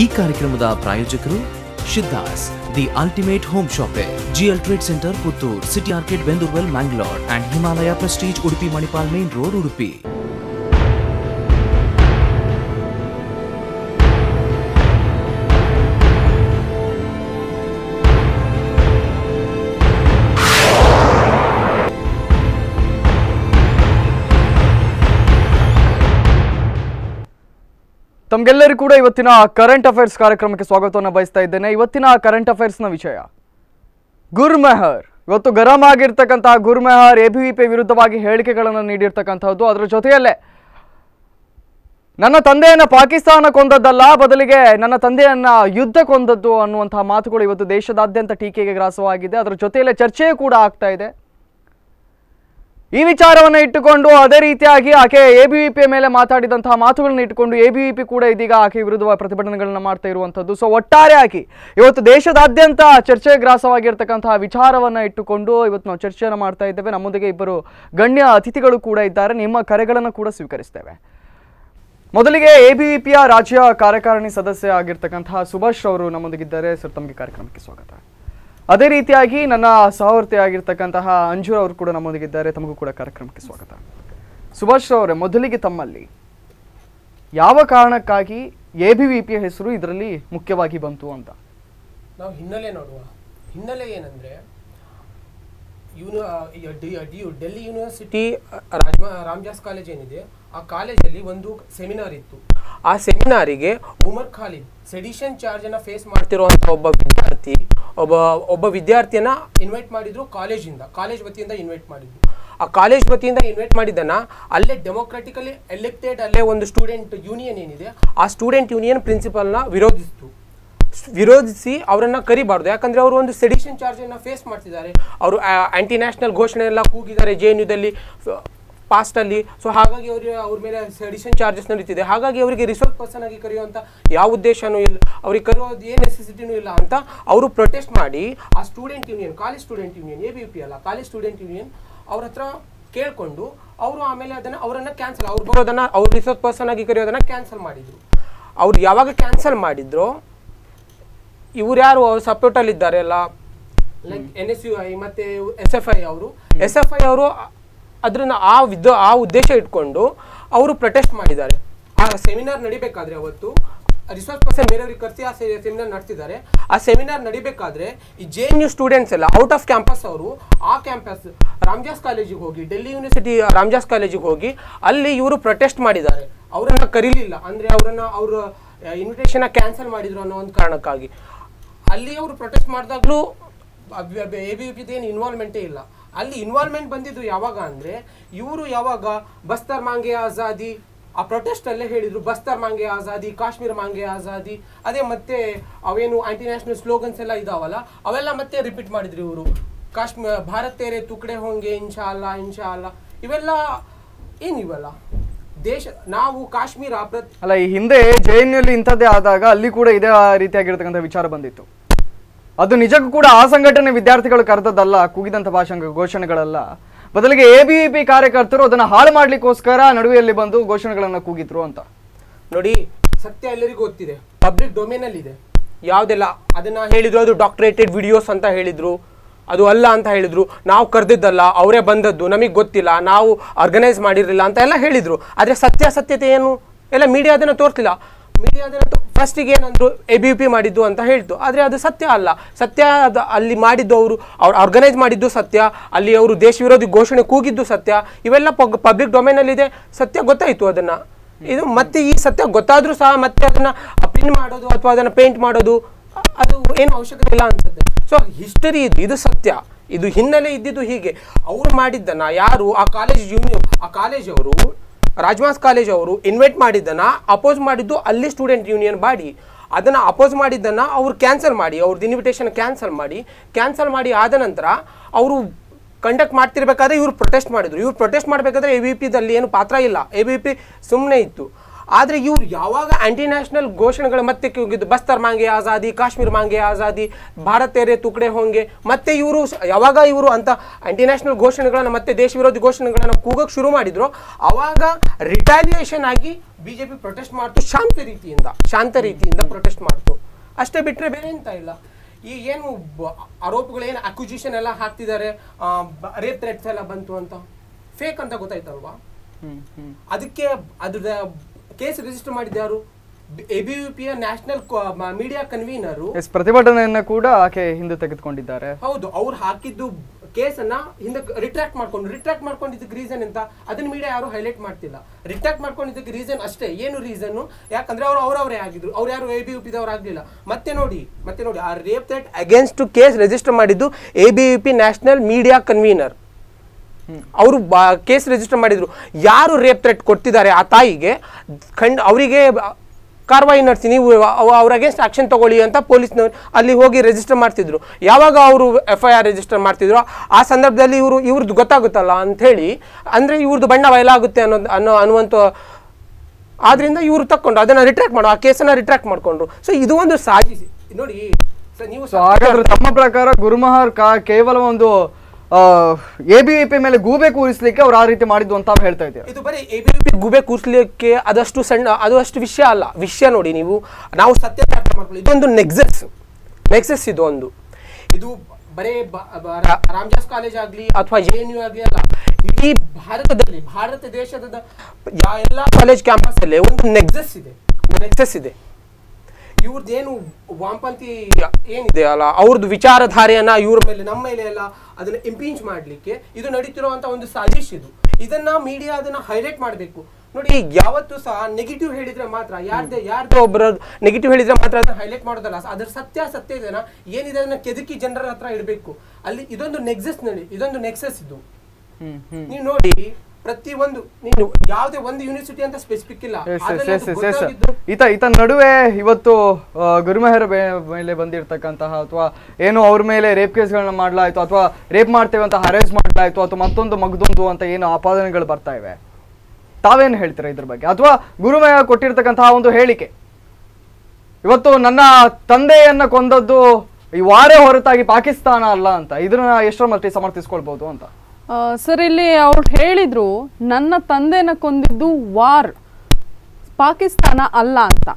ಈ ಕಾರ್ಯಕ್ರಮದ ಪ್ರಾಯೋಜಕರು Siddhas the ultimate home shopping GL trade centre Puttur, city arcade Bendurwell Mangalore and Himalaya prestige, Udupi, Manipal, main road, Udupi. ತಮಗೆಲ್ಲರಿಗೂ ಕೂಡ ಇವತ್ತಿನ current affairs ಕಾರ್ಯಕ್ರಮಕ್ಕೆ ಸ್ವಾಗತವನ್ನು ಬಯಸ್ತಾ ಇದ್ದೇನೆ. ಇವತ್ತಿನ ಕರೆಂಟ್ ಅಫೇರ್ಸ್ನ ವಿಷಯ. ಗುರ್ಮೆಹರ್. ಇವತ್ತು ಗರಂ ಆಗಿರ್ತಕ್ಕಂತಹ ಗುರ್ಮೆಹರ್ ಎ ಬಿ ವಿರುದ್ಧವಾಗಿ ಹೇಳಿಕೆಗಳನ್ನು ನೀಡಿರ್ತಕ್ಕಂಥದ್ದು ಅದರ ಜೊತೆಯಲ್ಲೇ, ನನ್ನ ತಂದೆಯನ್ನ ಪಾಕಿಸ್ತಾನ ಕೊಂದದ್ದಲ್ಲ, ಬದಲಿಗೆ ನನ್ನ ತಂದೆಯನ್ನ ಯುದ್ಧ ಕೊಂದದ್ದು ಅನ್ನುವಂತಹ ಮಾತುಗಳು ಇವತ್ತು ದೇಶದಾದ್ಯಂತ ಟೀಕೆಗೆ ಗ್ರಾಸವಾಗಿದೆ. ಅದರ ಜೊತೆಯಲ್ಲೇ ಚರ್ಚೆಯೂ ಕೂಡ ಆಗ್ತಾ ಇದೆ. ಈ ವಿಚಾರವನ್ನು ಇಟ್ಟುಕೊಂಡು ಅದೇ ರೀತಿಯಾಗಿ ಆಕೆ ಎ ಬಿ ಪಿ ಮೇಲೆ ಮಾತಾಡಿದಂತಹ ಮಾತುಗಳನ್ನ ಇಟ್ಟುಕೊಂಡು ಎ ಬಿ ಪಿ ಕೂಡ ಇದೀಗ ಆಕೆ ವಿರುದ್ಧ ಪ್ರತಿಭಟನೆಗಳನ್ನು ಮಾಡ್ತಾ ಇರುವಂಥದ್ದು. ಸೊ ಒಟ್ಟಾರೆಯಾಗಿ ಇವತ್ತು ದೇಶದಾದ್ಯಂತ ಚರ್ಚೆ ಗ್ರಾಸವಾಗಿರ್ತಕ್ಕಂತಹ ವಿಚಾರವನ್ನ ಇಟ್ಟುಕೊಂಡು ಇವತ್ತು ನಾವು ಚರ್ಚೆಯನ್ನು ಮಾಡ್ತಾ ಇದ್ದೇವೆ. ನಮ್ಮೊಂದಿಗೆ ಇಬ್ಬರು ಗಣ್ಯ ಅತಿಥಿಗಳು ಕೂಡ ಇದ್ದಾರೆ. ನಿಮ್ಮ ಕರೆಗಳನ್ನು ಕೂಡ ಸ್ವೀಕರಿಸ್ತೇವೆ. ಮೊದಲಿಗೆ ಎ ಬಿ ಪಿಯ ರಾಜ್ಯ ಕಾರ್ಯಕಾರಿಣಿ ಸದಸ್ಯ ಆಗಿರ್ತಕ್ಕಂತಹ ಸುಭಾಷ್ ಅವರು ನಮ್ಮೊಂದಿಗಿದ್ದಾರೆ. ಸರ್, ತಮಗೆ ಕಾರ್ಯಕ್ರಮಕ್ಕೆ ಸ್ವಾಗತ. ಅದೇ ರೀತಿಯಾಗಿ ನನ್ನ ಸಹವರ್ತಿ ಆಗಿರ್ತಕ್ಕಂತಹ ಅಂಜೂರ್ ಅವರು ಕೂಡ ನಮ್ಮೊಂದಿಗಿದ್ದಾರೆ. ತಮಗೂ ಕೂಡ ಕಾರ್ಯಕ್ರಮಕ್ಕೆ ಸ್ವಾಗತ. ಸುಭಾಷ್ ಅವರೇ ಮೊದಲಿಗೆ ತಮ್ಮಲ್ಲಿ ಯಾವ ಕಾರಣಕ್ಕಾಗಿ ಎ ಬಿ ವಿ ಪಿಯ ಹೆಸರು ಇದರಲ್ಲಿ ಮುಖ್ಯವಾಗಿ ಬಂತು ಅಂತ? ನಾವು ಹಿನ್ನೆಲೆ ನೋಡುವ. ಹಿನ್ನೆಲೆ ಏನಂದ್ರೆ ಡೆಲ್ಲಿ ಯೂನಿವರ್ಸಿಟಿ, ರಾಜ್ಮ, ರಾಮ್ಜಾಸ್ ಕಾಲೇಜ್ ಏನಿದೆ, ಆ ಕಾಲೇಜಲ್ಲಿ ಒಂದು ಸೆಮಿನಾರ್ ಇತ್ತು. ಆ ಸೆಮಿನಾರಿಗೆ ಉಮರ್ ಖಾಲಿದ್ ಸೆಡಿಷನ್ ಚಾರ್ಜ್ ಅನ್ನ ಫೇಸ್ ಮಾಡ್ತಿರುವಂತ ಒಬ್ಬ ವಿದ್ಯಾರ್ಥಿ, ಒಬ್ಬ ಒಬ್ಬ ವಿದ್ಯಾರ್ಥಿಯನ್ನ ಇನ್ವೈಟ್ ಮಾಡಿದ್ರು ಕಾಲೇಜಿಂದ ಕಾಲೇಜ್ ವತಿಯಿಂದ ಇನ್ವೈಟ್ ಮಾಡಿದ್ರು. ಆ ಕಾಲೇಜ್ ವತಿಯಿಂದ ಇನ್ವೈಟ್ ಮಾಡಿದ್ದನ್ನ ಅಲ್ಲೇ ಡೆಮೊಕ್ರಾಟಿಕಲಿ ಎಲೆಕ್ಟೆಡ್ ಅಲ್ಲೇ ಒಂದು ಸ್ಟೂಡೆಂಟ್ ಯೂನಿಯನ್ ಏನಿದೆ, ಆ ಸ್ಟೂಡೆಂಟ್ ಯೂನಿಯನ್ ಪ್ರಿನ್ಸಿಪಲ್ನ ವಿರೋಧಿಸಿತು. ವಿರೋಧಿಸಿ ಅವರನ್ನ ಕರಿಬಾರ್ದು. ಯಾಕಂದ್ರೆ ಅವರು ಒಂದು ಸೆಡಿಷನ್ ಚಾರ್ಜ್ ಅನ್ನ ಫೇಸ್ ಮಾಡ್ತಿದ್ದಾರೆ. ಅವರು ಆಂಟಿ ನ್ಯಾಷನಲ್ ಘೋಷಣೆ ಎಲ್ಲ ಕೂಗಿದ್ದಾರೆ ಜೆ ಎನ್ ಯುದಲ್ಲಿ ಪಾಸ್ಟ್ ಅಲ್ಲಿ. ಸೊ ಹಾಗಾಗಿ ಅವರು ಅವ್ರ ಮೇಲೆ ಸೆಡಿಷನ್ ಚಾರ್ಜಸ್ ನಡೀತಿದೆ. ಹಾಗಾಗಿ ಅವರಿಗೆ ರಿಸೋರ್ಟ್ ಪರ್ಸನ್ ಆಗಿ ಕರೆಯುವಂತ ಯಾವ ಉದ್ದೇಶನೂ ಇಲ್ಲ. ಅವ್ರಿಗೆ ಕರೆಯೋದು ಏನು ನೆಸೆಸಿಟಿನೂ ಇಲ್ಲ ಅಂತ ಅವರು ಪ್ರೊಟೆಸ್ಟ್ ಮಾಡಿ ಆ student union college student union A B P ಅಲ್ಲ ಕಾಲೇಜ್ ಸ್ಟೂಡೆಂಟ್ ಯೂನಿಯನ್ ಅವ್ರ ಹತ್ರ ಕೇಳಿಕೊಂಡು ಅವರು ಆಮೇಲೆ ಅದನ್ನ ಅವರನ್ನು ಕ್ಯಾನ್ಸಲ್ ಅವ್ರು ಬರೋದನ್ನು ಅವ್ರ ರಿಸೋರ್ಟ್ ಪರ್ಸನ್ ಆಗಿ ಕರೆಯೋದನ್ನ ಕ್ಯಾನ್ಸಲ್ ಮಾಡಿದ್ರು. ಅವ್ರು ಯಾವಾಗ ಕ್ಯಾನ್ಸಲ್ ಮಾಡಿದ್ರು ಇವ್ರು ಯಾರು ಸಪೋರ್ಟ್ ಅಲ್ಲಿ ಇದ್ದಾರೆ ಎಲ್ಲ like N S U I ಮತ್ತೆ ಎಸ್ ಎಫ್ ಐ ಅವರು. ಎಸ್ ಎಫ್ ಐ ಅವರು ಅದ್ರನ್ನ ಆ ವಿದ್ಯ ಆ ಉದ್ದೇಶ ಇಟ್ಕೊಂಡು ಅವರು ಪ್ರೊಟೆಸ್ಟ್ ಮಾಡಿದ್ದಾರೆ. ಆ ಸೆಮಿನಾರ್ ನಡಿಬೇಕಾದ್ರೆ ಅವತ್ತು ರಿಸರ್ಚ್ ಪರ್ಸನ್ ಬೇರೆಯವ್ರಿಗೆ ಕರೆಸಿ ಆ ಸೆಮಿನಾರ್ ನಡೆಸಿದ್ದಾರೆ. ಆ ಸೆಮಿನಾರ್ ನಡಿಬೇಕಾದ್ರೆ ಈ ಜೆ ಎನ್ ಯು ಸ್ಟೂಡೆಂಟ್ಸ್ ಎಲ್ಲ ಔಟ್ ಆಫ್ ಕ್ಯಾಂಪಸ್ ಅವರು, ಆ ಕ್ಯಾಂಪಸ್ ರಾಮ್ಜಾಸ್ ಕಾಲೇಜಿಗೆ ಹೋಗಿ ಡೆಲ್ಲಿ ಯೂನಿವರ್ಸಿಟಿ ರಾಮ್ಜಾಸ್ ಕಾಲೇಜಿಗೆ ಹೋಗಿ, ಅಲ್ಲಿ ಇವರು ಪ್ರೊಟೆಸ್ಟ್ ಮಾಡಿದ್ದಾರೆ. ಅವರನ್ನು ಕರೀಲಿಲ್ಲ. ಅಂದರೆ ಅವರನ್ನು ಅವರು ಇನ್ವಿಟೇಷನ್ ಕ್ಯಾನ್ಸಲ್ ಮಾಡಿದ್ರು ಅನ್ನೋ ಒಂದು ಕಾರಣಕ್ಕಾಗಿ. ಅಲ್ಲಿ ಅವರು ಪ್ರೊಟೆಸ್ಟ್ ಮಾಡಿದಾಗಲೂ ಎ ಬಿ ಪಿ ಏನು ಇನ್ವಾಲ್ವ್ಮೆಂಟೇ ಇಲ್ಲ. ಅಲ್ಲಿ ಇನ್ವಾಲ್ವ್ಮೆಂಟ್ ಬಂದಿದ್ದು ಯಾವಾಗ ಅಂದರೆ, ಇವರು ಯಾವಾಗ ಬಸ್ತರ್ ಮಾಂಗೆ ಆಜಾದಿ, ಆ ಪ್ರೊಟೆಸ್ಟ್ ಅಲ್ಲೇ ಹೇಳಿದ್ರು, ಬಸ್ತರ್ ಮಾಂಗೆ ಆಜಾದಿ, ಕಾಶ್ಮೀರ ಮಾಂಗೆ ಆಜಾದಿ, ಅದೇ ಮತ್ತೆ ಅವೇನು ಆಂಟಿ ನ್ಯಾಷನಲ್ ಸ್ಲೋಗನ್ಸ್ ಎಲ್ಲ ಇದಾವಲ್ಲ, ಅವೆಲ್ಲ ಮತ್ತೆ ರಿಪೀಟ್ ಮಾಡಿದ್ರು ಇವರು. ಕಾಶ್ಮೀರ ಭಾರತ್ ತೇರೆ ತುಕಡೆ ಹೋಂಗೆ ಇನ್ಶಾ ಅಲ್ಲ ಇನ್ಶಾ ಅಲ್ಲ ಇವೆಲ್ಲ? ಏನಿವಲ್ಲ ದೇಶ, ನಾವು ಕಾಶ್ಮೀರ ಅಲ್ಲ, ಈ ಹಿಂದೆ ಜೆ ಎನ್ ಯುಲಿ ಇಂಥದ್ದೇ ಆದಾಗ ಅಲ್ಲಿ ಕೂಡ ಇದೇ ರೀತಿಯಾಗಿರ್ತಕ್ಕಂಥ ವಿಚಾರ ಬಂದಿತ್ತು. ಅದು ನಿಜಕ್ಕೂ ಕೂಡ ಆ ಸಂಘಟನೆ ವಿದ್ಯಾರ್ಥಿಗಳು ಕರೆದದ್ದಲ್ಲ, ಕೂಗಿದಂಥ ಭಾಷಣ ಘೋಷಣೆಗಳಲ್ಲ. ಬದಲಿಗೆ ಎ ಬಿ ಪಿ ಕಾರ್ಯಕರ್ತರು ಅದನ್ನ ಹಾಳು ಮಾಡ್ಲಿಕ್ಕೋಸ್ಕರ ನಡುವೆಯಲ್ಲಿ ಬಂದು ಘೋಷಣೆಗಳನ್ನ ಕೂಗಿದ್ರು ಅಂತ. ನೋಡಿ, ಸತ್ಯ ಎಲ್ಲರಿಗೂ ಗೊತ್ತಿದೆ. ಪಬ್ಲಿಕ್ ಡೊಮೇನ್ ಅಲ್ಲಿ ಇದೆ. ಯಾವ್ದೆಲ್ಲ, ಅದನ್ನ ಹೇಳಿದ್ರು, ಅದು ಡಾಕ್ಟರೇಟೆಡ್ ವಿಡಿಯೋಸ್ ಅಂತ ಹೇಳಿದ್ರು, ಅದು ಅಲ್ಲ ಅಂತ ಹೇಳಿದ್ರು. ನಾವು ಕರೆದಿದ್ದಲ್ಲ, ಅವರೇ ಬಂದದ್ದು, ನಮಗೆ ಗೊತ್ತಿಲ್ಲ, ನಾವು ಆರ್ಗನೈಸ್ ಮಾಡಿರಲಿಲ್ಲ ಅಂತ ಎಲ್ಲ ಹೇಳಿದ್ರು. ಆದರೆ ಸತ್ಯಾಸತ್ಯತೆ ಏನು? ಎಲ್ಲ ಮೀಡಿಯಾ ತೋರಿಸಲಿಲ್ಲ. ಮೀಡಿಯಾ ಅದನ್ನ ಫಸ್ಟಿಗೆ ಏನಂದ್ರು ಎ ಬಿ ಪಿ ಮಾಡಿದ್ದು ಅಂತ ಹೇಳ್ತು. ಆದರೆ ಅದು ಸತ್ಯ ಅಲ್ಲ. ಸತ್ಯ ಅದು ಅಲ್ಲಿ ಮಾಡಿದ್ದು ಅವರು, ಅವ್ರು ಆರ್ಗನೈಸ್ ಮಾಡಿದ್ದು ಸತ್ಯ, ಅಲ್ಲಿ ಅವರು ದೇಶ ವಿರೋಧಿ ಘೋಷಣೆ ಕೂಗಿದ್ದು ಸತ್ಯ, ಇವೆಲ್ಲ ಪಬ್ಲಿಕ್ ಡೊಮೇನಲ್ಲಿದೆ ಸತ್ಯ ಗೊತ್ತಾಯಿತು ಅದನ್ನು. ಇದು ಮತ್ತೆ ಈ ಸತ್ಯ ಗೊತ್ತಾದರೂ ಸಹ ಮತ್ತೆ ಅದನ್ನು ಪ್ರಿಂಟ್ ಮಾಡೋದು ಅಥವಾ ಅದನ್ನು ಪೇಂಟ್ ಮಾಡೋದು, ಅದು ಏನು ಅವಶ್ಯಕತೆ ಇಲ್ಲ ಅನ್ಸುತ್ತೆ. ಸೊ ಹಿಸ್ಟರಿ ಇದು ಇದು ಸತ್ಯ. ಇದು ಹಿನ್ನೆಲೆ ಇದ್ದಿದ್ದು ಹೀಗೆ. ಅವ್ರು ಮಾಡಿದ್ದನ್ನು ಯಾರು, ಆ ಕಾಲೇಜ್ ಯೂನಿಯನ್ ಆ ಕಾಲೇಜ್ ಅವರು ರಾಜ್ಮಾಸ್ ಕಾಲೇಜ್ ಅವರು ಇನ್ವೈಟ್ ಮಾಡಿದ್ದನ್ನು ಅಪೋಸ್ ಮಾಡಿದ್ದು ಅಲ್ಲಿ ಸ್ಟೂಡೆಂಟ್ ಯೂನಿಯನ್ ಬಾಡಿ. ಅದನ್ನು ಅಪೋಸ್ ಮಾಡಿದ್ದನ್ನು ಅವರು ಕ್ಯಾನ್ಸಲ್ ಮಾಡಿ ಅವ್ರದ್ದು ಇನ್ವಿಟೇಷನ್ ಕ್ಯಾನ್ಸಲ್ ಮಾಡಿ. ಕ್ಯಾನ್ಸಲ್ ಮಾಡಿ ಆದ ನಂತರ ಅವರು ಕಂಡಕ್ಟ್ ಮಾಡ್ತಿರ್ಬೇಕಾದ್ರೆ ಇವರು ಪ್ರೊಟೆಸ್ಟ್ ಮಾಡಿದರು. ಇವ್ರು ಪ್ರೊಟೆಸ್ಟ್ ಮಾಡಬೇಕಾದ್ರೆ ಎ ಬಿ ಪಿದಲ್ಲಿ ಏನು ಪಾತ್ರ ಇಲ್ಲ. ಎ ಬಿ ಪಿ ಸುಮ್ಮನೆ ಇತ್ತು. ಆದರೆ ಇವ್ರು ಯಾವಾಗ ಆ್ಯಂಟಿ ನ್ಯಾಷನಲ್ ಘೋಷಣೆಗಳು ಮತ್ತೆ ಹೋಗಿದ್ದು? ಬಸ್ತರ್ ಮಾಂಗೆ ಆಜಾದಿ ಕಾಶ್ಮೀರ್ ಮಾಂಗೆ ಆಜಾದಿ ಭಾರತ್ ತೆರೆ ತುಕಡೆ ಹೋಂಗೆ. ಮತ್ತೆ ಇವರು ಯಾವಾಗ ಇವರು ಅಂತ ಆಂಟಿ ನ್ಯಾಷನಲ್ ಘೋಷಣೆಗಳನ್ನು ಮತ್ತೆ ದೇಶ ವಿರೋಧಿ ಘೋಷಣೆಗಳನ್ನು ಕೂಗಕ್ಕೆ ಶುರು ಮಾಡಿದ್ರು ಅವಾಗ ರಿಟಾಲಿಯೇಷನ್ ಆಗಿ ಬಿ ಜೆ ಪಿ ಪ್ರೊಟೆಸ್ಟ್ ಮಾಡ್ತು ಶಾಂತ ರೀತಿಯಿಂದ ಶಾಂತ ರೀತಿಯಿಂದ ಪ್ರೊಟೆಸ್ಟ್ ಮಾಡ್ತು. ಅಷ್ಟೇ ಬಿಟ್ಟರೆ ಬೇರೆ ಎಂತ ಇಲ್ಲ. ಈ ಏನು ಬ- ಆರೋಪಗಳು ಏನು ಅಕ್ವಿಜಿಷನ್ ಎಲ್ಲ ಹಾಕ್ತಿದ್ದಾರೆ ರೇಪ್ ಥ್ರೆಟ್ಸ್ ಎಲ್ಲ ಬಂತು ಅಂತ? ಫೇಕ್ ಅಂತ ಗೊತ್ತಾಯ್ತಲ್ವಾ? ಅದಕ್ಕೆ ಅದ್ರ ಕೇಸ್ ರಿಜಿಸ್ಟರ್ ಮಾಡಿದ್ದಾರು ಎ ಬಿ ಯು ಪಿಯ ನ್ಯಾಷನಲ್ ಮೀಡಿಯಾ ಕನ್ವೀನರು ಎಸ್ ಪ್ರತಿಭಟನೆಯನ್ನ ಕೂಡ ಆಕೆ ಹಿಂದೆ ತೆಗೆದುಕೊಂಡಿದ್ದಾರೆ. ಹೌದು ಅವ್ರು ಹಾಕಿದ್ದು ಕೇಸನ್ನ ಹಿಂದೆ ರಿಟ್ರಾಕ್ಟ್ ಮಾಡ್ಕೊಂಡು ರಿಟ್ರಾಕ್ಟ್ ಮಾಡ್ಕೊಂಡಿದ್ದಕ್ಕೆ ರೀಸನ್ ಅಂತ ಅದನ್ನ ಮೀಡಿಯಾ ಯಾರು ಹೈಲೈಟ್ ಮಾಡ್ತಿಲ್ಲ. ರಿಟ್ರಾಕ್ಟ್ ಮಾಡ್ಕೊಂಡಿದ್ದಕ್ಕೆ ರೀಸನ್ ಅಷ್ಟೇ. ಏನು ರೀಸನ್ ಯಾಕಂದ್ರೆ ಅವ್ರು ಅವರವರೇ ಆಗಿದ್ರು. ಅವ್ರು ಯಾರು ಎ ಬಿ ಯು ಪಿದವ್ರು ಆಗಲಿಲ್ಲ. ಮತ್ತೆ ನೋಡಿ ಮತ್ತೆ ನೋಡಿ ಆ rape threat against case register ಮಾಡಿದ್ದು A B U P national media convener ಅವರು ಕೇಸ್ ರಿಜಿಸ್ಟರ್ ಮಾಡಿದ್ರು. ಯಾರು ರೇಪ್ ಥ್ರೆಟ್ ಕೊಡ್ತಿದ್ದಾರೆ ಆ ತಾಯಿಗೆ? ಖಂಡ್, ಅವರಿಗೆ ಕಾರ್ವಾಯಿ ನಡೆಸಿ, ನೀವು ಅವ- ಅವ್ರ ಅಗೇನ್ಸ್ಟ್ ಆಕ್ಷನ್ ತಗೊಳ್ಳಿ ಅಂತ ಪೊಲೀಸ್ನವ್ರು ಅಲ್ಲಿ ಹೋಗಿ ರಿಜಿಸ್ಟರ್ ಮಾಡ್ತಿದ್ರು. ಯಾವಾಗ ಅವರು ಎಫ್ ಐ ಆರ್ ರಿಜಿಸ್ಟರ್ ಮಾಡ್ತಿದ್ರು? ಆ ಸಂದರ್ಭದಲ್ಲಿ ಇವರು ಇವ್ರದ್ದು ಗೊತ್ತಾಗುತ್ತಲ್ಲ ಅಂಥೇಳಿ, ಅಂದರೆ ಇವ್ರದ್ದು ಬಣ್ಣ ಬಯಲಾಗುತ್ತೆ ಅನ್ನೋದು ಅನ್ನೋ ಅನ್ನುವಂಥ ಆದ್ರಿಂದ ಇವರು ತಕ್ಕೊಂಡು ಅದನ್ನ ರಿಟ್ರಾಕ್ಟ್ ಮಾಡೋ, ಆ ಕೇಸನ್ನ ರಿಟ್ರ್ಯಾಕ್ಟ್ ಮಾಡ್ಕೊಂಡ್ರು. ಸೊ ಇದು ಒಂದು ಸಾಧಿಸಿ ನೋಡಿ ನೀವು ಹಾಗಾದ್ರೆ ತಮ್ಮ ಪ್ರಕಾರ ಗುರುಮಹರ್ ಕೇವಲ ಒಂದು ಎ ಬಿ ಪಿ ಮೇಲೆ ಗೂಬೆ ಕೂರಿಸಲಿಕ್ಕೆ ಅವ್ರು ಆ ರೀತಿ ಮಾಡಿದ್ದು ಅಂತ ಹೇಳ್ತಾ ಇದ್ದೀವಿ. ಇದು ಬರೀ ಎ ಬಿ ಪಿ ಗೂಬೆ ಕೂರಿಸ್ಲಿಕ್ಕೆ ಅದಷ್ಟು ಸಣ್ಣ ಅದು ಅಷ್ಟು ವಿಷಯ ಅಲ್ಲ. ವಿಷಯ ನೋಡಿ ನೀವು. ನಾವು ಸತ್ಯ ಅರ್ಥ ಮಾಡ್ಕೊಳ್ಳಿ. ಇದೊಂದು ನೆಕ್ಸಸ್. ನೆಕ್ಸಸ್ ಇದು ಒಂದು. ಇದು ಬರೇ ಬ- ಬ- ರಾ- ರಾಮ್ಜಾಸ್ ಕಾಲೇಜ್ ಆಗಲಿ ಅಥವಾ ಜೆ ಎನ್ ಯು ಆಗಲಿ ಅಲ್ಲ. ಇಡೀ ಭಾರತದಲ್ಲಿ, ಭಾರತ ದೇಶದ ಎಲ್ಲ ಕಾಲೇಜ್ ಕ್ಯಾಂಪಸ್ ಅಲ್ಲಿ ಒಂದು ನೆಕ್ಸಸ್ ಇದೆ. ನೆಕ್ಸಸ್ ಇದೆ. ಇವ್ರದ್ದೇನು ವಾಮಪಂಥಿ ಏನಿದೆ ಅಲ್ಲ ಅವ್ರದ್ದು ವಿಚಾರಧಾರೆಯನ್ನ ಇವ್ರ ಮೇಲೆ ನಮ್ಮ ಮೇಲೆ ಎಲ್ಲ ಅದನ್ನ ಇಂಪೀಂಚ್ ಮಾಡ್ಲಿಕ್ಕೆ ಇದು ನಡೀತಿರುವಂತ ಒಂದು ಸಾಜಿಶ್ ಇದು. ಇದನ್ನ ಮೀಡಿಯಾ ಅದನ್ನ ಹೈಲೈಟ್ ಮಾಡಬೇಕು. ನೋಡಿ ಯಾವತ್ತು ಸಹ ನೆಗೆಟಿವ್ ಹೇಳಿದ್ರೆ ಮಾತ್ರ ಯಾರ್ದೇ ಯಾರ್ದೇ ಒಬ್ಬರ ನೆಗೆಟಿವ್ ಹೇಳಿದ್ರೆ ಮಾತ್ರ ಅದನ್ನ ಹೈಲೈಟ್ ಮಾಡೋದಲ್ಲ. ಅದ್ರ ಸತ್ಯ ಸತ್ಯ ಇದನ್ನ ಏನಿದೆ ಅದನ್ನ ಕೆದಕಿ ಜನರ ಹತ್ರ ಇಡಬೇಕು. ಅಲ್ಲಿ ಇದೊಂದು ನೆಕ್ಸಸ್ ನಡಿ ಇದೊಂದು ನೆಕ್ಸಸ್ ಇದು. ನೀವು ನೋಡಿ ಪ್ರತಿ ಒಂದು ನೀನು ಯಾವುದೇ ಒಂದು ಯೂನಿವರ್ಸಿಟಿ ಅಂತ ಸ್ಪೆಸಿಫಿಕ್ ಇಲ್ಲ. ಈತ ಈತ ನಡುವೆ ಇವತ್ತು ಗುರುಮೆಹರ ಮೇಲೆ ಬಂದಿರತಕ್ಕಂತಹ ಅಥವಾ ಏನು ಅವ್ರ ಮೇಲೆ ರೇಪ್ ಕೇಸ್ಗಳನ್ನ ಮಾಡ್ಲಾಯ್ತು ಅಥವಾ ರೇಪ್ ಮಾಡ್ತೇವೆ ಅಂತ ಹರೇಸ್ ಮಾಡ್ಲಾಯ್ತು ಅಥವಾ ಮತ್ತೊಂದು ಮಗದೊಂದು ಅಂತ ಏನು ಆಪಾದನೆಗಳು ಬರ್ತಾ ಇವೆ. ತಾವೇನು ಹೇಳ್ತೀರಾ ಇದ್ರ ಬಗ್ಗೆ? ಅಥವಾ ಗುರುಮಯ ಕೊಟ್ಟಿರ್ತಕ್ಕಂತಹ ಒಂದು ಹೇಳಿಕೆ. ಇವತ್ತು ನನ್ನ ತಂದೆಯನ್ನ ಕೊಂದದ್ದು ಈ ವಾರೇ ಹೊರತಾಗಿ ಪಾಕಿಸ್ತಾನ ಅಲ್ಲ ಅಂತ. ಇದನ್ನ ಎಷ್ಟರ ಮಟ್ಟಿಗೆ ಸಮರ್ಥಿಸ್ಕೊಳ್ಬಹುದು ಅಂತ. ಸರ್, ಇಲ್ಲಿ ಅವ್ರು ಹೇಳಿದ್ರು, ನನ್ನ ತಂದೆನ ಕೊಂದಿದ್ದು ವಾರ್, ಪಾಕಿಸ್ತಾನ ಅಲ್ಲ ಅಂತ.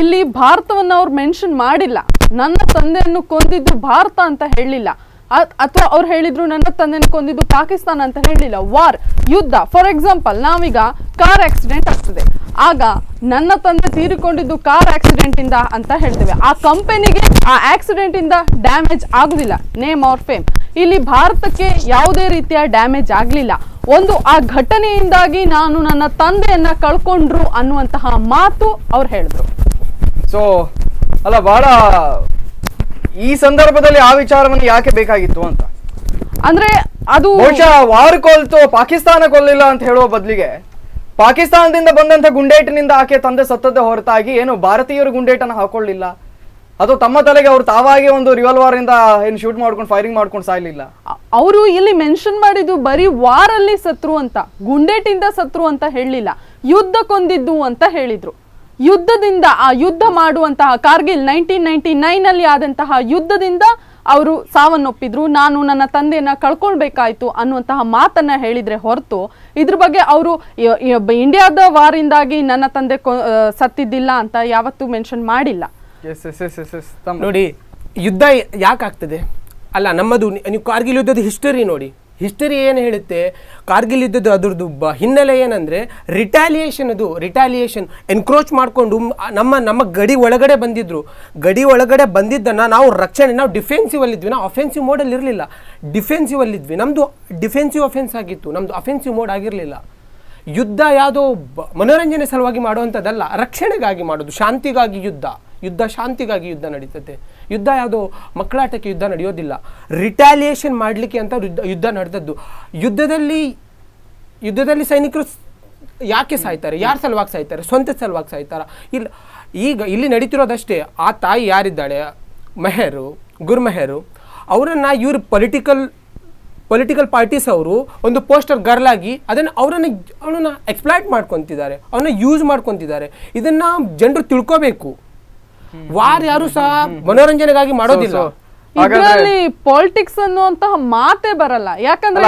ಇಲ್ಲಿ ಭಾರತವನ್ನು ಅವ್ರು ಮೆನ್ಷನ್ ಮಾಡಿಲ್ಲ. ನನ್ನ ತಂದೆಯನ್ನು ಕೊಂದಿದ್ದು ಭಾರತ ಅಂತ ಹೇಳಿಲ್ಲ. ಅಥವಾ ಅವ್ರು ಹೇಳಿದ್ರು ನನ್ನ ತಂದೆನ ಕೊಂದಿದ್ದು ಪಾಕಿಸ್ತಾನ ಅಂತ ಹೇಳಿಲ್ಲ. ವಾರ್, ಯುದ್ಧ. ಫಾರ್ ಎಕ್ಸಾಂಪಲ್ ನಾವೀಗ ಕಾರ್ ಆಕ್ಸಿಡೆಂಟ್ ಆಗ್ತದೆ. ಆಗ ನನ್ನ ತಂದೆ ತೀರಿಕೊಂಡಿದ್ದು ಕಾರ್ ಆಕ್ಸಿಡೆಂಟ್ ಇಂದ ಅಂತ ಹೇಳ್ತೇವೆ. ಆ ಕಂಪನಿಗೆ ಆ ಆಕ್ಸಿಡೆಂಟ್ ಇಂದ ಡ್ಯಾಮೇಜ್ ಆಗುದಿಲ್ಲ. ನೇಮ್ ಆರ್ ಫೇಮ್ ಇಲ್ಲಿ ಭಾರತಕ್ಕೆ ಯಾವುದೇ ರೀತಿಯ ಡ್ಯಾಮೇಜ್ ಆಗಲಿಲ್ಲ. ಒಂದು, ಆ ಘಟನೆಯಿಂದಾಗಿ ನಾನು ನನ್ನ ತಂದೆಯನ್ನ ಕಳ್ಕೊಂಡ್ರು ಅನ್ನುವಂತಹ ಮಾತು ಅವ್ರು ಹೇಳಿದ್ರು. ಸೊ ಅಲ್ಲ ಬಹಳ ಈ ಸಂದರ್ಭದಲ್ಲಿ ಆ ವಿಚಾರವನ್ನು ಯಾಕೆ ಬೇಕಾಗಿತ್ತು ಅಂತ? ಅಂದ್ರೆ ಅದು ಬಹುಶಃ ವಾರ್ ಕೊಲ್ತು ಪಾಕಿಸ್ತಾನ ಕೊಲ್ಲಿಲ್ಲ ಅಂತ ಹೇಳುವ ಬದಲಿಗೆ ಪಾಕಿಸ್ತಾನದಿಂದ ಬಂದಂತ ಗುಂಡೇಟಿನಿಂದ ಆಕೆ ತಂದೆ ಸತ್ತದ್ದೇ ಹೊರತಾಗಿ ಏನು ಭಾರತೀಯರು ಗುಂಡೇಟನ್ನು ಹಾಕೊಳ್ಳಿಲ್ಲ. ಅದು ತಮ್ಮ ತಲೆಗೆ ಅವ್ರು ತಾವಾಗಿ ಒಂದು ರಿವಾಲ್ವರ್ ಇಂದ ಏನು ಶೂಟ್ ಮಾಡ್ಕೊಂಡು ಫೈರಿಂಗ್ ಮಾಡ್ಕೊಂಡು ಸಾಯ್ಲಿಲ್ಲ. ಅವರು ಇಲ್ಲಿ ಮೆನ್ಷನ್ ಮಾಡಿದ್ದು ಬರೀ ವಾರಲ್ಲಿ ಸತ್ರು ಅಂತ ಗುಂಡೇಟಿಂದ ಸತ್ರು ಅಂತ ಹೇಳಲಿಲ್ಲ. ಯುದ್ಧ ಕೊಂದಿದ್ದು ಅಂತ ಹೇಳಿದ್ರು. ಯುದ್ಧದಿಂದ, ಆ ಯುದ್ಧ ಮಾಡುವಂತಹ ಕಾರ್ಗಿಲ್ ನೈನ್ಟೀನ್ ನೈನ್ಟಿ ನೈನ್ ಅಲ್ಲಿ ಆದಂತಹ ಯುದ್ಧದಿಂದ ಅವರು ಸಾವನ್ನೊಪ್ಪಿದ್ರು. ನಾನು ನನ್ನ ತಂದೆಯನ್ನ ಕಳ್ಕೊಳ್ಬೇಕಾಯ್ತು ಅನ್ನುವಂತಹ ಮಾತನ್ನ ಹೇಳಿದ್ರೆ ಹೊರತು ಇದ್ರ ಬಗ್ಗೆ ಅವರು ಇಂಡಿಯಾದ ವಾರಿಂದಾಗಿ ನನ್ನ ತಂದೆ ಸತ್ತಿದ್ದಿಲ್ಲ ಅಂತ ಯಾವತ್ತೂ ಮೆನ್ಷನ್ ಮಾಡಿಲ್ಲ. ನೋಡಿ, ಯುದ್ಧ ಯಾಕಾಗ್ತದೆ? ಅಲ್ಲ, ನಮ್ಮದು, ನೀವು ಕಾರ್ಗಿಲ್ ಯುದ್ಧದ ಹಿಸ್ಟರಿ ನೋಡಿ. ಹಿಸ್ಟರಿ ಏನು ಹೇಳುತ್ತೆ? ಕಾರ್ಗಿಲ್ ಯುದ್ಧದ ಅದ್ರದ್ದು ಬ ಹಿನ್ನೆಲೆ ಏನಂದರೆ ರಿಟಾಲಿಯೇಷನ್ ಅದು ರಿಟಾಲಿಯೇಷನ್ ಎನ್ಕ್ರೋಚ್ ಮಾಡಿಕೊಂಡು ನಮ್ಮ ನಮ್ಮ ಗಡಿ ಒಳಗಡೆ ಬಂದಿದ್ದರು ಗಡಿ ಒಳಗಡೆ ಬಂದಿದ್ದನ್ನು ನಾವು ರಕ್ಷಣೆ, ನಾವು ಡಿಫೆನ್ಸಿವ್ ಅಲ್ಲಿದ್ವಿ. ನಾವು ಅಫೆನ್ಸಿವ್ ಮೋಡಲ್ಲಿ ಇರಲಿಲ್ಲ. ಡಿಫೆನ್ಸಿವ್ ಅಲ್ಲಿದ್ವಿ ನಮ್ಮದು ಡಿಫೆನ್ಸಿವ್ ಅಫೆನ್ಸ್ ಆಗಿತ್ತು. ನಮ್ಮದು ಅಫೆನ್ಸಿವ್ ಮೋಡ್ ಆಗಿರಲಿಲ್ಲ. ಯುದ್ಧ ಯಾವುದೋ ಮನೋರಂಜನೆ ಸಲುವಾಗಿ ಮಾಡುವಂಥದ್ದಲ್ಲ, ರಕ್ಷಣೆಗಾಗಿ ಮಾಡೋದು, ಶಾಂತಿಗಾಗಿ ಯುದ್ಧ. ಯುದ್ಧ ಶಾಂತಿಗಾಗಿ ಯುದ್ಧ ನಡೀತದೆ. ಯುದ್ಧ ಯಾವುದು? ಮಕ್ಕಳಾಟಕ್ಕೆ ಯುದ್ಧ ನಡೆಯೋದಿಲ್ಲ. ರಿಟ್ಯಾಲಿಯೇಷನ್ ಮಾಡಲಿಕ್ಕೆ ಅಂತ ಯುದ್ಧ ಯುದ್ಧ ನಡೆದದ್ದು. ಯುದ್ಧದಲ್ಲಿ ಯುದ್ಧದಲ್ಲಿ ಸೈನಿಕರು ಯಾಕೆ ಸಾಯ್ತಾರೆ? ಯಾರ ಸಲುವಾಗಿ ಸಾಯ್ತಾರೆ? ಸ್ವಂತ ಸಲುವಾಗಿ ಸಾಯ್ತಾರ? ಇಲ್ಲ, ಈಗ ಇಲ್ಲಿ ನಡೀತಿರೋದಷ್ಟೇ, ಆ ತಾಯಿ ಯಾರಿದ್ದಾಳೆ? ಮೆಹರು, ಗುರ್ಮೆಹರು, ಅವರನ್ನು ಇವರು ಪೊಲಿಟಿಕಲ್ ಪೊಲಿಟಿಕಲ್ ಪಾರ್ಟೀಸ್ ಅವರು ಒಂದು ಪೋಸ್ಟರ್ ಗರ್ಲಾಗಿ ಅದನ್ನು ಅವರನ್ನು ಅವನನ್ನು ಎಕ್ಸ್ಪ್ಲಾಯ್ಟ್ ಮಾಡ್ಕೊತಿದ್ದಾರೆ. ಅವನ್ನ ಯೂಸ್ ಮಾಡ್ಕೊತಿದ್ದಾರೆ. ಇದನ್ನು ಜನರು ತಿಳ್ಕೋಬೇಕು. ವಾರ್ ಯಾರು ಸಹ ಮನೋರಂಜನೆಗಾಗಿ ಮಾಡೋದಿಲ್ಲ. ಇದರಲ್ಲಿ ಪಾಲಿಟಿಕ್ಸ್ ಅನ್ನುವಂತಹ ಮಾತೇ ಬರಲ್ಲ. ಯಾಕಂದ್ರೆ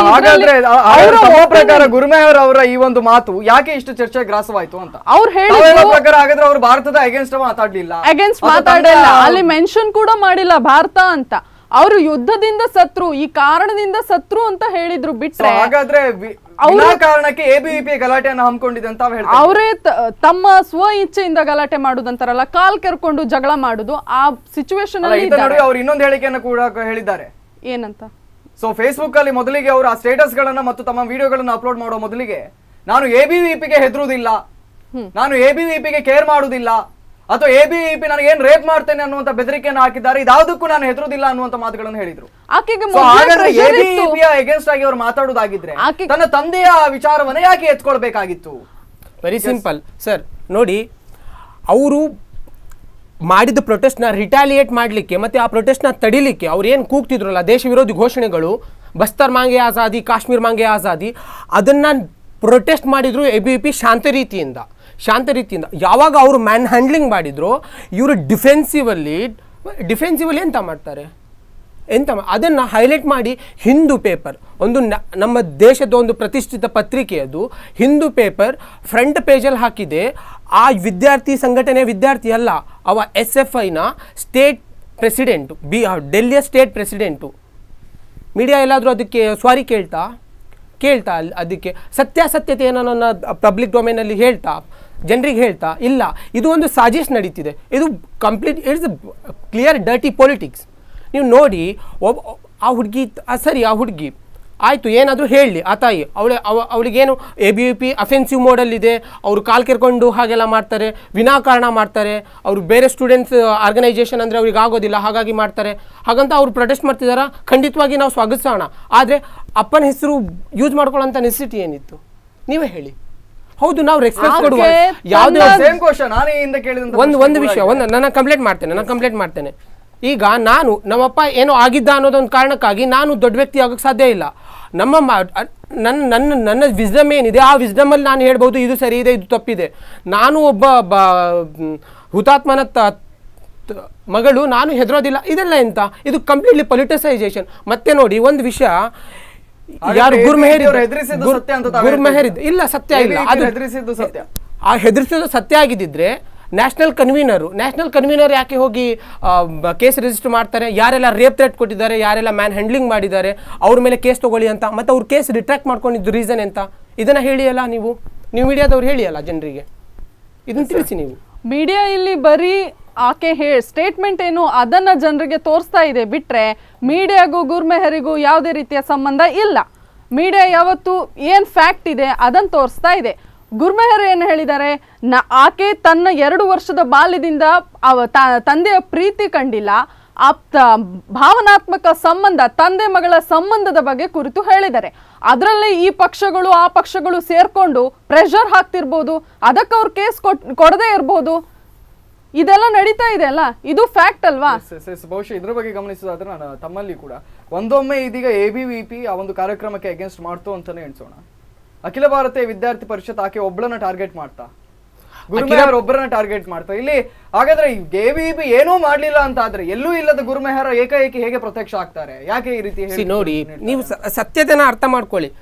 ಪ್ರಕಾರ opinion- ಅವರ ಈ ಒಂದು ಮಾತು ಯಾಕೆ ಇಷ್ಟು ಚರ್ಚೆ ಗ್ರಾಸವಾಯ್ತು ಅಂತ? ಅವ್ರು ಹೇಳಿ ಹೇಳೋ ಹೇಳಿದ್ರು ಪ್ರಕಾರ ಹಾಗಾದ್ರೆ ಅವರು ಭಾರತದ ಅಗೇನ್ಸ್ಟ್ ಮಾತಾಡ್ಲಿಲ್ಲ. ಅಗೇನ್ಸ್ಟ್ ಮಾತಾಡಲಿಲ್ಲ. ಮಾತಾಡಲ್ಲ ಅಲ್ಲಿ ಮೆನ್ಷನ್ ಕೂಡ ಮಾಡಿಲ್ಲ ಭಾರತ ಅಂತ. ಅವರು ಯುದ್ಧದಿಂದ ಸತ್ರು ಈ ಕಾರಣದಿಂದ ಸತ್ರು ಅಂತ ಹೇಳಿದ್ರು ಬಿಟ್ರೆ ಹಾಗಾದ್ರೆ ಕಾರಣಕ್ಕೆ ಎಬಿವಿಪಿ ಗಲಾಟೆಯನ್ನು ಹಮ್ಮಿಕೊಂಡಿದೆ ಅಂತ ಅವ್ರು ತಮ್ಮ ಸ್ವ ಇಚ್ಛೆಯಿಂದ ಗಲಾಟೆ ಮಾಡುದಂತಾರಲ್ಲ ಕಾಲ್ ಕರ್ಕೊಂಡು ಜಗಳ ಮಾಡುದು ಆ ಸಿಚುವೇಶನ್ ನಡುವೆ ಅವ್ರು ಇನ್ನೊಂದು ಹೇಳಿಕೆಯನ್ನು ಕೂಡ ಹೇಳಿದ್ದಾರೆ. ಏನಂತ? ಸೊ ಫೇಸ್ಬುಕ್ ಅಲ್ಲಿ ಮೊದಲಿಗೆ ಅವರು ಆ ಸ್ಟೇಟಸ್ ಗಳನ್ನ ಮತ್ತು ತಮ್ಮ ವಿಡಿಯೋಗಳನ್ನ ಅಪ್ಲೋಡ್ ಮಾಡೋ ಮೊದಲಿಗೆ ನಾನು ಎಬಿವಿಪಿಗೆ ಹೆದರುವುದಿಲ್ಲ. ನಾನು ಎಬಿವಿಪಿಗೆ ಕೇರ್ ಮಾಡುವುದಿಲ್ಲ. ಅಥವಾ ಎ ಬಿ ನನಗೆ ಏನ್ ರೇಪ್ ಮಾಡ್ತೇನೆ ಅನ್ನುವಂತ ಬೆದರಿಕೆಯನ್ನು ಹಾಕಿದ್ದಾರೆ ಇದಾವುದಕ್ಕೂ ನಾನು ಹೆದರುದಿಲ್ಲ ಅನ್ನುವಂತ ಮಾತುಗಳನ್ನು ಹೇಳಿದ್ರು. ಹಾಗಾದ್ರೆ. ಎಬಿವಿಪಿಯ ಅಗೇನ್ಸ್ಟ್ ಆಗಿ ಅವರು ಮಾತಾಡುವುದಾಗಿದ್ರೆ ಆಕೆ- ತನ್ನ ತಂದೆಯ ವಿಚಾರವನ್ನ ಯಾಕೆ ಎತ್ಕೊಳ್ಬೇಕಾಗಿತ್ತು? ವೆರಿ ಸಿಂಪಲ್ ಸರ್ ನೋಡಿ ಅವರು ಮಾಡಿದ ಪ್ರೊಟೆಸ್ಟ್ನ ರಿಟಾಲಿಯೇಟ್ ಮಾಡಲಿಕ್ಕೆ ಮತ್ತೆ ಆ ಪ್ರೊಟೆಸ್ಟ್ನ ತಡಿಲಿಕ್ಕೆ ಅವ್ರು ಏನು ಕೂಗ್ತಿದ್ರಲ್ಲ ದೇಶ ವಿರೋಧಿ ಘೋಷಣೆಗಳು ಬಸ್ತರ್ ಮಾಂಗೆ ಆಜಾದಿ ಕಾಶ್ಮೀರ್ ಮಾಂಗೆ ಆಜಾದಿ ಅದನ್ನು ಪ್ರೊಟೆಸ್ಟ್ ಮಾಡಿದ್ರು ಎ ಬಿ ಪಿ ಶಾಂತ ರೀತಿಯಿಂದ. ಶಾಂತ ರೀತಿಯಿಂದ. ಯಾವಾಗ ಅವರು ಮ್ಯಾನ್ ಹ್ಯಾಂಡ್ಲಿಂಗ್ ಮಾಡಿದ್ರು, ಇವರು ಡಿಫೆನ್ಸಿವಲ್ಲಿ ಡಿಫೆನ್ಸಿವಲ್ಲಿ ಎಂತ ಮಾಡ್ತಾರೆ? ಎಂತ ಅದನ್ನು ಹೈಲೈಟ್ ಮಾಡಿ ಹಿಂದೂ ಪೇಪರ್ ಒಂದು ನಮ್ಮ ದೇಶದ ಒಂದು ಪ್ರತಿಷ್ಠಿತ ಪತ್ರಿಕೆ ಅದು. ಹಿಂದೂ ಪೇಪರ್ ಫ್ರಂಟ್ ಪೇಜಲ್ಲಿ ಹಾಕಿದೆ. ಆ ವಿದ್ಯಾರ್ಥಿ ಸಂಘಟನೆ ವಿದ್ಯಾರ್ಥಿ ಅಲ್ಲ, ಅವ ಎಸ್ ಎಫ್ ಐನ ಸ್ಟೇಟ್ ಪ್ರೆಸಿಡೆಂಟು ಬಿ ಡೆಲ್ಲಿಯ ಸ್ಟೇಟ್ ಪ್ರೆಸಿಡೆಂಟು ಮೀಡಿಯಾ ಎಲ್ಲಾದರೂ ಅದಕ್ಕೆ ಸ್ವಾರಿ ಕೇಳ್ತಾ? ಕೇಳ್ತಾ ಅಲ್ಲಿ, ಅದಕ್ಕೆ ಸತ್ಯಾಸತ್ಯತೆ ಏನೋ ನನ್ನ ಪಬ್ಲಿಕ್ ಡೊಮೇನಲ್ಲಿ ಹೇಳ್ತಾ? ಜನರಿಗೆ ಹೇಳ್ತಾ, ಇಲ್ಲ, ಇದು ಒಂದು ಸಾಜಿಶ್ ನಡೀತಿದೆ. ಇದು complete it's clear dirty politics ನೀವು ನೋಡಿ ಒಬ್ಬ ಆ ಹುಡುಗಿ ಸರಿ, ಆ ಹುಡುಗಿ, ಆಯಿತು, ಏನಾದರೂ ಹೇಳಲಿ ಆ ತಾಯಿ, ಅವಳ, ಅವ, ಅವಳಿಗೇನು A B U P offensive ಮೋಡಲ್ಲಿದೆ ಅವರು ಕಾಲು ಕೆರ್ಕೊಂಡು ಹಾಗೆಲ್ಲ ಮಾಡ್ತಾರೆ, ವಿನಾಕಾರಣ ಮಾಡ್ತಾರೆ, ಅವರು ಬೇರೆ ಸ್ಟೂಡೆಂಟ್ಸ್ ಆರ್ಗನೈಸೇಷನ್ ಅಂದರೆ ಅವ್ರಿಗೆ ಆಗೋದಿಲ್ಲ, ಹಾಗಾಗಿ ಮಾಡ್ತಾರೆ. ಹಾಗಂತ ಅವರು ಪ್ರೊಟೆಸ್ಟ್ ಮಾಡ್ತಿದಾರಾ? ಖಂಡಿತವಾಗಿ ನಾವು ಸ್ವಾಗತಿಸೋಣ. ಆದರೆ, ಅಪ್ಪನ ಹೆಸರು ಯೂಸ್ ಮಾಡ್ಕೊಳ್ಳೋಂಥ ನೆಸಿಟಿ ಏನಿತ್ತು? ನೀವೇ ಹೇಳಿ. ಹೌದು ನಾವು ರೆಸ್ಪೆಕ್ಟ್ ಕೊಡುವ ಆಕೆ ಯಾವುದೇ ತನ್ನ- ಸೇಮ್ ಕ್ವಶನ್ ನಾನೇ ಹಿಂದೆ ಕೇಳಿದಂತ ಒಂದು ಒಂದು ವಿಷಯ ಒಂದು ನಾನು ಕಂಪ್ಲೇಂಟ್ ಮಾಡ್ತೇನೆ ನಾನು ಕಂಪ್ಲೇಂಟ್ ಮಾಡ್ತೇನೆ. ಈಗ ನಾನು ನಮ್ಮಪ್ಪ ಏನೋ ಆಗಿದ್ದ ಅನ್ನೋದೊಂದು ಕಾರಣಕ್ಕಾಗಿ ನಾನು ದೊಡ್ಡ ವ್ಯಕ್ತಿ ಆಗೋಕ್ಕೆ ಸಾಧ್ಯ ಇಲ್ಲ. ನಮ್ಮ ನನ್ನ ನನ್ನ ನನ್ನ ನನ್ನ ವಿಸ್ಡಮ್ ಏನಿದೆ ಆ ವಿಸ್ಡಮಲ್ಲಿ ನಾನು ಹೇಳ್ಬೋದು ಇದು ಸರಿ ಇದೆ ಇದು ತಪ್ಪಿದೆ. ನಾನು ಒಬ್ಬ ಬ ಹುತಾತ್ಮನ ಮಗಳು ನಾನು ಹೆದರೋದಿಲ್ಲ. ಇದೆಲ್ಲ ಎಂತ? ಇದು ಕಂಪ್ಲೀಟ್ಲಿ ಪೊಲಿಟಿಸೈಸೇಷನ್ ಮತ್ತೆ ನೋಡಿ ಒಂದು ವಿಷಯ ಯಾರು ಗುರ್ಮೆಹರ್ ಅಂತ ಗುರ್ಮೆಹರ್? ಇಲ್ಲ ಸತ್ಯ ಇಲ್ಲ. ಅದು ಹೆದರಿಸಿದ್ದು ಸತ್ಯ. ಆ ಹೆದರಿಸಿದ್ದು ಸತ್ಯ ಆಗಿದ್ದಿದ್ರೆ ನ್ಯಾಷನಲ್ ಕನ್ವೀನರು ನ್ಯಾಷನಲ್ ಕನ್ವೀನರ್ ಯಾಕೆ ಹೋಗಿ ಕೇಸ್ ರಿಜಿಸ್ಟರ್ ಮಾಡ್ತಾರೆ? ಯಾರೆಲ್ಲ ರೇಪ್ ಥ್ರೆಟ್ ಕೊಟ್ಟಿದ್ದಾರೆ? ಯಾರೆಲ್ಲ ಮ್ಯಾನ್ ಹ್ಯಾಂಡ್ಲಿಂಗ್ ಮಾಡಿದ್ದಾರೆ? ಅವ್ರ ಮೇಲೆ ಕೇಸ್ ತಗೊಳ್ಳಿ ಅಂತ. ಮತ್ತೆ ಅವ್ರ ಕೇಸ್ ರಿಟ್ರಾಕ್ಟ್ ಮಾಡ್ಕೊಂಡಿದ್ದು ರೀಸನ್ ಎಂತ? ಇದನ್ನ ಹೇಳಿಯಲ್ಲ ನೀವು? ನೀವು ಮೀಡಿಯಾದವ್ರು ಹೇಳಿಯಲ್ಲ ಜನರಿಗೆ? ಇದನ್ನ ತಿಳಿಸಿ ನೀವು. ಮೀಡಿಯಾ ಇಲ್ಲಿ ಬರೀ ಆಕೆ ಹೇ ಸ್ಟೇಟ್ಮೆಂಟ್ ಏನು ಅದನ್ನು ಜನರಿಗೆ ತೋರಿಸ್ತಾ ಇದೆ ಬಿಟ್ಟರೆ ಮೀಡಿಯಾಗೂ ಗುರ್ಮೆಹರಿಗೂ ಯಾವುದೇ ರೀತಿಯ ಸಂಬಂಧ ಇಲ್ಲ. ಮೀಡಿಯಾ ಯಾವತ್ತು ಏನು ಫ್ಯಾಕ್ಟ್ ಇದೆ ಅದನ್ನು ತೋರಿಸ್ತಾ ಇದೆ. ಗುರ್ಮೆಹರ್ ಏನು ಹೇಳಿದ್ದಾರೆ? ನ ಆಕೆ ತನ್ನ ಎರಡು ವರ್ಷದ ಬಾಲ್ಯದಿಂದ ಅವ ತಂದೆಯ ಪ್ರೀತಿ ಕಂಡಿಲ್ಲ. ಆ ತ- ಭಾವನಾತ್ಮಕ ಸಂಬಂಧ, ತಂದೆ ಮಗಳ ಸಂಬಂಧದ ಬಗ್ಗೆ ಕುರಿತು ಹೇಳಿದ್ದಾರೆ. ಅದರಲ್ಲಿ ಈ ಪಕ್ಷಗಳು, ಆ ಪಕ್ಷಗಳು ಸೇರ್ಕೊಂಡು ಪ್ರೆಷರ್ ಹಾಕ್ತಿರ್ಬೋದು. ಅದಕ್ಕೆ ಅವ್ರು ಕೇಸ್ ಕೊಡದೇ ಇರ್ಬೋದು. ಇದೆಲ್ಲ ನಡೀತಾ ಇದೆ ಅಲ್ಲ? ಇದು ಫ್ಯಾಕ್ಟ್ ಅಲ್ವಾ? Yes, yes, yes. ಬಹುಶಃ ಇದ್ರ ಬಗ್ಗೆ ಗಮನಿಸೋದಾದ್ರೆ ನಾನು ತಮ್ಮಲ್ಲಿ ಕೂಡ. ಒಂದೊಮ್ಮೆ ಇದೀಗ ಎ ಬಿ ವಿ ಪಿ ಆ ಒಂದು ಕಾರ್ಯಕ್ರಮಕ್ಕೆ ಅಗೇನ್ಸ್ಟ್ ಮಾಡ್ತು ಅಂತಾನೆ ಎಣಿಸೋಣ. ಅಖಿಲ ಭಾರತೀಯ ವಿದ್ಯಾರ್ಥಿ ಪರಿಷತ್ ಆಕೆ ಒಬ್ಬಳನ್ನ ಟಾರ್ಗೆಟ್ ಮಾಡ್ತಾ. ಗುರುಮೆಹರ್ ಒಬ್ಬರನ್ನ ಟಾರ್ಗೆಟ್ ಮಾಡ್ತಾ. ಇಲ್ಲಿ ಹಾಗಾದ್ರೆ ಎ ಬಿ ಪಿ ಏನೂ ಮಾಡ್ಲಿಲ್ಲ ಅಂತ ಆದ್ರೆ ಎಲ್ಲೂ ಇಲ್ಲದ ಗುರುಮೆಹರ ಏಕಾಏಕಿ ಹೇಗೆ ಪ್ರತ್ಯಕ್ಷ ಆಗ್ತಾರೆ? ಯಾಕೆ ಈ ರೀತಿ ನೋಡಿ? ನೀವು ಸ- ಸತ್ಯತೆನ ಅರ್ಥ ಮಾಡ್ಕೊಳ್ಳಿ.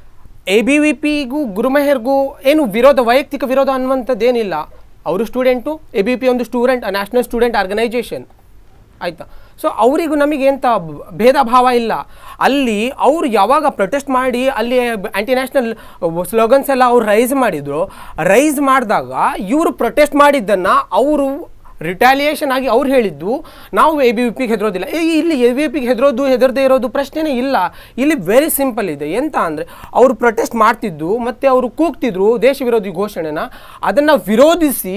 ಎ ಬಿ ವಿ ಪಿಗೂ ಗುರುಮೆಹರ್ಗೂ ಏನು ವಿರೋಧ ವೈಯಕ್ತಿಕ ವಿರೋಧ ಅನ್ನುವಂಥದ್ದೇನಿಲ್ಲ. ಅವರು ಸ್ಟೂಡೆಂಟು ಎ ಬಿ ಪಿ ಒಂದು ಸ್ಟೂಡೆಂಟ್ ನ್ಯಾಷನಲ್ ಸ್ಟೂಡೆಂಟ್ ಆರ್ಗನೈಜೇಷನ್ ಆಯಿತಾ? ಸೊ ಅವರಿಗೂ ನಮಗೆ ಎಂಥ ಬ- ಭೇದ ಭಾವ ಇಲ್ಲ. ಅಲ್ಲಿ ಅವರು ಯಾವಾಗ ಪ್ರೊಟೆಸ್ಟ್ ಮಾಡಿ, ಅಲ್ಲಿ ಆ್ಯಂಟಿ ನ್ಯಾಷನಲ್ ಸ್ಲೋಗನ್ಸ್ ಎಲ್ಲ ಅವ್ರು ರೈಸ್ ಮಾಡಿದರು ರೈಸ್ ಮಾಡಿದಾಗ ಇವರು ಪ್ರೊಟೆಸ್ಟ್ ಮಾಡಿದ್ದನ್ನು ಅವರು ರಿಟಾಲಿಯೇಷನ್ ಆಗಿ ಅವ್ರು ಹೇಳಿದ್ದು, ನಾವು ಎ ಬಿ ವಿ ಪಿಗೆ ಹೆದರೋದಿಲ್ಲ. ಇಲ್ಲಿ ಎ ಬಿ ಪಿಗೆ ಹೆದರೋದು, ಹೆದರದೇ ಇರೋದು ಪ್ರಶ್ನೆನೇ ಇಲ್ಲ. ಇಲ್ಲಿ ವೆರಿ ಸಿಂಪಲ್ ಇದೆ. ಎಂತ ಅಂದರೆ, ಅವರು ಪ್ರೊಟೆಸ್ಟ್ ಮಾಡ್ತಿದ್ದು, ಮತ್ತು ಅವರು ಕೂಗ್ತಿದ್ರು ದೇಶ ವಿರೋಧಿ ಘೋಷಣೆನ, ಅದನ್ನು ವಿರೋಧಿಸಿ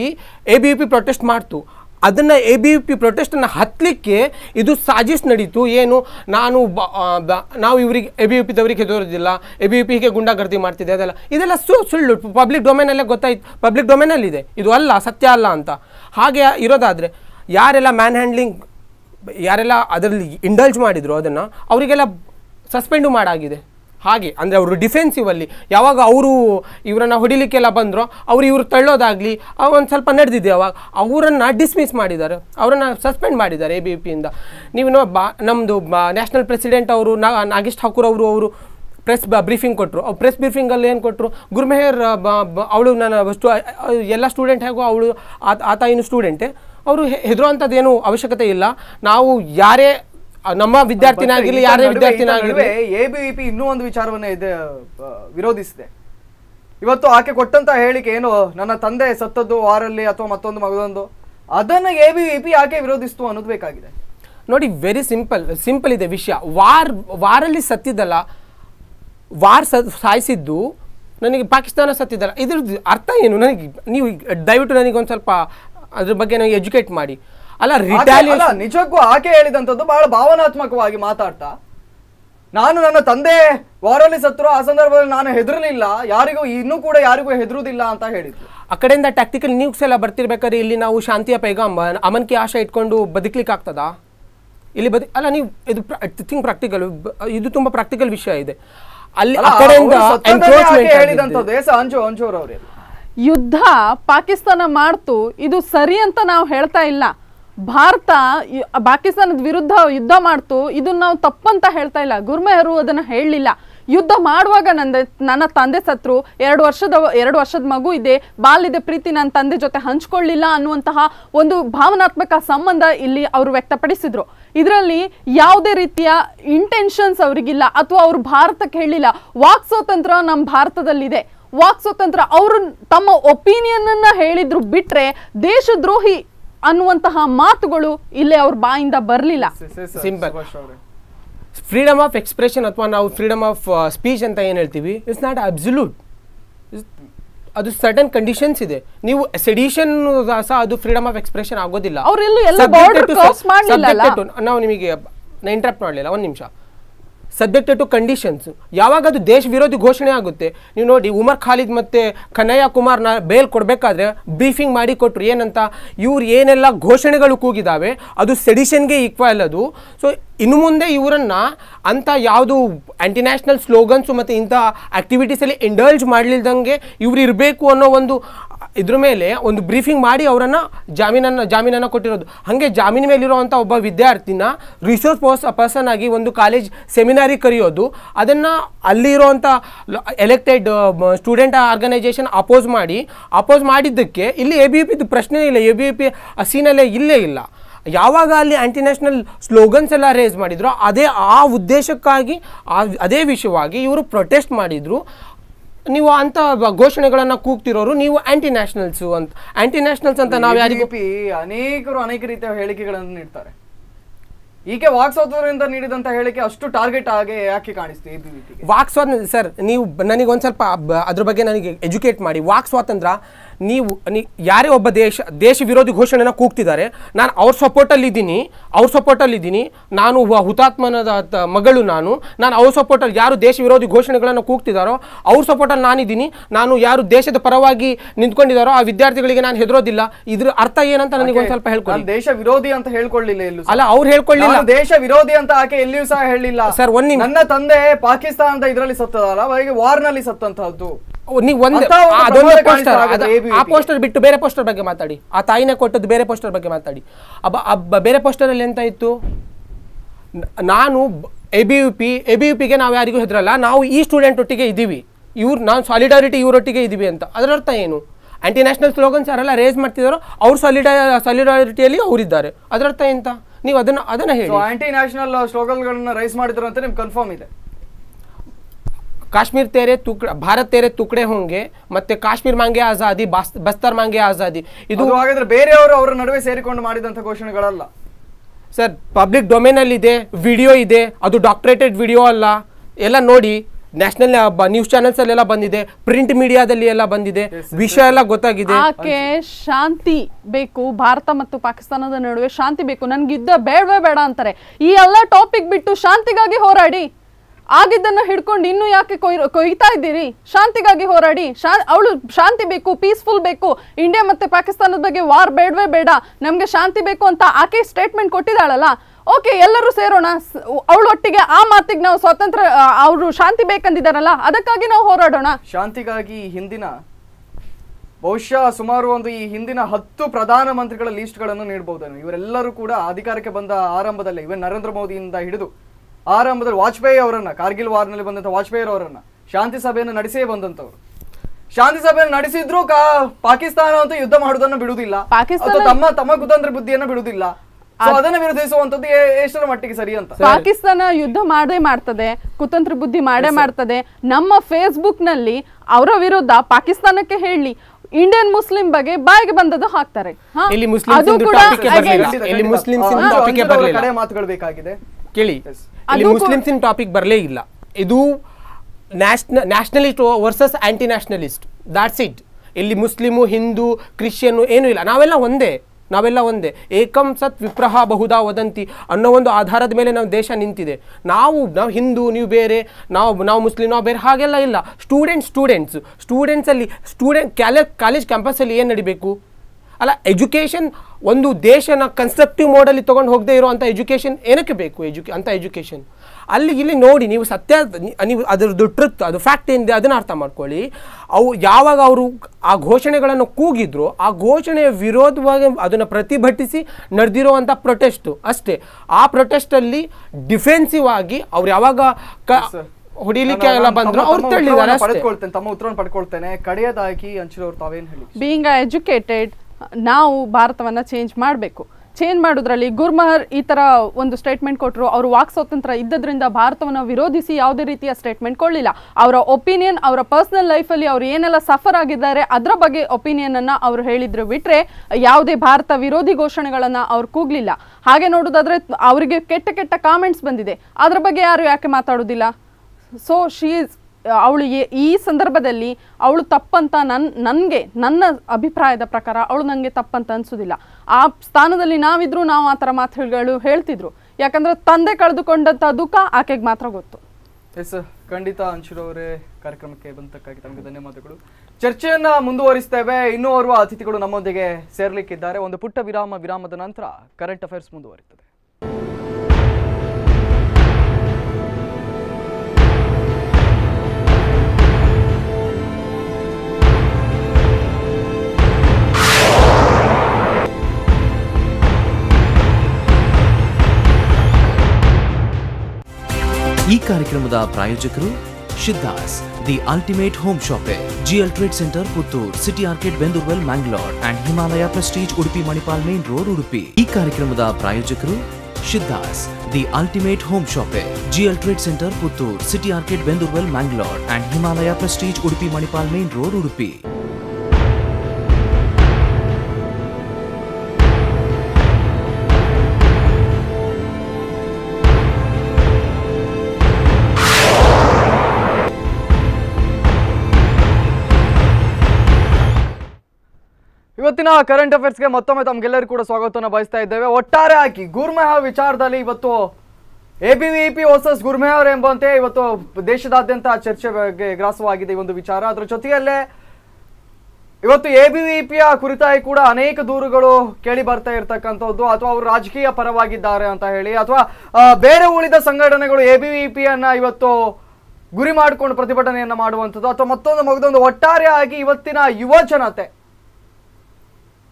ಎ ಬಿ ಪಿ ಪ್ರೊಟೆಸ್ಟ್ ಮಾಡ್ತು. ಅದನ್ನು ಎ ಬಿ ಪಿ ಪ್ರೊಟೆಸ್ಟನ್ನು ಹತ್ತಲಿಕ್ಕೆ ಇದು ಸಾಜಿಸ್ ನಡೀತು. ಏನು? ನಾನು ನಾವು ಇವರಿಗೆ ಎ ಬಿ ಯು ದವರಿಗೆ ಹೆದರೋದಿಲ್ಲ. ಎ ಬಿ ಪಿ ಹೀಗೆ ಗುಂಡಾಗರ್ದಿ ಮಾಡ್ತಿದೆ, ಅದೆಲ್ಲ. ಇದೆಲ್ಲ ಸು, ಸುಳ್ಳು. ಪಬ್ಲಿಕ್ ಡೊಮೇನಲ್ಲೇ ಗೊತ್ತಾಯ್ತು. ಪಬ್ಲಿಕ್ ಡೊಮೇನಲ್ಲಿದೆ ಇದು ಅಲ್ಲ, ಸತ್ಯ ಅಲ್ಲ ಅಂತ. ಹಾಗೆ ಇರೋದಾದರೆ, ಯಾರೆಲ್ಲ ಮ್ಯಾನ್ ಹ್ಯಾಂಡ್ಲಿಂಗ್ ಯಾರೆಲ್ಲ ಅದರಲ್ಲಿ ಇಂಡಲ್ಜ್ ಮಾಡಿದ್ರು ಅದನ್ನು, ಅವರಿಗೆಲ್ಲ ಸಸ್ಪೆಂಡು ಮಾಡಾಗಿದೆ. ಹಾಗೆ, ಅಂದರೆ ಅವರು ಡಿಫೆನ್ಸಿವಲ್ಲಿ ಯಾವಾಗ ಅವರು ಇವರನ್ನು ಹೊಡಿಲಿಕ್ಕೆಲ್ಲ ಬಂದರು, ಅವ್ರು ಇವರು ತಳ್ಳೋದಾಗಲಿ ಒಂದು ಸ್ವಲ್ಪ ನಡೆದಿದೆ ಅವಾಗ, ಅವರನ್ನು ಡಿಸ್ಮಿಸ್ ಮಾಡಿದ್ದಾರೆ, ಅವರನ್ನು ಸಸ್ಪೆಂಡ್ ಮಾಡಿದ್ದಾರೆ ಎ ಬಿ ಪಿಯಿಂದ ನೀವು ಬಾ ನಮ್ಮದು ನ್ಯಾಷನಲ್ ಪ್ರೆಸಿಡೆಂಟ್ ಅವರು ನಾಗೇಶ್ ಠಾಕೂರ್ ಅವರು ಅವರು ಪ್ರೆಸ್ ಬ್ರೀಫಿಂಗ್ ಕೊಟ್ಟರು ಅವ್ರು ಪ್ರೆಸ್ ಬ್ರೀಫಿಂಗಲ್ಲಿ ಏನು ಕೊಟ್ಟರು ಗುರ್ಮೆಹರ್ ಅವಳು ನನ್ನ ಸ್ಟು ಎಲ್ಲ ಸ್ಟೂಡೆಂಟ್ ಹೇಗೋ ಅವಳು, ಆತ ಆತ ಏನು ಸ್ಟೂಡೆಂಟೇ ಅವರು ಹೆದರೋ ಏನು ಅವಶ್ಯಕತೆ ಇಲ್ಲ. ನಾವು ಯಾರೇ ನಮ್ಮ ವಿದ್ಯಾರ್ಥಿನಾಗಿರ್ಲಿ ಯಾರೇ ವಿದ್ಯಾರ್ಥಿನಾಗಿರ್ಲಿ. ಎ ಬಿ ವಿ ಪಿ ಇನ್ನೂ ಒಂದು ವಿಚಾರವನ್ನ ಇದೆ ವಿರೋಧಿಸಿದೆ. ಇವತ್ತು ಆಕೆ ಕೊಟ್ಟಂತ ಹೇಳಿಕೆ ಏನು? ನನ್ನ ತಂದೆ ಸತ್ತದ್ದು ವಾರಲ್ಲಿ ಅಥವಾ ಮತ್ತೊಂದು ಮಗದೊಂದು. ಅದನ್ನ ಎ ಬಿ ವಿ ಪಿ ಯಾಕೆ ವಿರೋಧಿಸ್ತು ಅನ್ನೋದು ಬೇಕಾಗಿದೆ ನೋಡಿ ವೆರಿ ಸಿಂಪಲ್ ಸಿಂಪಲ್ ಇದೆ ವಿಷಯ. ವಾರ್ ವಾರಲ್ಲಿ ಸತ್ತಿದ್ದಲ್ಲ ವಾರ್ ಸ ಸಾಯಿಸಿದ್ದು ನನಗೆ ಪಾಕಿಸ್ತಾನ ಸತ್ತಿದ್ದಲ್ಲ. ಇದ್ರದ್ದು ಅರ್ಥ ಏನು? ನನಗೆ ನೀವು ದಯವಿಟ್ಟು ನನಗೆ ಒಂದು ಸ್ವಲ್ಪ ಅದ್ರ ಬಗ್ಗೆ ನನಗೆ ಎಜುಕೇಟ್ ಮಾಡಿ. ಅಲ್ಲ ನಿಜಕ್ಕೂ ಆಕೆ ಹೇಳಿದಂಥದ್ದು ಬಹಳ ಭಾವನಾತ್ಮಕವಾಗಿ ಮಾತಾಡ್ತಾ. ನಾನು ನನ್ನ ತಂದೆ ವಾರಲ್ಲಿ ಸತ್ರು ಆ ಸಂದರ್ಭದಲ್ಲಿ ನಾನು ಹೆದರಲಿಲ್ಲ ಯಾರಿಗೂ ಇನ್ನೂ ಕೂಡ ಯಾರಿಗೂ ಹೆದರುದಿಲ್ಲ ಅಂತ ಹೇಳಿದ್ರು. ಆ ಕಡೆಯಿಂದ ಟ್ಯಾಕ್ಟಿಕಲ್ ನ್ಯೂಸ್ ಎಲ್ಲ ಬರ್ತಿರ್ಬೇಕಾದ್ರೆ ಇಲ್ಲಿ ನಾವು ಶಾಂತಿಯ ಪೈಗಾಮ್ ಅಮನ್ಕಿ ಆಶೆ ಇಟ್ಕೊಂಡು ಬದುಕ್ಲಿಕ್ಕೆ ಆಗ್ತದಾ ಇಲ್ಲಿ ಬದಿ ಅಲ್ಲ ನೀವು ಇದು ಥಿಂಕ್ ಪ್ರಾಕ್ಟಿಕಲ್ ಇದು ತುಂಬಾ ಪ್ರಾಕ್ಟಿಕಲ್ ವಿಷಯ ಇದೆ. ಅಲ್ಲಿ ಆ ಕಡೆಯಿಂದ. ಹೇಳಿದಂಥದ್ದು ಯುದ್ಧ ಪಾಕಿಸ್ತಾನ ಮಾಡ್ತು ಇದು ಸರಿ ಅಂತ ನಾವು ಹೇಳ್ತಾ ಇಲ್ಲ. ಭಾರತ ಪಾಕಿಸ್ತಾನದ ವಿರುದ್ಧ ಯುದ್ಧ ಮಾಡ್ತು, ಇದನ್ನ ನಾವು ತಪ್ಪಂತ ಹೇಳ್ತಾ ಇಲ್ಲ. ಗುರ್ಮೆಯರು ಅದನ್ನ ಹೇಳಲಿಲ್ಲ. ಯುದ್ಧ ಮಾಡುವಾಗ ನನ್ನ ತಂದೆ ಸತ್ರು, ಎರಡು ವರ್ಷದ ಎರಡು ವರ್ಷದ ಮಗು ಇದೆ, ಬಾಲ್ಯದ ಪ್ರೀತಿ ನನ್ನ ತಂದೆ ಜೊತೆ ಹಂಚ್ಕೊಳ್ಳಿಲ್ಲ ಅನ್ನುವಂತಹ ಒಂದು ಭಾವನಾತ್ಮಕ ಸಂಬಂಧ ಇಲ್ಲಿ ಅವರು ವ್ಯಕ್ತಪಡಿಸಿದ್ರು. ಇದರಲ್ಲಿ ಯಾವುದೇ ರೀತಿಯ ಇಂಟೆನ್ಷನ್ಸ್ ಅವರಿಗಿಲ್ಲ, ಅಥವಾ ಅವರು ಭಾರತಕ್ಕೆ ಹೇಳಿಲ್ಲ. ವಾಕ್ ಸ್ವಾತಂತ್ರ್ಯ ನಮ್ಮ ಭಾರತದಲ್ಲಿದೆ. ವಾಕ್ ಸ್ವಾತಂತ್ರ್ಯ ಅವರು ತಮ್ಮ ಒಪಿನಿಯನ್ ಅನ್ನ ಹೇಳಿದ್ರು ಬಿಟ್ರೆ ದೇಶದ್ರೋಹಿ ಅನ್ನುವಂತಹ ಮಾತುಗಳು ಇಲ್ಲೇ ಅವ್ರ ಬಾಯಿಂದ ಬರಲಿಲ್ಲ. ಸಿಂಪಲ್. ಫ್ರೀಡಮ್ ಆಫ್ ಎಕ್ಸ್ಪ್ರೆಷನ್ ಅಥವಾ ನಾವು ಫ್ರೀಡಮ್ ಆಫ್ ಸ್ಪೀಚ್ ಅಂತ ಏನು ಹೇಳ್ತೀವಿ? ಇಟ್ಸ್ ನಾಟ್ ಅಬ್ಸಲ್ಯೂಟ್ ಅದು ಸರ್ಟನ್ ಕಂಡೀಷನ್ಸ್ ಇದೆ. ನೀವು ಸೆಡಿಷನ್ ಸಹ ಅದು ಫ್ರೀಡಮ್ ಆಫ್ ಎಕ್ಸ್ಪ್ರೆಷನ್ ಆಗೋದಿಲ್ಲ? ನಾವು ನಿಮಗೆ ನಾ ಇಂಟ್ರಪ್ಟ್ ಮಾಡಲಿಲ್ಲ. ಒಂದು ನಿಮಿಷ. ಸಬ್ಜೆಕ್ಟೆಡ್ ಟು ಕಂಡೀಷನ್ಸ್ ಯಾವಾಗ ಅದು ದೇಶ ವಿರೋಧಿ ಘೋಷಣೆ ಆಗುತ್ತೆ. ನೀವು ನೋಡಿ, ಉಮರ್ ಖಾಲಿದ್ ಮತ್ತು ಕನ್ನಯ್ಯ ಕುಮಾರ್ನ ಬೇಲ್ ಕೊಡಬೇಕಾದ್ರೆ ಬ್ರೀಫಿಂಗ್ ಮಾಡಿ ಕೊಟ್ಟರು ಏನಂತ? ಇವ್ರು ಏನೆಲ್ಲ ಘೋಷಣೆಗಳು ಕೂಗಿದಾವೆ, ಅದು ಸೆಡಿಷನ್ಗೆ ಈಕ್ವಲ್ ಅದು. ಸೊ ಇನ್ನು ಮುಂದೆ ಇವರನ್ನು ಅಂತ ಯಾವುದು ಆಂಟಿನ್ಯಾಷನಲ್ ಸ್ಲೋಗನ್ಸು ಮತ್ತು ಇಂಥ ಆ್ಯಕ್ಟಿವಿಟೀಸಲ್ಲಿ ಇಂಡಲ್ಜ್ ಮಾಡಲಿಲ್ದಂಗೆ ಇವ್ರು ಇರಬೇಕು ಅನ್ನೋ ಒಂದು, ಇದ್ರ ಮೇಲೆ ಒಂದು ಬ್ರೀಫಿಂಗ್ ಮಾಡಿ ಅವರನ್ನು ಜಾಮೀನನ್ನು ಜಾಮೀನನ್ನು ಕೊಟ್ಟಿರೋದು. ಹಾಗೆ ಜಾಮೀನು ಮೇಲಿರುವಂಥ ಒಬ್ಬ ವಿದ್ಯಾರ್ಥಿನ ರಿಸೋರ್ಸ್ ಪರ್ಸ್ ಪರ್ಸನ್ ಆಗಿ ಒಂದು ಕಾಲೇಜ್ ಸೆಮಿನಾರಿಗೆ ಕರೆಯೋದು, ಅದನ್ನು ಅಲ್ಲಿರುವಂಥ ಎಲೆಕ್ಟೆಡ್ ಸ್ಟೂಡೆಂಟ್ ಆರ್ಗನೈಸೇಷನ್ ಅಪೋಸ್ ಮಾಡಿ ಅಪೋಸ್ ಮಾಡಿದ್ದಕ್ಕೆ ಇಲ್ಲಿ ಎ ಬಿ ಪಿದು ಪ್ರಶ್ನೆ ಇಲ್ಲ ಎ ಬಿ ಪಿ ಸೀನಲ್ಲೇ ಇಲ್ಲೇ ಇಲ್ಲ. ಯಾವಾಗ ಅಲ್ಲಿ ಆಂಟಿನ್ಯಾಷನಲ್ ಸ್ಲೋಗನ್ಸ್ ಎಲ್ಲ ರೇಸ್ ಮಾಡಿದ್ರು ಅದೇ ಆ ಉದ್ದೇಶಕ್ಕಾಗಿ ಅದೇ ವಿಷಯವಾಗಿ ಇವರು ಪ್ರೊಟೆಸ್ಟ್ ಮಾಡಿದರು. ನೀವು ಅಂತ ಘೋಷಣೆಗಳನ್ನು ಕೂಗ್ತಿರೋರು ನೀವು ಆಂಟಿ ನ್ಯಾಷನಲ್ಸು ಅಂತ ಆಂಟಿ ನ್ಯಾಷನಲ್ಸ್ ಅಂತ ನಾವು ಯಾರಿಗೂ ಅನೇಕರು ಅನೇಕ ರೀತಿಯ ಹೇಳಿಕೆಗಳನ್ನು ನೀಡ್ತಾರೆ. ಈಕೆ ವಾಕ್ ಸ್ವಾತಂತ್ರ್ಯದಿಂದ ನೀಡಿದಂತ ಹೇಳಿಕೆ ಅಷ್ಟು ಟಾರ್ಗೆಟ್ ಆಗಿ ಯಾಕೆ ಕಾಣಿಸ್ತೀವಿ ವಾಕ್ ಸ್ವಾತಂತ್ರ್ಯ ಸರ್ ನೀವು ನನಗೆ ಒಂದು ಸ್ವಲ್ಪ ಅದ್ರ ಬಗ್ಗೆ ನನಗೆ ಎಜುಕೇಟ್ ಮಾಡಿ. ವಾಕ್ ಸ್ವಾತಂತ್ರ್ಯ ನೀವು ನೀ ಯಾರೇ ಒಬ್ಬ ದೇಶ ದೇಶ ವಿರೋಧಿ ಘೋಷಣೆನ ಕೂಗ್ತಿದ್ದಾರೆ ನಾನು ಅವ್ರ ಸಪೋರ್ಟಲ್ಲಿದ್ದೀನಿ ಅವ್ರ ಸಪೋರ್ಟಲ್ಲಿದ್ದೀನಿ ನಾನು ಹುತಾತ್ಮನದ ಮಗಳು ನಾನು ನಾನು ಅವ್ರ ಸಪೋರ್ಟಲ್ಲಿ ಯಾರು ದೇಶ ವಿರೋಧಿ ಘೋಷಣೆಗಳನ್ನು ಕೂಗ್ತಿದ್ದಾರೋ ಅವ್ರ ಸಪೋರ್ಟಲ್ಲಿ ನಾನಿದ್ದೀನಿ ನಾನು ಯಾರು ದೇಶದ ಪರವಾಗಿ ನಿಂತ್ಕೊಂಡಿದ್ದಾರೋ ಆ ವಿದ್ಯಾರ್ಥಿಗಳಿಗೆ ನಾನು ಹೆದರೋದಿಲ್ಲ. ಇದ್ರ ಅರ್ಥ ಏನಂತ ನನಗೆ ಒಂದು ಸ್ವಲ್ಪ ಹೇಳ್ಕೊಳ್ಳಿ ದೇಶ ವಿರೋಧಿ ಅಂತ ಹೇಳ್ಕೊಳ್ಳಿಲ್ಲ ಎಲ್ಲೂ ಅಲ್ಲ ಅವ್ರು ಹೇಳ್ಕೊಳ್ಳಿಲ್ಲ. ದೇಶ ವಿರೋಧಿ ಅಂತ ಆಕೆ ಎಲ್ಲಿಯೂ ಸಹ ಹೇಳಿಲ್ಲ. ಸರ್, ಒಂದ್. ನನ್ನ ತಂದೆ ಪಾಕಿಸ್ತಾನದ ಇದರಲ್ಲಿ ಸತ್ತದಲ್ಲ ಅವರಿಗೆ ವಾರ್ನಲ್ಲಿ ಸತ್ತಂತಹದ್ದು. ನೀವು ಒಂದು ಅದೊಂದು ಪೋಸ್ಟರ್. ಆ ಪೋಸ್ಟರ್ ಬಿಟ್ಟು ಬೇರೆ ಪೋಸ್ಟರ್ ಬಗ್ಗೆ ಮಾತಾಡಿ. ಆ ತಾಯಿನೇ ಕೊಟ್ಟದ್ದು ಬೇರೆ ಪೋಸ್ಟರ್ ಬಗ್ಗೆ ಮಾತಾಡಿ. ಅಬ್ಬ ಬೇರೆ ಪೋಸ್ಟರ್ ಅಲ್ಲಿ ಎಂತ ಇತ್ತು? ನಾನು A B U P A B U ಪಿಗೆ ನಾವು ಯಾರಿಗೂ ಹೆದರಲ್ಲ. ನಾವು ಈ ಸ್ಟೂಡೆಂಟ್ ಒಟ್ಟಿಗೆ ಇದ್ದೀವಿ. ಇವ್ರು ನಾವು ಸಾಲಿಡಾರಿಟಿ ಇವರೊಟ್ಟಿಗೆ ಇದ್ದೀವಿ ಅಂತ. ಅದರ ಅರ್ಥ ಏನು? ಆ್ಯಂಟಿ ನ್ಯಾಷನಲ್ ಸ್ಲೋಗನ್ಸ್ ಯಾರೆಲ್ಲ ರೇಸ್ ಮಾಡ್ತಿದಾರೋ ಅವ್ರು ಸಾಲಿಡಾ ಸಾಲಿಡಾರಿಟಿಯಲ್ಲಿ ಅವರಿದ್ದಾರೆ ಅದರ ಅರ್ಥ ಎಂತ? ನೀವು ಅದನ್ನ ಅದನ್ನ ಹೇಳಿ. ಆ್ಯಂಟಿ ನ್ಯಾಷನಲ್ ಸ್ಲೋಗನ್ಗಳನ್ನ ರೈಸ್ ಮಾಡಿದ್ರು ಅಂತ ನಿಮ್ಗೆ ಕನ್ಫರ್ಮ್ ಇದೆ. ಕಾಶ್ಮೀರ್ ತೆರೆ ತುಕಡೆ ಭಾರತ್ ತೇರೆ ತುಕಡೆ ಹೋಂಗೆ ಮತ್ತೆ ಕಾಶ್ಮೀರ್ ಮಾಂಗೆ ಆಜಾದಿ ಬಾಸ್ ಬಸ್ತರ್ ಮಾಂಗೆ ಆಜಾದಿ. ಇದು ಹಾಗಾದ್ರೆ ಬೇರೆಯವರು ಅವರ ನಡುವೆ ಸೇರಿಕೊಂಡು ಮಾಡಿದಂತ ಘೋಷಣೆಗಳಲ್ಲ? ಸರ್ ಪಬ್ಲಿಕ್ ಡೊಮೇನಲ್ಲಿ ಇದೆ ವಿಡಿಯೋ ಇದೆ ಅದು ಡಾಕ್ಟ್ರೇಟೆಡ್ ವಿಡಿಯೋ ಅಲ್ಲ. ಎಲ್ಲ ನೋಡಿ ನ್ಯಾಷನಲ್ ನ್ಯೂಸ್ ಚಾನೆಲ್ಸ್ ಅಲ್ಲೆಲ್ಲ ಬಂದಿದೆ ಪ್ರಿಂಟ್ ಮೀಡಿಯಾದಲ್ಲಿ ಎಲ್ಲ ಬಂದಿದೆ ವಿಷಯ ಎಲ್ಲ ಗೊತ್ತಾಗಿದೆ. ಆಕೆ ಶಾಂತಿ ಬೇಕು ಭಾರತ ಮತ್ತು ಪಾಕಿಸ್ತಾನದ ನಡುವೆ ಶಾಂತಿ ಬೇಕು ನನ್ಗೆ ಯುದ್ಧ ಬೇಡವೇ ಬೇಡ ಅಂತಾರೆ. ಈ ಎಲ್ಲ ಟಾಪಿಕ್ ಬಿಟ್ಟು ಶಾಂತಿಗಾಗಿ ಹೋರಾಡಿ. ಆಗಿದ್ದನ್ನ ಹಿಡ್ಕೊಂಡು ಇನ್ನು ಯಾಕೆ ಕೊಯ್, ಕೊಯ್ತಾ ಇದ್ದೀರಿ? ಶಾಂತಿಗಾಗಿ ಹೋರಾಡಿ. ಶಾ, ಅವಳು ಶಾಂತಿ ಬೇಕು ಪೀಸ್ಫುಲ್ ಬೇಕು. ಇಂಡಿಯಾ ಮತ್ತೆ ಪಾಕಿಸ್ತಾನದ ಬಗ್ಗೆ ವಾರ್ ಬೇಡವೇ ಬೇಡ. ನಮ್ಗೆ ಶಾಂತಿ ಬೇಕು ಅಂತ ಆಕೆ ಸ್ಟೇಟ್ಮೆಂಟ್ ಕೊಟ್ಟಿದ್ದಾಳಲ್ಲ. ಓಕೆ ಎಲ್ಲರೂ ಸೇರೋಣ. ಅವಳೊಟ್ಟಿಗೆ ಆ ಮಾತಿಗೆ ನಾವು ಸ್ವಾತಂತ್ರ್ಯ ಅವರು ಶಾಂತಿ ಬೇಕಂದಿದ್ದಾರಲ್ಲ, ಅದಕ್ಕಾಗಿ ನಾವು ಹೋರಾಡೋಣ. ಶಾಂತಿಗಾಗಿ ಹಿಂದಿನ, ಬಹುಶಃ ಸುಮಾರು ಒಂದು ಈ ಹಿಂದಿನ ಹತ್ತು ಪ್ರಧಾನ ಮಂತ್ರಿಗಳ ಲೀಸ್ಟ್ಗಳನ್ನು ನೀಡಬಹುದು ಇವರೆಲ್ಲರೂ ಕೂಡ ಅಧಿಕಾರಕ್ಕೆ ಬಂದ ಆರಂಭದಲ್ಲೇ ಇವನ್ ನರೇಂದ್ರ ಮೋದಿಯಿಂದ ಹಿಡಿದು. ಆರಂಭದಲ್ಲಿ ವಾಜಪೇಯಿ ಅವರನ್ನ ಕಾರ್ಗಿಲ್ ವಾರ್ನಲ್ಲಿ ಬಂದಂತ ವಾಜಪೇಯಿ ಅವರನ್ನ ಶಾಂತಿ ಸಭೆಯನ್ನು ನಡೆಸೇ ಬಂದಂತವ್ರು. ಶಾಂತಿ ಸಭೆಯನ್ನು ನಡೆಸಿದ್ರು ಕಾ ಪಾಕಿಸ್ತಾನ ಅಂತ ಯುದ್ಧ ಮಾಡೋದನ್ನ ಬಿಡುವುದಿಲ್ಲ ತಮ್ಮ ತಮ್ಮ ಕುತಂತ್ರ ಬುದ್ಧಿಯನ್ನ ಬಿಡುವುದಿಲ್ಲ ಸೊ ಅದನ್ನ ವಿರೋಧಿಸುವಂತದ್ದು ಎಷ್ಟರ ಮಟ್ಟಿಗೆ ಸರಿ ಅಂತ. ಪಾಕಿಸ್ತಾನ ಯುದ್ಧ ಮಾಡೇ ಮಾಡ್ತದೆ ಕುತಂತ್ರ ಬುದ್ಧಿ ಮಾಡೇ ಮಾಡ್ತದೆ. ನಮ್ಮ ಫೇಸ್ಬುಕ್ನಲ್ಲಿ ಅವರ ವಿರುದ್ಧ ಪಾಕಿಸ್ತಾನಕ್ಕೆ ಹೇಳಿ ಇಂಡಿಯನ್ ಮುಸ್ಲಿಂ ಬಗ್ಗೆ ಬಾಯಿಗೆ ಬಂದದ್ದು ಹಾಕ್ತಾರೆ. ಇಲ್ಲಿ. ಕಡೆ ಮಾತುಗಳು ಬೇಕಾಗಿದೆ. ಕೇಳಿ. ಅಲ್ಲಿ ಮುಸ್ಲಿಮ್ಸಿನ ಮುಸ್ಲಿಮ್ಸ್ ಇನ್ ಟಾಪಿಕ್ ಬರಲೇ ಇಲ್ಲ. ಇದು nation nationalist versus anti nationalist that's it ಇಲ್ಲಿ ಮುಸ್ಲಿಮು ಹಿಂದೂ ಕ್ರಿಶ್ಚಿಯನ್ನು ಏನೂ ಇಲ್ಲ. ನಾವೆಲ್ಲ ಒಂದೇ. ನಾವೆಲ್ಲ ಒಂದೇ. ಏಕಂ ಸತ್ ವಿಪ್ರಹ ಬಹುದಾ ವದಂತಿ ಅನ್ನೋ ಒಂದು ಆಧಾರದ ಮೇಲೆ ನಾವು ದೇಶ ನಿಂತಿದೆ. ನಾವು ನಾವು ಹಿಂದೂ ನೀವು ಬೇರೆ ನಾವು ನಾವು ಮುಸ್ಲಿಂ ನಾವು ಬೇರೆ ಹಾಗೆಲ್ಲ ಇಲ್ಲ. ಸ್ಟೂಡೆಂಟ್ಸ್ ಸ್ಟೂಡೆಂಟ್ಸ್ ಸ್ಟೂಡೆಂಟ್ಸಲ್ಲಿ ಸ್ಟೂಡೆಂಟ್ ಕ್ಯಾಲೆ ಕಾಲೇಜ್ ಕ್ಯಾಂಪಸಲ್ಲಿ ಏನು ನಡಿಬೇಕು? ಅಲ್ಲ ಎಜುಕೇಷನ್ ಒಂದು ದೇಶನ ಕನ್ಸ್ಟ್ರಕ್ಟಿವ್ ಮೋಡಲ್ಲಿ ತೊಗೊಂಡು ಹೋಗದೆ ಇರುವಂಥ ಎಜುಕೇಷನ್ ಏನಕ್ಕೆ ಬೇಕು? ಎಜುಕೇ ಅಂತ ಎಜುಕೇಷನ್ ಅಲ್ಲಿ ಇಲ್ಲಿ ನೋಡಿ ನೀವು ಸತ್ಯ ನೀವು ಅದರದ್ದು ಟ್ರುತ್ ಅದು ಫ್ಯಾಕ್ಟ್ ಏನಿದೆ ಅದನ್ನು ಅರ್ಥ ಮಾಡ್ಕೊಳ್ಳಿ. ಅವು ಯಾವಾಗ ಅವರು ಆ ಘೋಷಣೆಗಳನ್ನು ಕೂಗಿದ್ರು ಆ ಘೋಷಣೆಯ ವಿರೋಧವಾಗಿ ಅದನ್ನು ಪ್ರತಿಭಟಿಸಿ ನಡೆದಿರುವಂಥ ಪ್ರೊಟೆಸ್ಟು ಅಷ್ಟೇ. ಆ ಪ್ರೊಟೆಸ್ಟಲ್ಲಿ ಡಿಫೆನ್ಸಿವ್ ಆಗಿ ಅವ್ರು ಯಾವಾಗ ಕ ಹೊಡಿಲಿಕ್ಕೆ ಎಲ್ಲ ಬಂದ್ರು ಅವ್ರು ತಳ್ಳಿದ್ದಾರೆ ತಮ್ಮ ಉತ್ತರವನ್ನು ಪಡ್ಕೊಳ್ತೇನೆ. ಕಡೆಯದಾಗಿ ಹಂಚಿರೋರು ತಾವೇನು ಹೇಳಿ? ಬೀಯಿಂಗ್ ಎಜುಕೇಟೆಡ್ ನಾವು ಭಾರತವನ್ನು ಚೇಂಜ್ ಮಾಡಬೇಕು. ಚೇಂಜ್ ಮಾಡೋದ್ರಲ್ಲಿ ಗುರ್ಮಹರ್ ಈ ಥರ ಒಂದು ಸ್ಟೇಟ್ಮೆಂಟ್ ಕೊಟ್ಟರು ಅವರು ವಾಕ್ ಸ್ವಾತಂತ್ರ್ಯ ಇದ್ದದ್ರಿಂದ ಭಾರತವನ್ನು ವಿರೋಧಿಸಿ ಯಾವುದೇ ರೀತಿಯ ಸ್ಟೇಟ್ಮೆಂಟ್ ಕೊಡಲಿಲ್ಲ. ಅವರ ಒಪಿನಿಯನ್ ಅವರ ಪರ್ಸನಲ್ ಲೈಫಲ್ಲಿ ಅವರು ಏನೆಲ್ಲ ಸಫರ್ ಆಗಿದ್ದಾರೆ, ಅದರ ಬಗ್ಗೆ ಒಪಿನಿಯನನ್ನು ಅವರು ಹೇಳಿದ್ರು ಬಿಟ್ಟರೆ ಯಾವುದೇ ಭಾರತ ವಿರೋಧಿ ಘೋಷಣೆಗಳನ್ನು ಅವ್ರು ಕೂಗಲಿಲ್ಲ. ಹಾಗೆ ನೋಡೋದಾದರೆ ಅವರಿಗೆ ಕೆಟ್ಟ ಕೆಟ್ಟ ಕಾಮೆಂಟ್ಸ್ ಬಂದಿದೆ. ಅದ್ರ ಬಗ್ಗೆ ಯಾರು ಯಾಕೆ ಮಾತಾಡೋದಿಲ್ಲ? ಸೊ ಶೀ ಅವಳು ಈ ಸಂದರ್ಭದಲ್ಲಿ ಅವಳು ತಪ್ಪಂತ ನನ್, ನನಗೆ, ನನ್ನ ಅಭಿಪ್ರಾಯದ ಪ್ರಕಾರ ಅವಳು ನನಗೆ ತಪ್ಪಂತ ಅನಿಸೋದಿಲ್ಲ. ಆ ಸ್ಥಾನದಲ್ಲಿ ನಾವಿದ್ರು ನಾವು ಆ ಥರ ಮಾತುಗಳು ಹೇಳ್ತಿದ್ರು. ಯಾಕಂದ್ರೆ ತಂದೆ ಕಳೆದುಕೊಂಡಂಥ ದುಃಖ ಆಕೆಗೆ ಮಾತ್ರ ಗೊತ್ತು. ಎಸ್ ಖಂಡಿತ ಅಂಶುರವರೇ ಕಾರ್ಯಕ್ರಮಕ್ಕೆ ಬಂದಕ್ಕಾಗಿ ತಮಗೆ ಧನ್ಯವಾದಗಳು. ಚರ್ಚೆಯನ್ನ ಮುಂದುವರಿಸ್ತೇವೆ. ಇನ್ನೂ ಅತಿಥಿಗಳು ನಮ್ಮೊಂದಿಗೆ ಸೇರ್ಲಿಕ್ಕಿದ್ದಾರೆ. ಒಂದು ಪುಟ್ಟ ವಿರಾಮ, ವಿರಾಮದ ನಂತರ ಕರೆಂಟ್ ಅಫೇರ್ಸ್ ಮುಂದುವರಿಯುತ್ತದೆ ಈ ಕಾರ್ಯಕ್ರಮದ ಪ್ರಾಯೋಜಕರು Siddhas the ultimate home shopping GL trade centre, Puttur, city arcade Bendurwell Mangalore and Himalaya prestige, Udupi, Manipal, main road, Udupi. ಈ ಕಾರ್ಯಕ್ರಮದ ಪ್ರಾಯೋಜಕರು Siddhas the ultimate home shopping GL trade centre, Puttur, city arcade Bendurwell Mangalore and Himalaya prestige, Udupi, Manipal, main road, Udupi. ಇವತ್ತಿನ current ಅಫೇರ್ಸ್ಗೆ ಮತ್ತೊಮ್ಮೆ ತಮ್ಗೆಲ್ಲರಿಗೂ ಕೂಡ ಸ್ವಾಗತವನ್ನು ಬಯಸ್ತಾ ಇದ್ದೇವೆ. ಒಟ್ಟಾರೆ ಹಾಕಿ ಗುರ್ಮೆಹ ವಿಚಾರದಲ್ಲಿ ಇವತ್ತು A B V P versus Gurmehar ಎಂಬಂತೆ ಇವತ್ತು ದೇಶದಾದ್ಯಂತ ಚರ್ಚೆ ಗ್ರಾಸವಾಗಿದೆ ಈ ಒಂದು ವಿಚಾರ. ಅದರ ಜೊತೆಯಲ್ಲೇ ಇವತ್ತು ಎ ಬಿ ವಿ ಪಿಯ ಕುರಿತಾಗಿ ಕೂಡ ಅನೇಕ ದೂರುಗಳು ಕೇಳಿ ಬರ್ತಾ ಇರತಕ್ಕಂಥದ್ದು. ಅಥವಾ ಅವರು ರಾಜಕೀಯ ಪರವಾಗಿದ್ದಾರೆ ಅಂತ ಹೇಳಿ, ಅಥವಾ ಬೇರೆ ಉಳಿದ ಸಂಘಟನೆಗಳು ಎ ಬಿ ವಿ ಪಿಯನ್ನ ಇವತ್ತು ಗುರಿ ಮಾಡಿಕೊಂಡು ಪ್ರತಿಭಟನೆಯನ್ನ ಮಾಡುವಂಥದ್ದು. ಅಥವಾ ಮತ್ತೊಂದು ಮಗದೊಂದು ಒಟ್ಟಾರೆಯಾಗಿ ಇವತ್ತಿನ ಯುವ ಜನತೆ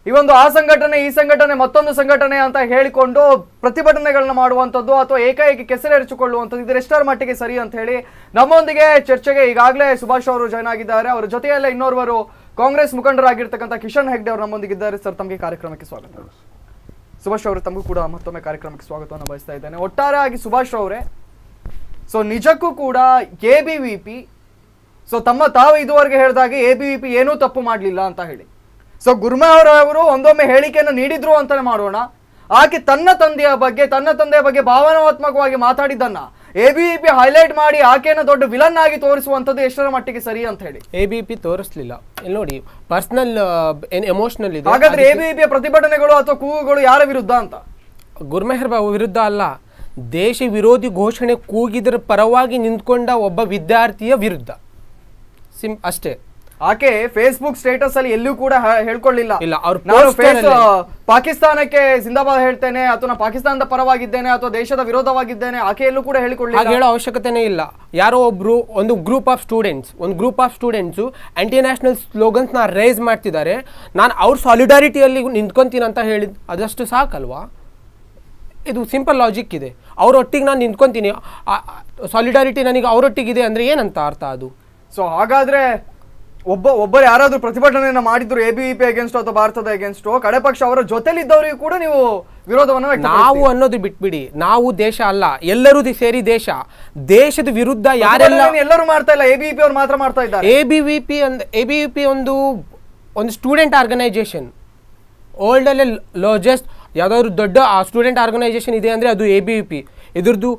ಈ ಒಂದು ಆ ಸಂಘಟನೆ, ಈ ಸಂಘಟನೆ, ಮತ್ತೊಂದು ಸಂಘಟನೆ ಅಂತ ಹೇಳಿಕೊಂಡು ಪ್ರತಿಭಟನೆಗಳನ್ನ ಮಾಡುವಂಥದ್ದು ಅಥವಾ ಏಕಾಏಕಿ ಕೆಸರೆರಚಿಕೊಳ್ಳುವಂಥದ್ದು ಇದರೆಷ್ಟರ ಮಟ್ಟಿಗೆ ಸರಿ ಅಂತ ಹೇಳಿ ನಮ್ಮೊಂದಿಗೆ ಚರ್ಚೆಗೆ ಈಗಾಗಲೇ ಸುಭಾಷ್ ಅವರು ಜಾಯ್ನ್ ಆಗಿದ್ದಾರೆ. ಅವರ ಜೊತೆಯಲ್ಲೇ ಇನ್ನೋರ್ವರು ಕಾಂಗ್ರೆಸ್ ಮುಖಂಡರಾಗಿರ್ತಕ್ಕಂಥ ಕಿಶನ್ ಹೆಗ್ಡೆ ಅವರು ನಮ್ಮೊಂದಿಗಿದ್ದಾರೆ. ಸರ್, ತಮಗೆ ಕಾರ್ಯಕ್ರಮಕ್ಕೆ ಸ್ವಾಗತ. ಸುಭಾಷ್ ಅವರು, ತಮಗೂ ಕೂಡ ಮತ್ತೊಮ್ಮೆ ಕಾರ್ಯಕ್ರಮಕ್ಕೆ ಸ್ವಾಗತವನ್ನು ಬಯಸ್ತಾ ಇದ್ದೇನೆ. ಒಟ್ಟಾರೆಯಾಗಿ ಸುಭಾಷ್ ಅವರೇ, ಸೊ ನಿಜಕ್ಕೂ ಕೂಡ A B V P so ತಮ್ಮ ತಾವು ಇದುವರೆಗೆ ಹೇಳಿದಾಗ ಎ ಬಿ ವಿ ಪಿ ಏನೂ ತಪ್ಪು ಮಾಡಲಿಲ್ಲ ಅಂತ ಹೇಳಿ. ಸೊ ಗುರ್ಮಹರ್ ಅವರು ಒಂದೊಮ್ಮೆ ಹೇಳಿಕೆಯನ್ನು ನೀಡಿದ್ರು ಅಂತಾನೆ ಮಾಡೋಣ. ಆಕೆ ತನ್ನ ತಂದೆಯ ಬಗ್ಗೆ ತನ್ನ ತಂದೆಯ ಬಗ್ಗೆ ಭಾವನಾತ್ಮಕವಾಗಿ ಮಾತಾಡಿದ್ದನ್ನ ಎ ಬಿ ಪಿ ಹೈಲೈಟ್ ಮಾಡಿ ಆಕೆಯನ್ನು ದೊಡ್ಡ ವಿಲನ್ ಆಗಿ ತೋರಿಸುವಂಥದ್ದು ಎಷ್ಟರ ಮಟ್ಟಿಗೆ ಸರಿ ಅಂತ ಹೇಳಿ. ಎ ಬಿ ಪಿ ತೋರಿಸ್ಲಿಲ್ಲ. ನೋಡಿ ಪರ್ಸನಲ್ ಎಮೋಷನಲ್ ಇದೆ. ಹಾಗಾದ್ರೆ ಎ ಬಿ ಪಿಯ ಪ್ರತಿಭಟನೆಗಳು ಅಥವಾ ಕೂಗುಗಳು ಯಾರ ವಿರುದ್ಧ ಅಂತ? ಗುರ್ಮೆಹರ್ ಬಾಬು ವಿರುದ್ಧ ಅಲ್ಲ. ದೇಶ ವಿರೋಧಿ ಘೋಷಣೆ ಕೂಗಿದ್ರ ಪರವಾಗಿ ನಿಂತ್ಕೊಂಡ ಒಬ್ಬ ವಿದ್ಯಾರ್ಥಿಯ ವಿರುದ್ಧ. ಸಿಂ ಅಷ್ಟೇ. ಆಕೆ ಫೇಸ್ಬುಕ್ ಸ್ಟೇಟಸ್ ಅಲ್ಲಿ ಎಲ್ಲೂ ಕೂಡ ಹೇಳ್ಕೊಳ್ಳಿಲ್ಲ. ಇಲ್ಲ, ಅವ್ರ ನಾನು ಪಾಕಿಸ್ತಾನಕ್ಕೆ ಜಿಂದಾಬಾದ್ ಹೇಳ್ತೇನೆ ಅಥವಾ ನಾನು ಪಾಕಿಸ್ತಾನದ ಪರವಾಗಿದ್ದೇನೆ ಅಥವಾ ದೇಶದ ವಿರೋಧವಾಗಿದ್ದೇನೆ ಆಕೆ ಎಲ್ಲೂ ಕೂಡ ಹಾಗೆ ಹೇಳಿಕೊಳ್ಳಿಲ್ಲ ಹೇಳೋ ಅವಶ್ಯಕತೆನೇ ಇಲ್ಲ. ಯಾರೋ ಒಬ್ರು ಒಂದು ಗ್ರೂಪ್ ಆಫ್ ಸ್ಟೂಡೆಂಟ್ಸ್ ಒಂದು group of students anti national ಸ್ಲೋಗನ್ಸ್ನ raise ಮಾಡ್ತಿದ್ದಾರೆ. ನಾನು ಅವ್ರ ಸಾಲಿಡಾರಿಟಿಯಲ್ಲಿ ನಿಂತ್ಕೊಂತೀನಿ ಅಂತ ಹೇಳಿದ್ ಅದಷ್ಟು ಸಾಕಲ್ವಾ? ಇದು ಸಿಂಪಲ್ ಲಾಜಿಕ್ ಇದೆ. ಅವರೊಟ್ಟಿಗೆ ನಾನು ನಿಂತ್ಕೊಂತೀನಿ. ಸಾಲಿಡಾರಿಟಿ ನನಗೆ ಅವರೊಟ್ಟಿಗಿದೆ ಅಂದರೆ ಏನಂತ ಅರ್ಥ ಅದು? ಸೊ ಹಾಗಾದ್ರೆ ಒಬ್ಬ ಒಬ್ಬರು ಯಾರಾದರೂ ಪ್ರತಿಭಟನೆಯನ್ನು ಮಾಡಿದ್ರು ಎ ಬಿ ಪಿ ಅಗೇನ್ಸ್ಟ್ ಅಥವಾ ಭಾರತದ ಅಗೇನ್ಸ್ಟ್ ಕಡೆ ಪಕ್ಷ ಅವರ ಜೊತೆಲಿದ್ದವರಿಗೂ ಕೂಡ ನೀವು ವಿರೋಧವನ್ನು ನಾವು. ಅನ್ನೋದು ಬಿಟ್ಬಿಡಿ. ನಾವು ದೇಶ ಅಲ್ಲ. ಎಲ್ಲರೂ ಸೇರಿ ದೇಶ. ದೇಶದ ವಿರುದ್ಧ ಯಾರೆಲ್ಲ ಎಲ್ಲರೂ ಮಾಡ್ತಾ ಇಲ್ಲ ಎ ಬಿ ಪಿ ಅವ್ರು ಮಾತ್ರ ಮಾಡ್ತಾ ಇದ್ದಾರೆ. A B V P and A B P ಒಂದು ಒಂದು ಸ್ಟೂಡೆಂಟ್ ಆರ್ಗನೈಜೇಷನ್ ವರ್ಲ್ಡಲ್ಲೇ ಲಾರ್ಜೆಸ್ಟ್ ಯಾವ್ದಾದ್ರು ದೊಡ್ಡ ಸ್ಟೂಡೆಂಟ್ ಆರ್ಗನೈಜೇಷನ್ ಇದೆ ಅಂದರೆ ಅದು ಎ ಬಿ ವಿ ಪಿ ಇದ್ರದ್ದು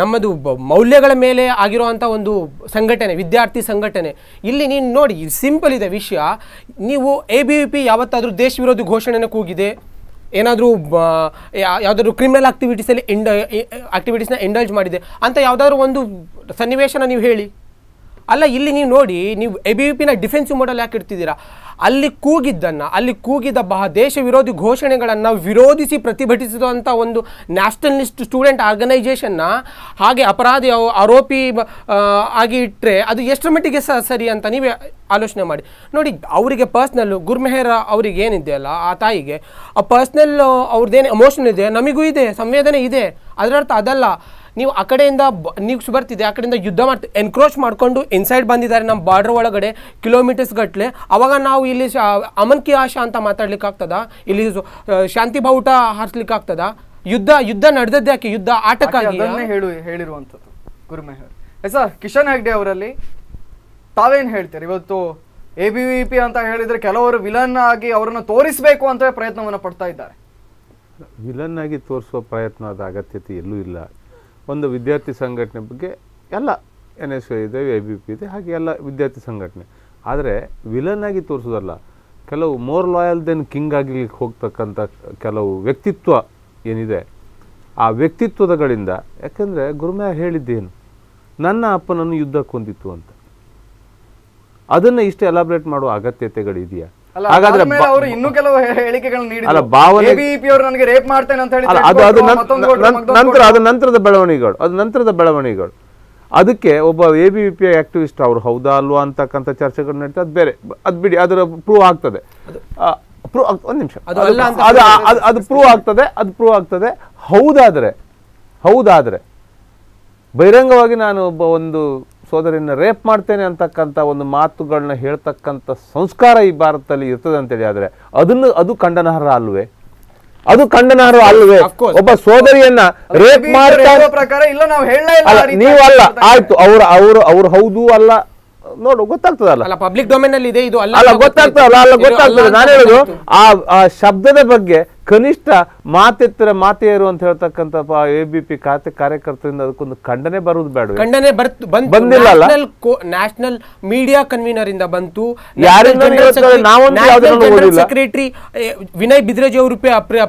ನಮ್ಮದು ಮೌಲ್ಯಗಳ ಮೇಲೆ ಆಗಿರುವಂಥ ಒಂದು ಸಂಘಟನೆ, ವಿದ್ಯಾರ್ಥಿ ಸಂಘಟನೆ. ಇಲ್ಲಿ ನೀನು ನೋಡಿ ಸಿಂಪಲ್ ಇದೆ ವಿಷಯ. ನೀವು ಎ ಬಿ ವಿ ಪಿ ಯಾವತ್ತಾದರೂ ದೇಶ ವಿರೋಧಿ ಘೋಷಣೆನ ಕೂಗಿದೆ. ಏನಾದರೂ ಯಾವುದಾದ್ರೂ ಕ್ರಿಮಿನಲ್ ಆಕ್ಟಿವಿಟೀಸಲ್ಲಿ ಇಂಡ ಆಕ್ಟಿವಿಟೀಸ್ನ ಇಂಡಲ್ಜ್ ಮಾಡಿದೆ. ಅಂತ ಯಾವುದಾದ್ರೂ ಒಂದು ಸನ್ನಿವೇಶನ ನೀವು ಹೇಳಿ. ಅಲ್ಲ, ಇಲ್ಲಿ ನೀವು ನೋಡಿ, ನೀವು ಎ ಬಿ ಪಿನ ಡಿಫೆನ್ಸಿವ್ ಮಾಡಲ್ ಯಾಕೆ ಇಡ್ತಿದ್ದೀರಾ? ಅಲ್ಲಿ ಕೂಗಿದ್ದನ್ನು, ಅಲ್ಲಿ ಕೂಗಿದ ಬಹ ದೇಶ ವಿರೋಧಿ ಘೋಷಣೆಗಳನ್ನು ವಿರೋಧಿಸಿ ಪ್ರತಿಭಟಿಸಿದಂಥ ಒಂದು ನ್ಯಾಷನಲಿಸ್ಟ್ ಸ್ಟೂಡೆಂಟ್ ಆರ್ಗನೈಜೇಷನ್ನ ಹಾಗೆ ಅಪರಾಧಿ ಆರೋಪಿ ಆಗಿ ಇಟ್ಟರೆ ಅದು ಎಷ್ಟರ ಮಟ್ಟಿಗೆ ಸ ಸರಿ ಅಂತ ನೀವೇ ಆಲೋಚನೆ ಮಾಡಿ. ನೋಡಿ, ಅವರಿಗೆ ಪರ್ಸ್ನಲ್ಲು ಗುರ್ಮೆಹರ ಅವರಿಗೆ ಏನಿದೆಯಲ್ಲ ಆ ತಾಯಿಗೆ, ಆ ಪರ್ಸ್ನಲ್ ಅವ್ರದ್ದೇನು ಎಮೋಷನ್ ಇದೆ, ನಮಗೂ ಇದೆ, ಸಂವೇದನೆ ಇದೆ. ಅದರರ್ಥ ಅದಲ್ಲ. ನೀವು ಆ ಕಡೆಯಿಂದ ನೀವು ಬರ್ತಿದೆ ಆ ಕಡೆಯಿಂದ ಯುದ್ಧ ಮಾಡ್ತಿ ಎನ್ಕ್ರೋಚ್ ಮಾಡ್ಕೊಂಡು ಇನ್ಸೈಡ್ ಬಂದಿದ್ದಾರೆ ನಮ್ಮ ಬಾರ್ಡರ್ ಒಳಗಡೆ ಕಿಲೋಮೀಟರ್ಸ್ ಗಟ್ಟಲೆ ಅವಾಗ ನಾವು ಇಲ್ಲಿ ಶಾ- ಅಮನ್ ಕಿ ಆಶಾ ಅಂತ ಮಾತಾಡ್ಲಿಕ್ಕೆ ಆಗ್ತದ? ಇಲ್ಲಿ ಶಾಂತಿ ಬಾವುಟ ಹಾರಿಸ್ಲಿಕ್ಕೆ ಆಗ್ತದ? ಯುದ್ಧ ಯುದ್ಧ ನಡೆದದ್ದು ಯಾಕೆ? ಯುದ್ಧ ಆಟಕ್ಕಾಗಿ ಅದನ್ನೇ ಹೇಳು ಹೇಳಿರುವಂಥದ್ದು ಗುರುಮೆಹರ್. ಸರ್ ಕಿಶನ್ ಹೆಗ್ಡೆ ಅವರಲ್ಲಿ ತಾವೇನ್ ಹೇಳ್ತೀರಿ? ಇವತ್ತು ಎ ಬಿ ವಿ ಪಿ ಅಂತ ಹೇಳಿದ್ರೆ ಕೆಲವರು ವಿಲನ್ ಆಗಿ ಅವರನ್ನು ತೋರಿಸಬೇಕು ಅಂತ ಪ್ರಯತ್ನವನ್ನ ಪಡ್ತಾ ಇದ್ದಾರೆ. ವಿಲನ್ ಆಗಿ ತೋರಿಸುವ ಪ್ರಯತ್ನದ ಅಗತ್ಯತೆ ಎಲ್ಲೂ ಇಲ್ಲ. ಒಂದು ವಿದ್ಯಾರ್ಥಿ ಸಂಘಟನೆ ಬಗ್ಗೆ ಎಲ್ಲ ಎನ್ ಎಸ್ ಯು ಇದೆ ಎ ಬಿ ಪಿ ಇದೆ, ಹಾಗೆ ಎಲ್ಲ ವಿದ್ಯಾರ್ಥಿ ಸಂಘಟನೆ. ಆದರೆ ವಿಲನ್ ತೋರಿಸೋದಲ್ಲ. ಕೆಲವು ಮೋರ್ ಲಾಯಲ್ ದೆನ್ ಕಿಂಗ್ ಆಗಲಿಕ್ಕೆ ಹೋಗ್ತಕ್ಕಂಥ ಕೆಲವು ವ್ಯಕ್ತಿತ್ವ ಏನಿದೆ, ಆ ವ್ಯಕ್ತಿತ್ವದಗಳಿಂದ ಯಾಕಂದರೆ ಗುರುಮ್ಯಾ ಹೇಳಿದ್ದೇನು, ನನ್ನ ಅಪ್ಪನನ್ನು ಯುದ್ಧಕ್ಕೆ ಹೊಂದಿತ್ತು ಅಂತ. ಅದನ್ನು ಇಷ್ಟು ಎಲಾಬ್ರೇಟ್ ಮಾಡುವ ಅಗತ್ಯತೆಗಳಿದೆಯಾ? ಹಾಗಾದ್ರೆ ಅವರು ಇನ್ನೂ ಕೆಲವು ಹೇಳಿಕೆಗಳನ್ನು ಅಲ್ಲ, ನೀಡಿದ್ರು ಭಾವನೆ- ಎಬಿಪಿ ಅವರು ನನಗೆ ರೇಪ್ ಮಾಡ್ತೇನೆ ಅಂತ ಹೇಳಿ ಅದು ನಂತರ. ಅದು ನಂತರದ ಬೆಳವಣಿಗೆಗಳು. ಅದು ನಂತರದ ಬೆಳವಣಿಗೆಗಳು. ಅದಕ್ಕೆ ಒಬ್ಬ ಎ ಬಿ ಪಿ ಆಕ್ಟಿವಿಸ್ಟ್ ಅವರು ಹೌದಾ ಅಲ್ವಾ ಅಂತಕ್ಕಂಥ ಚರ್ಚೆಗಳು ನಡೀತಾ ಅದು ಬೇರೆ. ಅದು ಬಿಡಿ ಅದರ ಪ್ರೂವ್ ಆಗ್ತದೆ. ಪ್ರೂವ್ ಒಂದು ನಿಮಿಷ. ಅದು ಅದು ಅಲ್ಲ ಅದು ಅದು- ಅದು ಪ್ರೂವ್ ಆಗ್ತದೆ ಅದು ಪ್ರೂವ್ ಆಗ್ತದೆ. ಹೌದಾದ್ರೆ ಹೌದಾದ್ರೆ ಬಹಿರಂಗವಾಗಿ ನಾನು ಒಬ್ಬ ಒಂದು ಸೋದರಿನ ರೇಪ್ ಮಾಡ್ತೇನೆ ಅಂತಕ್ಕಂಥ ಒಂದು ಮಾತುಗಳನ್ನ ಹೇಳ್ತಕ್ಕಂಥ ಸಂಸ್ಕಾರ ಈ ಭಾರತದಲ್ಲಿ ಇರ್ತದೆ ಅಂತೇಳಿ ಆದರೆ ಅದನ್ನು ಅದು ಖಂಡನಾರ್ಹ ಅಲ್ವೇ? ಅದು ಖಂಡನಾರ್ಹ ಅಲ್ವೇ? ಒಬ್ಬ ಸೋದರಿಯನ್ನ ರೇಪ್ ಮಾಡ್ತಾರೆ ಅಲ್ಲ ನೀವು ಅಲ್ಲ ಆಯ್ತು ಅವ್ರ ಅವ್ರು ಅವ್ರು ಹೌದು ಅಲ್ಲ ನೋಡು ಗೊತ್ತಾಗ್ತದಲ್ಲ ಅಲ್ಲ. ಪಬ್ಲಿಕ್ ಡೊಮೇನ್ ಅಲ್ಲಿ ಇದೆ ಇದು ಅಲ್ಲ ಗೊತ್ತಾಗ್ತದಲ್ಲ ಅಲ್ಲ. ಗೊತ್ತಾಗ್ತದೆ. ನಾನು ಹೇಳುದು ಆ ಆ ಶಬ್ದದ ಬಗ್ಗೆ ಕನಿಷ್ಠ ಮಾತೆತ್ತರ ಮಾತೆಯರು ಅಂತ ಹೇಳ್ತಕ್ಕಂಥ ಎ ಬಿ ಪಿ ಖಾತೆ ಕಾರ್ಯಕರ್ತರಿಂದ ಅದಕ್ಕೊಂದು ಖಂಡನೆ ಬರುವುದು ಬೇಡ ಖಂಡನೆ ಬಂದಿಲ್ಲ? ನ್ಯಾಷನಲ್ ಮೀಡಿಯಾ ಕನ್ವೀನರ್ ಇಂದ ಬಂತು. ಸೆಕ್ರೆಟರಿ ವಿನಯ್ ಬಿದ್ರೇಜಿ ಅವರು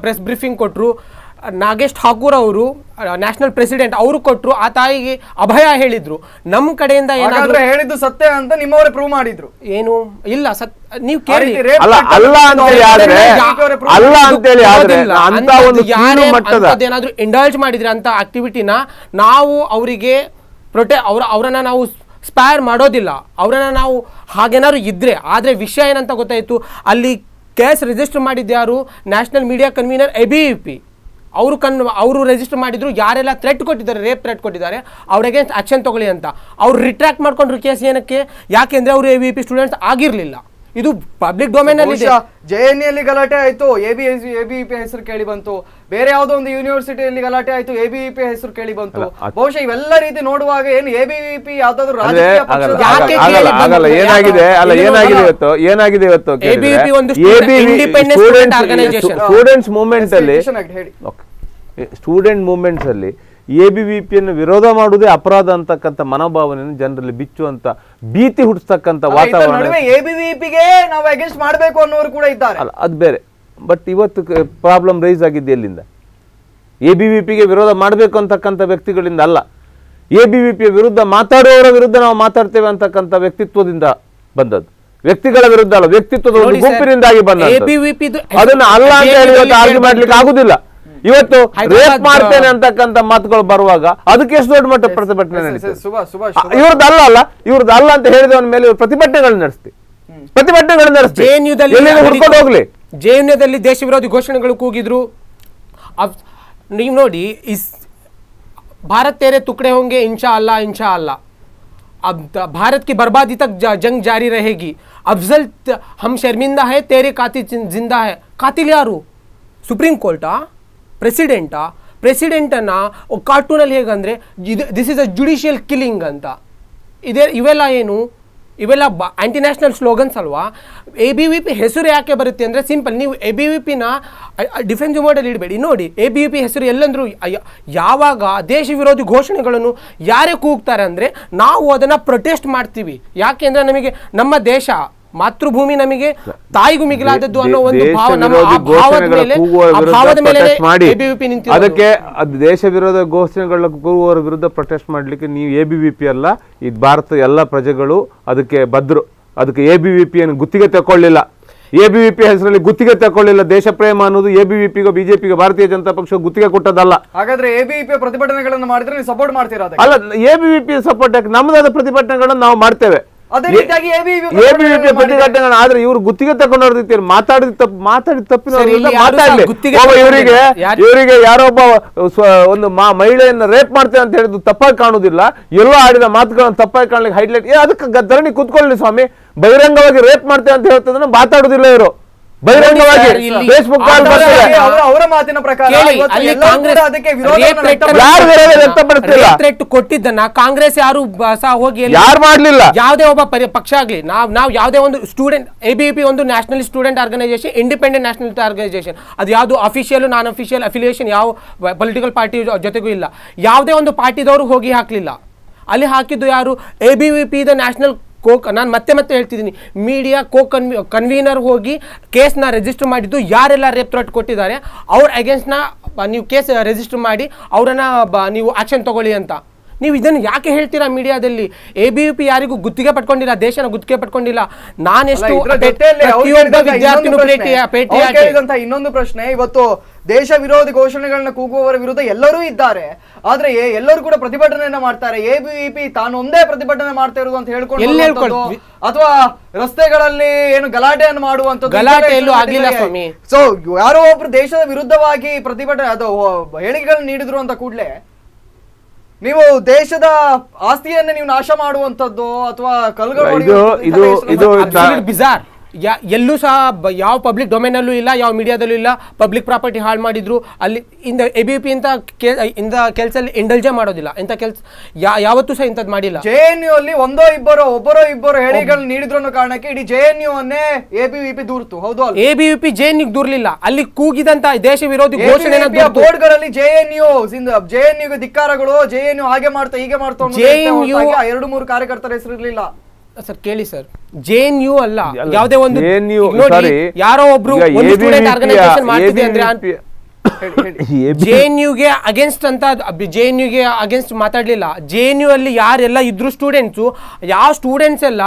ಪ್ರೆಸ್ ಬ್ರೀಫಿಂಗ್ ಕೊಟ್ರು ನಾಗೇಶ್ ಠಾಕೂರ್ ಅವರು ನ್ಯಾಷನಲ್ ಪ್ರೆಸಿಡೆಂಟ್ ಅವರು ಕೊಟ್ಟರು ಆ ತಾಯಿಗೆ ಅಭಯ ಹೇಳಿದ್ರು. ನಮ್ಮ ಕಡೆಯಿಂದ ಏನಾದ್ರೂ ಹೇಳಿದ್ದು ಸತ್ಯ ಅಂತ ನಿಮ್ಮವರೇ ಪ್ರೂವ್ ಮಾಡಿದ್ರು. ಏನು? ಇಲ್ಲ ಸತ್ ನೀವು ಕೇಳಿ. ಅಲ್ಲ ಅಲ್ಲ ಅಂತ ಹೇಳಿ ಅಂತ ಒಂದು ಯಾರೇ ಅಂಥದ್ದೇನಾದ್ರೂ ಇಂಡಲ್ಜ್ ಮಾಡಿದ್ರೆ ಅಂತ ಆಕ್ಟಿವಿಟಿನ ನಾವು ಅವರಿಗೆ ಪ್ರೊಟೆ ಅವ್ರ ಅವರನ್ನ ನಾವು ಸ್ಪೈರ್ ಮಾಡೋದಿಲ್ಲ. ಅವರನ್ನ ನಾವು ಹಾಗೇನಾದ್ರು ಇದ್ರೆ ಆದ್ರೆ ವಿಷಯ ಏನಂತ ಗೊತ್ತಾಯ್ತು? ಅಲ್ಲಿ ಕೇಸ್ ರಿಜಿಸ್ಟರ್ ಮಾಡಿದ್ದು ಯಾರು? National media convener A B P ಅವರು ಕನ್ ಅವರು ರಿಜಿಸ್ಟರ್ ಮಾಡಿದ್ರು, ಯಾರೆಲ್ಲ ಥ್ರೆಟ್ ಕೊಟ್ಟಿದ್ದಾರೆ ರೇಪ್ ಥ್ರೆಟ್ ಕೊಟ್ಟಿದ್ದಾರೆ, ಅವ್ರ ಅಗೇನ್ಸ್ಟ್ ಆಕ್ಷನ್ ತಗೊಳ್ಳಿ ಅಂತ. ಅವ್ರು ರಿಟ್ರ್ಯಾಕ್ಟ್ ಮಾಡ್ಕೊಂಡ್ರು ಕೇಸ್ ಏನಕ್ಕೆ? ಯಾಕೆಂದರೆ ಅವರು ಎ ವಿ ಪಿ ಸ್ಟೂಡೆಂಟ್ಸ್ ಆಗಿರಲಿಲ್ಲ. ಇದು ಪಬ್ಲಿಕ್ ಡೊಮೇನ್ ಅಲ್ಲಿ ಇದೆ. ಜೆ ಎನ್ ಅಲ್ಲಿ ಗಲಾಟೆ ಆಯ್ತು A B A B P ಹೆಸರು ಕೇಳಿ ಬಂತು. ಬೇರೆ ಯಾವುದೋ ಒಂದು ಯೂನಿವರ್ಸಿಟಿಯಲ್ಲಿ ಗಲಾಟೆ ಆಯ್ತು ಎ ಬಿ ಪಿ ಹೆಸರು ಕೇಳಿ ಬಂತು. ಬಹುಶಃ ಇವೆಲ್ಲ ರೀತಿ ನೋಡುವಾಗ ಏನು ಎ ಬಿ ಪಿ ಯಾವ್ದಾದ್ರು ಆಗಲ್ಲ? ಏನಾಗಿದೆ? ಅಲ್ಲ ಏನಾಗಿದೆ ಇವತ್ತು? ಏನಾಗಿದೆ ಇವತ್ತು ಸ್ಟೂಡೆಂಟ್ಸ್ ಮೂವ್ಮೆಂಟ್ ಅಲ್ಲಿ ಸ್ಟೂಡೆಂಟ್ ಮೂವ್ಮೆಂಟ್ಸ್ ಅಲ್ಲಿ ಎ ಬಿ ವಿ ಪಿಯನ್ನು ವಿರೋಧ ಮಾಡುವುದೇ ಅಪರಾಧ ಅಂತಕ್ಕಂಥ ಮನೋಭಾವನೆಯನ್ನು ಜನರಲ್ಲಿ ಬಿಚ್ಚುವಂತ ಭೀತಿ ಹುಟ್ಟಿಸ್ತಕ್ಕಂಥ ವಾತಾವರಣ ಎಬಿವಿಪಿಗೆ ನಾವು ಅಗೇನ್ಸ್ಟ್ ಮಾಡಬೇಕು ಅನ್ನೋರು ಕೂಡ ಇದ್ದಾರೆ. ಅಲ್ಲ ಅದು ಬೇರೆ. ಬಟ್ ಇವತ್ತು ಪ್ರಾಬ್ಲಮ್ ರೈಸ್ ಆಗಿದ್ದು ಎಲ್ಲಿಂದ? ಎ ಬಿ ವಿ ಪಿಗೆ ವಿರೋಧ ಮಾಡಬೇಕು ಅಂತಕ್ಕಂಥ ವ್ಯಕ್ತಿಗಳಿಂದ ಅಲ್ಲ. ಎ ಬಿ ವಿ ಪಿಯ ವಿರುದ್ಧ ಮಾತಾಡುವವರ ವಿರುದ್ಧ ನಾವು ಮಾತಾಡ್ತೇವೆ ಅಂತಕ್ಕಂಥ ವ್ಯಕ್ತಿತ್ವದಿಂದ ಬಂದದ್ದು. ವ್ಯಕ್ತಿಗಳ ವಿರುದ್ಧ ಅಲ್ಲ ವ್ಯಕ್ತಿತ್ವದ ಒಂದು ಗುಂಪಿನಿಂದಾಗಿ ಬಂದ ABVP ದು ಅದನ್ನ ಅಲ್ಲ ಅಂತ ಹೇಳಿ ಆರ್ಗ್ಯೂ ಮಾಡ್ಲಿಕ್ಕೆ ಆಗುದಿಲ್ಲ. ಇವತ್ತು ಹೈದರಾಬಾದ್ ರೇಪ್ ಮಾಡ್ತೇನೆ ಅಂತಕ್ಕಂಥ ಮಾತುಗಳು ಬರುವಾಗ ಅದಕ್ಕೆ ಎಷ್ಟು ದೊಡ್ಡ ಮಟ್ಟ ಪ್ರತಿಭಟನೆ ನಡೀತದೆ ಸುಭಾಷ್ ಸುಭಾಷ್ ಆ, ಇವ್ರದ್ದು ಅಲ್ಲ ಅಲ್ಲ ಇವ್ರದ್ದು ಅಲ್ಲ ಅಂತ ಹೇಳಿದವನ ಮೇಲೆ ಇವ್ರು ಪ್ರತಿಭಟನೆಗಳು ನಡೆಸ್ತಿ ಪ್ರತಿಭಟನೆಗಳು ನಡೆಸ್ತಿ ಜೆಎನ್ಯುದಲ್ಲಿ ಎಲ್ಲಿಂದ ಹುಡ್ಕೊಂಡು ಹೋಗ್ಲಿ ಜೆಎನ್ಯುದಲ್ಲಿ ದೇಶ ವಿರೋಧಿ ಘೋಷಣೆಗಳು ಕೂಗಿದ್ರು ಅವ್- ನೀವು ನೋಡಿ ಇಸ್ भारत तेरे टुकड़े होंगे इंशा अल्लाह इंशा अल्लाह अब द- भारत की बर्बादी तक ज- जंग जारी रहेगी अफजल त- हम शर्मिंदा है तेरे कातिल जिन- जिंदा है ಕಾತಿಲ್ ಯಾರು ಸುಪ್ರೀಂ ಕೋರ್ಟಾ ಪ್ರೆಸಿಡೆಂಟಾ ಪ್ರೆಸಿಡೆಂಟನ್ನು ಕಾರ್ಟೂನಲ್ಲಿ ಹೇಗಂದರೆ, ಇದು this is a judicial killing ಅಂತ. ಇದೇ, ಇವೆಲ್ಲ ಏನು? ಇವೆಲ್ಲ ಬ ಆ್ಯಂಟಿ ನ್ಯಾಷನಲ್ ಸ್ಲೋಗನ್ಸ್ ಅಲ್ವಾ? ಎ ಬಿ ವಿ ಪಿ ಹೆಸರು ಯಾಕೆ ಬರುತ್ತೆ ಅಂದರೆ ಸಿಂಪಲ್ ನೀವು ಎ ಬಿ ವಿ ಪಿನ ಡಿಫೆನ್ಸ್ ಮೋಡಲ್ಲಿ ಇಡಬೇಡಿ. ನೋಡಿ ಎ ಬಿ ವಿ ಪಿ ಹೆಸರು ಎಲ್ಲಂದರೂ ಯಾವಾಗ ದೇಶ ವಿರೋಧಿ ಘೋಷಣೆಗಳನ್ನು ಯಾರೇ ಕೂಗ್ತಾರೆ ಅಂದರೆ, ನಾವು ಅದನ್ನು ಪ್ರೊಟೆಸ್ಟ್ ಮಾಡ್ತೀವಿ. ಯಾಕೆಂದರೆ ನಮಗೆ ನಮ್ಮ ದೇಶ ಮಾತೃಭೂಮಿ ನಮಗೆ ತಾಯಿಗೂ ಮಿಗಿಲಾದದ್ದು ಅನ್ನೋ ಒಂದು ಭಾವ ನಮ್ಮ ಭಾವದ ಮೇಲೆ. ಅದಕ್ಕೆ ಅದು ದೇಶ ವಿರೋಧ ಘೋಷಣೆಗಳ ಕೂಗುವವರ ವಿರುದ್ಧ ಪ್ರೊಟೆಸ್ಟ್ ಮಾಡ್ಲಿಕ್ಕೆ ನೀವು ಎ ಬಿ ವಿ ಪಿ ಅಲ್ಲ ಈ ಭಾರತ ಎಲ್ಲ ಪ್ರಜೆಗಳು ಅದಕ್ಕೆ ಬದ್ರು ಅದಕ್ಕೆ ಎ ಬಿ ವಿ ಪಿಯನ್ನು ಗುತ್ತಿಗೆ ತಗೊಳ್ಳಿಲ್ಲ ಎ ಬಿ ವಿ ಪಿ ಹೆಸರಲ್ಲಿ ಗುತ್ತಿಗೆ ತಗೊಳ್ಳಿಲ್ಲ ದೇಶ ಪ್ರೇಮ ಅನ್ನೋದು ಎ ಬಿ ವಿ ಪಿಗೋ ಬಿಜೆಪಿಗೆ ಭಾರತೀಯ ಜನತಾ ಪಕ್ಷ ಗುತ್ತಿಗೆ ಕೊಟ್ಟದಲ್ಲ ಹಾಗಾದ್ರೆ ಎಬಿವಿಪಿ ಪ್ರತಿಭಟನೆಗಳನ್ನು ಮಾಡಿದ್ರೆ ನೀವು ಸಪೋರ್ಟ್ ಮಾಡ್ತೀರಾ ಅಲ್ಲ A B V P support ಯಾಕೆ? ನಮ್ಮದಾದ ಪ್ರತಿಭಟನೆಗಳನ್ನು ನಾವು ಮಾಡ್ತೇವೆ. ಅದೇ ರೀತಿಯಾಗಿ ABVP A B V P ಪ್ರತಿಭಟನೆಗಳನ್ನ ಆದ್ರೆ ಇವ್ರು ಗುತ್ತಿಗೆ ತಗೊಂಡವ್ರ ರೀತಿ ಮಾತಾಡಿದ ತಪ್ಪು ಮಾತಾಡಿದ ತಪ್ಪಿನ ಮಾತಾಡ್ಲಿ. ಇವರಿಗೆ ಇವರಿಗೆ ಯಾರೊಬ್ಬ ಒಂದು ಮಹಿಳೆಯನ್ನ ರೇಪ್ ಮಾಡ್ತೇವೆ ಅಂತ ಹೇಳಿದ್ರು ತಪ್ಪಾಗಿ ಕಾಣುದಿಲ್ಲ ಎಲ್ಲೋ ಆಡಿದ ಮಾತುಗಳನ್ನು ತಪ್ಪಾಗಿ ಕಾಣಲಿಕ್ಕೆ ಹೈಲೈಟ್ ಏ ಅದಕ್ಕೆ ಧರಣಿ ಕೂತ್ಕೊಳ್ಳಿ ಸ್ವಾಮಿ. ಬಹಿರಂಗವಾಗಿ ರೇಪ್ ಮಾಡ್ತೇವೆ ಅಂತ ಹೇಳ್ತದ ಮಾತಾಡುದಿಲ್ಲ ಇವರು. ಬಹಿರಂಗವಾಗಿ ಫೇಸ್ಬುಕ್ ಅವರ ಮಾತಿನ ಪ್ರಕಾರ ಕೊಟ್ಟಿದ್ದನ್ನ ಕಾಂಗ್ರೆಸ್ ಯಾರು ಹೋಗಿ ಯಾರು ಮಾಡ್ಲಿಲ್ಲ? ಯಾವುದೇ ಒಬ್ಬ ಪರಿ ಪಕ್ಷ ಆಗಲಿ ನಾವು ನಾವು ಯಾವುದೇ ಒಂದು ಸ್ಟೂಡೆಂಟ್ ಎಬಿಪಿ ಬಿ ಪಿ ಒಂದು national student organisation independent national organisation ಅದು ಯಾವುದು ಅಫಿಷಿಯಲ್ ನಾನ್ ಅಫಿಷಿಯಲ್ ಅಫಿಲಿಯೇಷನ್ ಯಾವ ಪೊಲಿಟಿಕಲ್ ಪಾರ್ಟಿ ಜೊತೆಗೂ ಇಲ್ಲ. ಯಾವುದೇ ಒಂದು ಪಾರ್ಟಿದವರು ಹೋಗಿ ಹಾಕಲಿಲ್ಲ. ಅಲ್ಲಿ ಹಾಕಿದ್ದು ಯಾರು? ABVP B V P the national coke ನಾನು ಮತ್ತೆ ಮತ್ತೆ ಹೇಳ್ತಿದ್ದೀನಿ. ಮೀಡಿಯಾ ಕೋ ಕನ್ವಿ ಕನ್ವೀನರ್ ಹೋಗಿ ಕೇಸ್ನ ರಿಜಿಸ್ಟರ್ ಮಾಡಿದ್ದು ಯಾರೆಲ್ಲ ರೇಪ್ ಥ್ರೆಟ್ ಕೊಟ್ಟಿದ್ದಾರೆ ಅವ್ರ ಅಗೇನ್ಸ್ಟ್ನ ನೀವು ಕೇಸ್ ರಿಜಿಸ್ಟರ್ ಮಾಡಿ ಅವರನ್ನು ನೀವು ಆ್ಯಕ್ಷನ್ ತೊಗೊಳ್ಳಿ ಅಂತ. ನೀವು ಇದನ್ನು ಯಾಕೆ ಹೇಳ್ತೀರಾ ಮೀಡಿಯಾದಲ್ಲಿ? ಎ ಬಿ ಪಿ ಯಾರಿಗೂ ಗುತ್ತಿಗೆ ಪಟ್ಕೊಂಡಿಲ್ಲ ದೇಶನ ಗುತ್ತಿಗೆ ಪಟ್ಕೊಂಡಿಲ್ಲ ಅಲ್ಲ, ನಾನೆಷ್ಟು ಇನ್ನೊಂದು ಪ್ರಶ್ನೆ. ಇವತ್ತು ದೇಶ ವಿರೋಧಿ ಘೋಷಣೆಗಳನ್ನ ಕೂಗುವವರ ವಿರುದ್ಧ ಎಲ್ಲರೂ ಇದ್ದಾರೆ. ಆದ್ರೆ ಎಲ್ಲರೂ ಕೂಡ ಪ್ರತಿಭಟನೆಯನ್ನ ಮಾಡ್ತಾರೆ. ಎಬಿವಿಪಿ ತಾನು ಒಂದೇ ಪ್ರತಿಭಟನೆ ಮಾಡ್ತಾ ಇರೋದು ಅಂತ ಹೇಳ್ಕೊಂಡು? ಅಥವಾ ರಸ್ತೆಗಳಲ್ಲಿ ಏನು ಗಲಾಟೆಯನ್ನು ಮಾಡುವಂತದ್ದು. ಸೊ ಯಾರೋ ಒಬ್ರು ದೇಶದ ವಿರುದ್ಧವಾಗಿ ಪ್ರತಿಭಟನೆ ಅದು ಹೇಳಿಕೆಗಳನ್ನ ನೀಡಿದ್ರು ಅಂತ ಕೂಡಲೇ ನೀವು ದೇಶದ ಆಸ್ತಿಯನ್ನ ನೀವು ನಾಶ ಮಾಡುವಂತದ್ದು ಅಥವಾ ಕಲ್ಗಳು ಇದು- ಇದು- ಇದು ಬಿಜಾರ್ ಎಲ್ಲೂ ಸಹ ಬ- ಯಾವ ಪಬ್ಲಿಕ್ ಡೊಮೇನಲ್ಲೂ ಇಲ್ಲ ಯಾವ ಮೀಡಿಯಾದಲ್ಲೂ ಇಲ್ಲ. ಪಬ್ಲಿಕ್ ಪ್ರಾಪರ್ಟಿ ಹಾಳು ಮಾಡಿದ್ರು. ಅಲ್ಲಿ ಇಂದ ಎ ಬಿ ಪಿ ಇಂಥ ಕೆ ಇಂಥ ಇಂಡಲ್ಜೆ ಮಾಡೋದಿಲ್ಲ. ಇಂಥ ಕೆಲಸ ಯಾವತ್ತೂ ಸಹ ಇಂಥದ್ದು ಮಾಡಿಲ್ಲ. ಜೆ ಎನ್ ಯು ಅಲ್ಲಿ ಒಂದೋ ಇಬ್ಬರೋ ಒಬ್ಬರೋ ಇಬ್ಬರು ಹೇಳಿಗಳನ್ನ ನೀಡಿದ್ರು ಕಾರಣಕ್ಕೆ ಇಡೀ ಜೆ ಎನ್ ಯು ಅನ್ನೇ ಎಬಿವಿಪಿ ದೂರ್ತು. ಹೌದು ಎ ಬಿ ಪಿ ಯು ದೂರ್ಲಿಲ್ಲ. ಅಲ್ಲಿ ಕೂಗಿದಂತ ದೇಶ ವಿರೋಧಿ ಘೋಷಣೆ ಬೋರ್ಡ್ಗಳಲ್ಲಿ J N U J N U ಧಿಕ್ಕಾರಗಳು J N U ಹಾಗೆ ಮಾಡ್ತಾ ಹೀಗೆ ಮಾಡ್ತಾ ಎರಡು ಮೂರು ಕಾರ್ಯಕರ್ತರ ಹೆಸರು ಇರ್ಲಿಲ್ಲ. ಸರ್ ಕೇಳಿ ಸರ್. ಜೆ ಎನ್ ಯು ಅಲ್ಲ ಯಾವುದೇ ಒಂದು ನೋಡಿ ಯಾರೋ ಒಬ್ರು ಒಂದು ಸ್ಟೂಡೆಂಟ್ ಆರ್ಗನೈಸೇಷನ್ ಅಂದ್ರೆ ಜೆ ಎನ್ ಅಗೇನ್ಸ್ಟ್ ಅಂತ ಜೆ ಎನ್ ಯುಗೆ ಅಗೇನ್ಸ್ಟ್ ಮಾತಾಡಲಿಲ್ಲ. ಜೆ ಎನ್ ಯು ಅಲ್ಲಿ ಯಾರೆಲ್ಲ ಇದ್ರು ಸ್ಟೂಡೆಂಟ್ಸು ಯಾವ ಸ್ಟೂಡೆಂಟ್ಸ್ ಎಲ್ಲ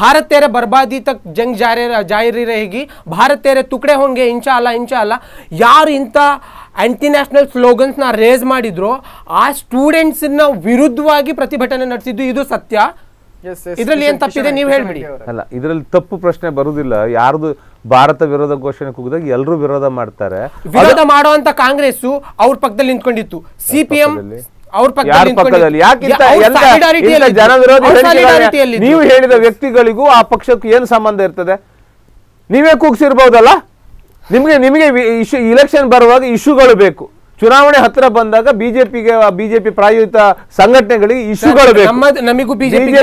ಭಾರತ್ ತೇರೆ ಬರ್ಬಾದಿ ತಕ್ ಜಂಗ್ ಜಾರಿ ಜಾರಿ ರೇಗಿ ಭಾರತ್ ತೇರೆ ತುಕಡೆ ಹೊಂಗೆ ಇಂಚ ಅಲ್ಲ ಇಂಚ ಅಲ್ಲ ಯಾರು ಇಂಥ ಆ್ಯಂಟಿ ನ್ಯಾಷನಲ್ ಸ್ಲೋಗನ್ಸ್ನ ರೇಸ್ ಮಾಡಿದ್ರು ಆ ಸ್ಟೂಡೆಂಟ್ಸನ್ನ ವಿರುದ್ಧವಾಗಿ ಪ್ರತಿಭಟನೆ ನಡೆಸಿದ್ದು ಇದು ಸತ್ಯ. ಇದ್ರಲ್ಲಿ ಏನ್ ತಪ್ಪಿದೆ ನೀವು ಹೇಳ್ಬಿಡಿ. ಅಲ್ಲ ಇದರಲ್ಲಿ ತಪ್ಪು ಪ್ರಶ್ನೆ ಬರುದಿಲ್ಲ. ಯಾರ್ದು ಭಾರತ ವಿರೋಧ ಘೋಷಣೆ ಕೂಗಿದಾಗ ಎಲ್ಲರೂ ವಿರೋಧ ಮಾಡ್ತಾರೆ. ವಿರೋಧ ಮಾಡುವಂತ ಕಾಂಗ್ರೆಸ್ ಅವ್ರ ಪಕ್ಕದಲ್ಲಿ ನಿಂತ್ಕೊಂಡಿತ್ತು. ಸಿಪಿಎಂ? ಅವ್ರ ಪಕ್ಕದಲ್ಲಿ ಯಾಕಿಂತ. ನೀವು ಹೇಳಿದ ವ್ಯಕ್ತಿಗಳಿಗೂ ಆ ಪಕ್ಷಕ್ಕೂ ಏನು ಸಂಬಂಧ ಇರ್ತದೆ? ನೀವೇ ಕೂಗ್ಸಿರ್ಬಹುದಲ್ಲ ನಿಮಗೆ ನಿಮಗೆ ಇಶ್ಯೂ ಇಲೆಕ್ಷನ್ ಬರುವಾಗ ಇಶ್ಯೂಗಳು ಬೇಕು. ಚುನಾವಣೆ ಹತ್ರ ಬಂದಾಗ ಬಿಜೆಪಿಗೆ ಬಿಜೆಪಿ ಪ್ರಾಯೋಜಿತ ಸಂಘಟನೆಗಳಿಗೆ ಇಶ್ಯೂಗಳು ನಮಿಗೂ ಇಲ್ಲ.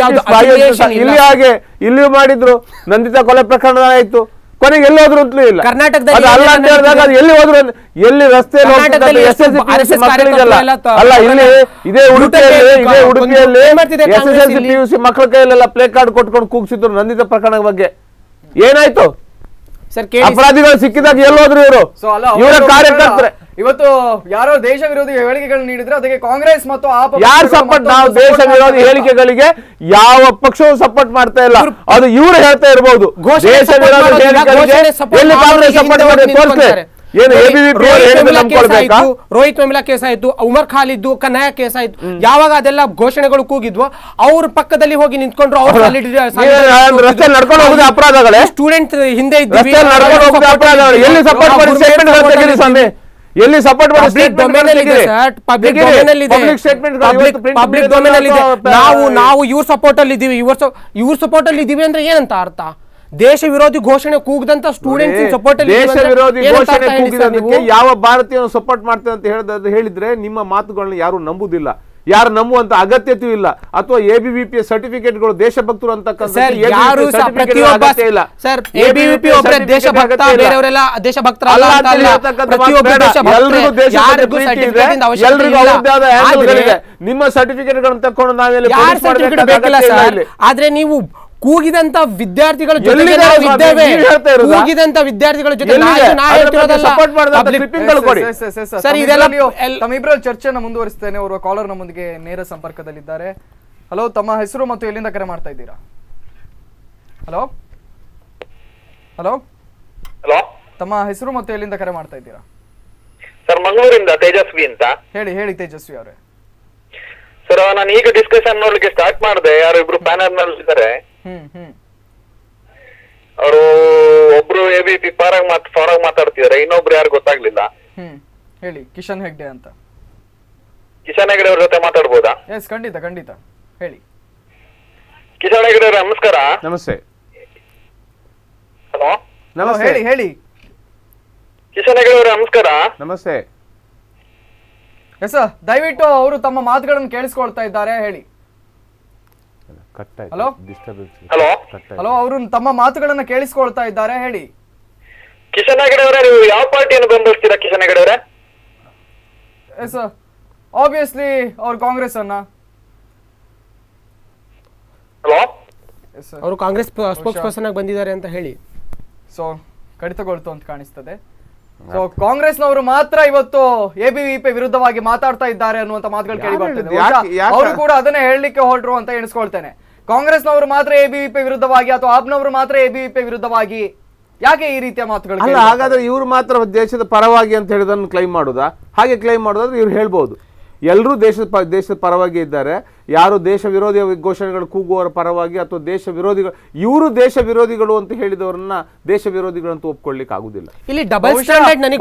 ಇಲ್ಲಿ. ಹಾಗೆ ಇಲ್ಲಿಯೂ ಮಾಡಿದ್ರು ನಂದಿತಾ ಕೊಲೆ ಪ್ರಕರಣ ಆಯ್ತು. ಕೊನೆಗೆ ಎಲ್ಲಿ ಹೋದ್ರು ಅಂತಲೂ ಇಲ್ಲ. ಕರ್ನಾಟಕದಲ್ಲಿ ಅಲ್ಲ ಅಂತ ಹೇಳಿದಾಗ ಅದು ಎಲ್ಲಿ ಹೋದ್ರು ಎಲ್ಲಿ ರಸ್ತೆ ಅಲ್ಲ ಇಲ್ಲಿ ಇದೇ ಉಡುಪಿಯಲ್ಲಿ ಇದೇ ಉಡುಪಿಯಲ್ಲಿ S S L C P U C ಮಕ್ಕಳ ಕೈಯಲ್ಲೆಲ್ಲ ಪ್ಲೇ ಕಾರ್ಡ್ ಕೊಟ್ಕೊಂಡು ಕೂಗ್ಸಿದ್ರು ನಂದಿತ ಪ್ರಕರಣದ ಬಗ್ಗೆ. ಏನಾಯ್ತು? ಅಪರಾಧಿಗಳು ಸಿಕ್ಕಿದಾಗ ಎಲ್ಲೋದ್ರು ಇವರು? ಇವರ ಕಾರ್ಯಕರ್ತರೆ. ಇವತ್ತು ಯಾರೋ ದೇಶ ವಿರೋಧಿ ಹೇಳಿಕೆಗಳು ನೀಡಿದ್ರೆ ಅದಕ್ಕೆ ಕಾಂಗ್ರೆಸ್ ಮತ್ತು ಯಾರು ಸಪೋರ್ಟ್ ನಾವು ದೇಶ ವಿರೋಧಿ ಹೇಳಿಕೆಗಳಿಗೆ ಯಾವ ಪಕ್ಷವೂ ಸಪೋರ್ಟ್ ಮಾಡ್ತಾ ಇಲ್ಲ. ಅದು ಇವರು ಹೇಳ್ತಾ ಇರಬಹುದು ದೇಶ ವಿರೋಧಿ ಕಾಂಗ್ರೆಸ್ ಸಪೋರ್ಟ್ ಮಾಡಿ ಏನು ರೋಹಿತ್ ಹೇಳಿದ್ರೆ ಕೇಸ ಆಯ್ತು, ಉಮರ್ ಖಾಲಿದ್ದು ಕನ್ನಯ ಕೇಸ್ ಆಯ್ತು. ಯಾವಾಗ ಅದೆಲ್ಲ ಘೋಷಣೆಗಳು ಕೂಗಿದ್ವು ಅವ್ರ ಪಕ್ಕದಲ್ಲಿ ಹೋಗಿ ನಿಂತ್ಕೊಂಡ್ರು ನಡ್ಕೊಂಡು ಹೋಗುದು ಅಪರಾಧಗಳೇ? ಸ್ಟೂಡೆಂಟ್ ಹಿಂದೆ ಇದ್ವಿ ಎಲ್ಲಿ ಸಪೋರ್ಟ್ ಪಬ್ಲಿಕ್ ಇದೆ ನಾವು ನಾವು ಇವ್ರ ಸಪೋರ್ಟ್ ಅಲ್ಲಿ ಇದೀವಿ. ಇವ್ರ ಇವ್ರ ಸಪೋರ್ಟ್ ಅಲ್ಲಿ ಇದೀವಿ ಅಂದ್ರೆ ಏನಂತ ಅರ್ಥ? ದೇಶ ವಿರೋಧಿ ಘೋಷಣೆ ಕೂಗದಂತ ಸ್ಟೂಡೆಂಟ್ಸ್ ಸಪೋರ್ಟ್ ಅಲ್ಲಿ ದೇಶ ವಿರೋಧಿ ಘೋಷಣೆ? ಯಾವ ಭಾರತೀಯ ಸಪೋರ್ಟ್ ಮಾಡ್ತೇವೆ ಅಂತ ಹೇಳಿದ ಹೇಳಿದ್ರೆ ನಿಮ್ಮ ಮಾತುಗಳನ್ನ ಯಾರು ನಂಬುದಿಲ್ಲ. ಯಾರು ನಂಬುವಂತ ಅಗತ್ಯತೆ ಇಲ್ಲ. ಅಥವಾ ಎಬಿವಿಪಿ ಬಿ ದೇಶಭಕ್ತರು ಸರ್ಟಿಫಿಕೇಟ್ ಬೇಡ. ದೇಶಭಕ್ತರೇ. ನಿಮ್ಮ ಸರ್ಟಿಫಿಕೇಟ್ ಗಳನ್ನ ತಕೊಂಡು ನಾವೆಲ್ಲ ಆದ್ರೆ ನೀವು ಕೂಗಿದಂತ ವಿದ್ಯಾರ್ಥಿಗಳ ಜೊತೆ ಎಲ್ಲಿದೆ ಇದ್ದೇವೆ. ನೀವ್ ಹೇಳ್ತಾ ಇರೋದಾ? ಕೂಗಿದಂತ ವಿದ್ಯಾರ್ಥಿಗಳ ಜೊತೆ ಚರ್ಚೆಯನ್ನ ಚರ್ಚೆನ ಮುಂದುವರಿಸ್ತೇನೆ. ಅವರು ಕಾಲರ್ ನಮ್ಮೊಂದಿಗೆ ನೇರ ಸಂಪರ್ಕದಲ್ಲಿದ್ದಾರೆ. ಹಲೋ ತಮ್ಮ ಹೆಸರು ಮತ್ತು ಎಲ್ಲಿಂದ ಕರೆ ಮಾಡ್ತಾ ಇದ್ದೀರಾ? ಹಲೋ ಹಲೋ ಹಲೋ ತಮ್ಮ ಹೆಸರು ಮತ್ತು ಎಲ್ಲಿಂದ ಕರೆ ಮಾಡ್ತಾ ಇದ್ದೀರಾ? ಸರ್ ಮಂಗಳೂರಿಂದ ತೇಜಸ್ವಿ ಅಂತ. ಹೇಳಿ ಹೇಳಿ ತೇಜಸ್ವಿ ಅವರೇ. ಸರ್ ನಾನು ಈಗ ಡಿಸ್ಕಷನ್ ನೋಡ್ಲಿಕ್ಕೆ ಸ್ಟಾರ್ಟ್ ಮಾಡಿದೆ. ಯಾರು ಇಬ್ರು ಪ್ಯಾನಲ್ನಲ್ಲಿ ಇದ್ದಾರೆ ಅವರು ಒಬ್ರು ಎ ಬಿ ಪಿ ಫಾರಾಗ್ ಮಾತ್ ಫಾರಾಗ್ ಮಾತಾಡ್ತಿದಾರೆ. ಇನ್ನೊಬ್ರು ಯಾರು ಗೊತ್ತಾಗ್ಲಿಲ್ಲ. ಹ್ಮ್ ಹೇಳಿ ಕಿಶನ್ ಹೆಗ್ಡೆ ಅಂತ. ಕಿಶನ್ ಹೆಗ್ಡೆ ಅವ್ರ ಜೊತೆ ಮಾತಾಡ್ಬೋದಾ? ಎಸ್ ಖಂಡಿತ ಖಂಡಿತ. ಹೇಳಿ. ಕಿಶನ್ ಹೆಗ್ಡೆ ಅವ್ರ ನಮಸ್ಕಾರ. ನಮಸ್ತೆ. ಹಲೋ? ಹಲೋ, ನಮಸ್ತೆ ಹೇಳಿ ಹೇಳಿ. ಕಿಶನ್ ಹೆಗ್ಡೆ ಅವ್ರ ನಮಸ್ಕಾರ. ನಮಸ್ತೆ. ಎಸ್ ದಯವಿಟ್ಟು ಅವರು ತಮ್ಮ ಮಾತುಗಳನ್ನು ಕೇಳಿಸ್ಕೊಳ್ತಾ ಇದ್ದಾರೆ ಹೇಳಿ. Hello Hello? ಹಲೋ ಅವರು ತಮ್ಮ ಮಾತುಗಳನ್ನ ಕೇಳಿಸ್ಕೊಳ್ತಾ ಇದ್ದಾರೆ ಹೇಳಿ. ಕಿಶನ್ ಹೆಗಡೆ ಅವರೇ ನೀವು ಯಾವ ಪಾರ್ಟಿಯನ್ನು ಬೆಂಬಲಿಸ್ತೀರಾ ಕಿಶನ್ ಹೆಗಡೆ ಅವರೇ? ಎಸ್ ಆಬ್ವಿಯಸ್ಲಿ ಅವ್ರು ಕಾಂಗ್ರೆಸ್ ಅನ್ನ ಹಲೋ ಎಸ್ ಅವರು ಕಾಂಗ್ರೆಸ್ ಸ್ಪೋಕ್ಸ್ ಪರ್ಸನ್ ಆಗಿ ಬಂದಿದ್ದಾರೆ ಅಂತ ಹೇಳಿ. ಸೊ ಕಡಿತಗೊಳ್ತು ಅಂತ ಕಾಣಿಸ್ತದೆ. ಸೊ ಕಾಂಗ್ರೆಸ್ನವರು ಮಾತ್ರ ಇವತ್ತು ಎಬಿವಿಪಿ ವಿರುದ್ಧವಾಗಿ ಮಾತಾಡ್ತಾ ಇದ್ದಾರೆ ಅನ್ನುವಂತ ಮಾತುಗಳು ಕೇಳಿ ಬರ್ತಿದೆ? ಅವರು ಕೂಡ ಅದನ್ನೇ ಹೇಳಲಿಕ್ಕೆ ಹೊರಟರು ಅಂತ ಎಣಿಸ್ಕೊಳ್ತೇನೆ. ಕಾಂಗ್ರೆಸ್ನವರು ಮಾತ್ರ ಎಬಿವಿಪಿ ವಿರುದ್ಧವಾಗಿ ಅಥವಾ ಆಪ್ನವರು ಮಾತ್ರ ಎಬಿವಿಪಿ ವಿರುದ್ಧವಾಗಿ ಯಾಕೆ ಈ ರೀತಿಯ ಮಾತುಗಳು ಅಲ್ಲ ಹಾಗಾದ್ರೆ ಇವ್ರು ಮಾತ್ರ ದೇಶದ ಪರವಾಗಿ ಅಂತ ಹೇಳಿದನ್ನು ಕ್ಲೈಮ್ ಮಾಡೋದಾ? ಹಾಗೆ ಕ್ಲೈಮ್ ಮಾಡೋದಾದ್ರೆ ಇವ್ರು ಹೇಳ್ಬೋದು. ಎಲ್ಲರೂ ದೇಶದ ದೇಶದ ಪರವಾಗಿ ಇದ್ದಾರೆ. ಯಾರು ದೇಶ ವಿರೋಧಿ ಘೋಷಣೆಗಳು ಕೂಗುವವರ ಪರವಾಗಿ ಅಥವಾ ದೇಶ ವಿರೋಧಿಗಳು ಇವರು ದೇಶ ವಿರೋಧಿಗಳು ಅಂತ ಹೇಳಿದವರನ್ನ ದೇಶ ವಿರೋಧಿಗಳು ಅಂತ ಒಪ್ಕೊಳ್ಳಿಕ್ಕೆ ಆಗುದಿಲ್ಲ. ಇಲ್ಲಿ ಡಬಲ್ ಸ್ಟ್ಯಾಂಡರ್ಡ್ ನನಗೆ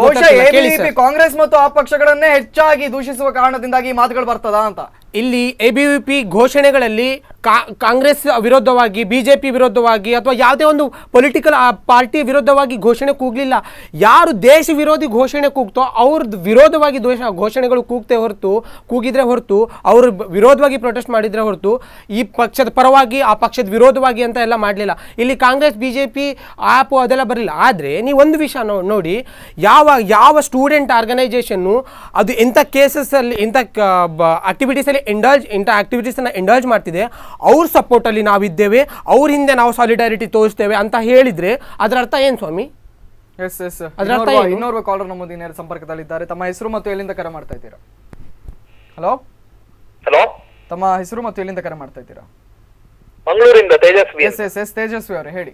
ಕಾಂಗ್ರೆಸ್ ಮತ್ತು ಆ ಪಕ್ಷಗಳನ್ನೇ ಹೆಚ್ಚಾಗಿ ದೂಷಿಸುವ ಕಾರಣದಿಂದಾಗಿ ಈ ಮಾತುಗಳು ಬರ್ತದ ಅಂತ. ಇಲ್ಲಿ ಎಬಿವಿಪಿ ಘೋಷಣೆಗಳಲ್ಲಿ ಕಾ- ಕಾಂಗ್ರೆಸ್ ವಿರುದ್ಧವಾಗಿ ಬಿಜೆಪಿ ವಿರುದ್ಧವಾಗಿ ಅಥವಾ ಯಾವುದೇ ಒಂದು ಪೊಲಿಟಿಕಲ್ ಪಾರ್ಟಿ ವಿರುದ್ಧವಾಗಿ ಘೋಷಣೆ ಕೂಗ್ಲಿಲ್ಲ. ಯಾರು ದೇಶ ವಿರೋಧಿ ಘೋಷಣೆ ಕೂಗ್ತೋ ಅವ್ರದ್ದು ವಿರೋಧವಾಗಿ ದೋಷ ಘೋಷಣೆಗಳು ಕೂಗ್ತೇ ಹೊರತು ಕೂಗಿದ್ರೆ ಹೊರತು ಅವ್ರ ಬ- ವಿರೋಧವಾಗಿ ಪ್ರೊಟೆಸ್ಟ್ ಮಾಡಿದ್ರೆ ಹೊರತು ಈ ಪಕ್ಷದ ಪರವಾಗಿ ಆ ಪಕ್ಷದ ವಿರೋಧವಾಗಿ ಅಂತ ಎಲ್ಲ ಮಾಡಲಿಲ್ಲ. ಇಲ್ಲಿ ಕಾಂಗ್ರೆಸ್ ಬಿಜೆಪಿ ಆ್ಯಪು ಅದೆಲ್ಲ ಬರಲಿಲ್ಲ. ಆದರೆ ನೀವು ಒಂದು ವಿಷಯ ನೋಡಿ ಯಾವ ಯಾವ ಸ್ಟೂಡೆಂಟ್ ಆರ್ಗನೈಸೇಷನ್ನು ಅದು ಎಂಥ ಕೇಸಸ್ಸಲ್ಲಿ ಎಂಥ ಆಕ್ಟಿವಿಟೀಸಲ್ಲಿ ಎಂಡಾಲ್ಜ್ ಇಂಥ ಆ್ಯಕ್ಟಿವಿಟೀಸನ್ನು ಎಂಡಾಜ್ ಮಾಡ್ತಿದೆ ಅವ್ರ ಸಪೋರ್ಟಲ್ಲಿ ನಾವಿದ್ದೇವೆ ಅವ್ರ ಹಿಂದೆ ನಾವು ಸಾಲಿಡಾರಿಟಿ ತೋರಿಸ್ತೇವೆ ಅಂತ ಹೇಳಿದರೆ ಅದರ ಅರ್ಥ ಏನು ಸ್ವಾಮಿ? ಎಸ್ ಎಸ್ ಅದ್ರ ಅರ್ಥ ಏನು? ಇನ್ನೋರ್ವ ಕಾಲರ್ ನಮ್ಮೊಂದಿಗೆ ನೇರ ಸಂಪರ್ಕದಲ್ಲಿದ್ದಾರೆ. ತಮ್ಮ ಹೆಸರು ಮತ್ತು ಎಲ್ಲಿಂದ ಕರೆ ಮಾಡ್ತಾ ಇದ್ದೀರಾ? ಹಲೋ ಹಲೋ ತಮ್ಮ ಹೆಸರು ಮತ್ತು ಎಲ್ಲಿಂದ ಕರೆ ಮಾಡ್ತಾ ಇದ್ದೀರಾ? ಮಂಗಳೂರಿಂದ Tejaswi yes yes yes Tejaswi ಅವರು ಹೇಳಿ.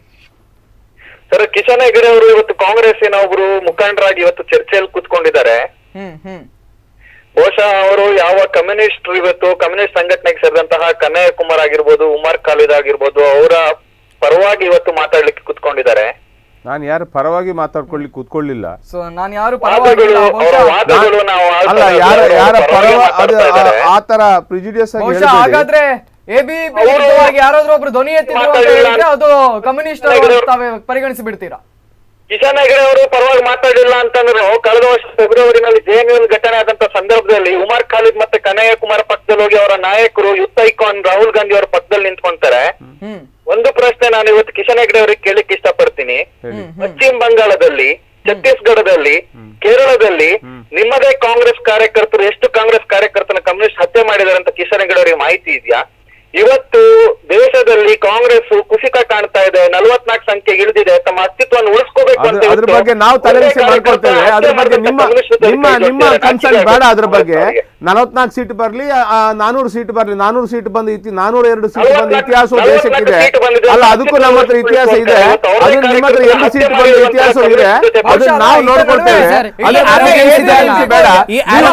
ಸರ್ ಕಿಶನ್ ಹೆಗಡೆ ಅವರು ಇವತ್ತು ಕಾಂಗ್ರೆಸ್ಸಿನ ಒಬ್ರು ಮುಖಂಡರಾಗಿ ಇವತ್ತು ಚರ್ಚೆಯಲ್ಲಿ ಕೂತ್ಕೊಂಡಿದ್ದಾರೆ. ಬಹುಶಃ ಅವರು ಯಾವ ಕಮ್ಯುನಿಸ್ಟ್ ಇವತ್ತು ಕಮ್ಯುನಿಸ್ಟ್ ಸಂಘಟನೆಗೆ ಸೇರಿದಂತಹ ಕನ್ನಯ್ಯ ಕುಮಾರ್ ಆಗಿರ್ಬೋದು ಉಮರ್ ಖಾಲಿದ್ ಆಗಿರ್ಬೋದು ಅವರ ಪರವಾಗಿ ಇವತ್ತು ಮಾತಾಡ್ಲಿಕ್ಕೆ ಕೂತ್ಕೊಂಡಿದ್ದಾರೆ. ನಾನು ಯಾರು ಪರವಾಗಿ ಮಾತಾಡ್ಕೊಳ್ಳಿ ಕೂತ್ಕೊಳ್ಳಿಲ್ಲ. ಸೊ ನಾನು ಯಾರು ಅಲ್ಲ ಯಾರ ಯಾರ ಪರವಾಗಿ ಆ- ತರ ಪ್ರಿಜುಡಿಯಸ್ ಆಗಿ. ಹಾಗಾದ್ರೆ ವಿರುದ್ಧವಾಗಿ ಯಾರಾದ್ರೂ ಒಬ್ರು ಧ್ವನಿ ಎತ್ತಿದ್ರು ಅದು ಕಮ್ಯುನಿಸ್ಟ್. ಪರಿಗಣಿಸಿ ಬಿಡ್ತೀರಾ ಕಿಶನ್ ಹೆಗಡೆ ಅವರು ಪರವಾಗಿ ಮಾತಾಡಿಲ್ಲ ಅಂತಂದ್ರೆ ಕಳೆದ ವರ್ಷ ಫೆಬ್ರವರಿನಲ್ಲಿ ಜೆಎನ್ಯು ಘಟನೆ ಆದಂತ ಸಂದರ್ಭದಲ್ಲಿ ಉಮರ್ ಖಾಲಿದ್ ಮತ್ತೆ ಕನೇಯ ಕುಮಾರ್ ಪಕ್ಕದಲ್ಲಿ ಹೋಗಿ ಅವರ ನಾಯಕರು ಯುದ್ಧ ಐಕಾನ್ ರಾಹುಲ್ ಗಾಂಧಿ ಅವರ ಪಕ್ಕದಲ್ಲಿ ನಿಂತ್ಕೊಂತಾರೆ. ಒಂದು ಪ್ರಶ್ನೆ ನಾನು ಇವತ್ತು ಕಿಶನ್ ಹೆಗಡೆ ಅವರಿಗೆ ಕೇಳಲಿಕ್ಕೆ ಇಷ್ಟಪಡ್ತೀನಿ. ಹೇಳಿ. ಪಶ್ಚಿಮ ಬಂಗಾಳದಲ್ಲಿ ಛತ್ತೀಸ್ಗಢದಲ್ಲಿ ಕೇರಳದಲ್ಲಿ ನಿಮ್ಮದೇ ಕಾಂಗ್ರೆಸ್ ಕಾರ್ಯಕರ್ತರು ಎಷ್ಟು ಕಾಂಗ್ರೆಸ್ ಕಾರ್ಯಕರ್ತನ ಕಮ್ಯುನಿಸ್ಟ್ ಹತ್ಯೆ ಮಾಡಿದ್ದಾರೆ ಅಂತ ಕಿಶನ್ ಹೆಗಡೆ ಅವರಿಗೆ ಮಾಹಿತಿ ಇದೆಯಾ? ಇವತ್ತು ದೇಶದಲ್ಲಿ ಕಾಂಗ್ರೆಸ್ ಕುಸಿತ ಕಾಣ್ತಾ ಇದೆ ನಲವತ್ನಾಲ್ಕು ಸಂಖ್ಯೆ ಇಳಿದಿದೆ ತಮ್ಮ ಅಸ್ತಿತ್ವವನ್ನು ಉಳಿಸ್ಕೋಬೇಕು ಅಂತ ಅದ್ರ- ಬಗ್ಗೆ ನಾವು ತಲೆಬಿಸಿ ಮಾಡ್ಕೊಳ್ತೇವೆ. ಅದ್ರ ಬಗ್ಗೆ ನಿಮ್ಮ ನಿಮ್ಮ ನಿಮ್ಮ ಕನ್ಸರ್ನ್ ಬೇಡ ಅದ್ರ ಬಗ್ಗೆ. ನಲವತ್ನಾಲ್ಕು ಸೀಟ್ ಬರ್ಲಿ ನಾನೂರು ಸೀಟ್ ಬರ್ಲಿ ನಾನೂರು ಸೀಟ್ ಬಂದು ಇತಿ ನಾನೂರ ಎರಡು ಸೀಟ್ ಬಂದು ಇತಿಹಾಸ ದೇಶಕ್ಕಿದೆ ಅಲ್ಲ ಅದಕ್ಕೂ ನಮ್ಮ ಹತ್ರ ಇತಿಹಾಸ ಇದೆ. ಅದು ನಿಮ್ಮ ಹತ್ರ ಎರಡು ಸೀಟ್ ಬಂದ ಇತಿಹಾಸ ಇದೆ. ಅದನ್ನ ನಾವು ನೋಡ್ಕೊಳ್ತೇವೆ. ಬೇಡ.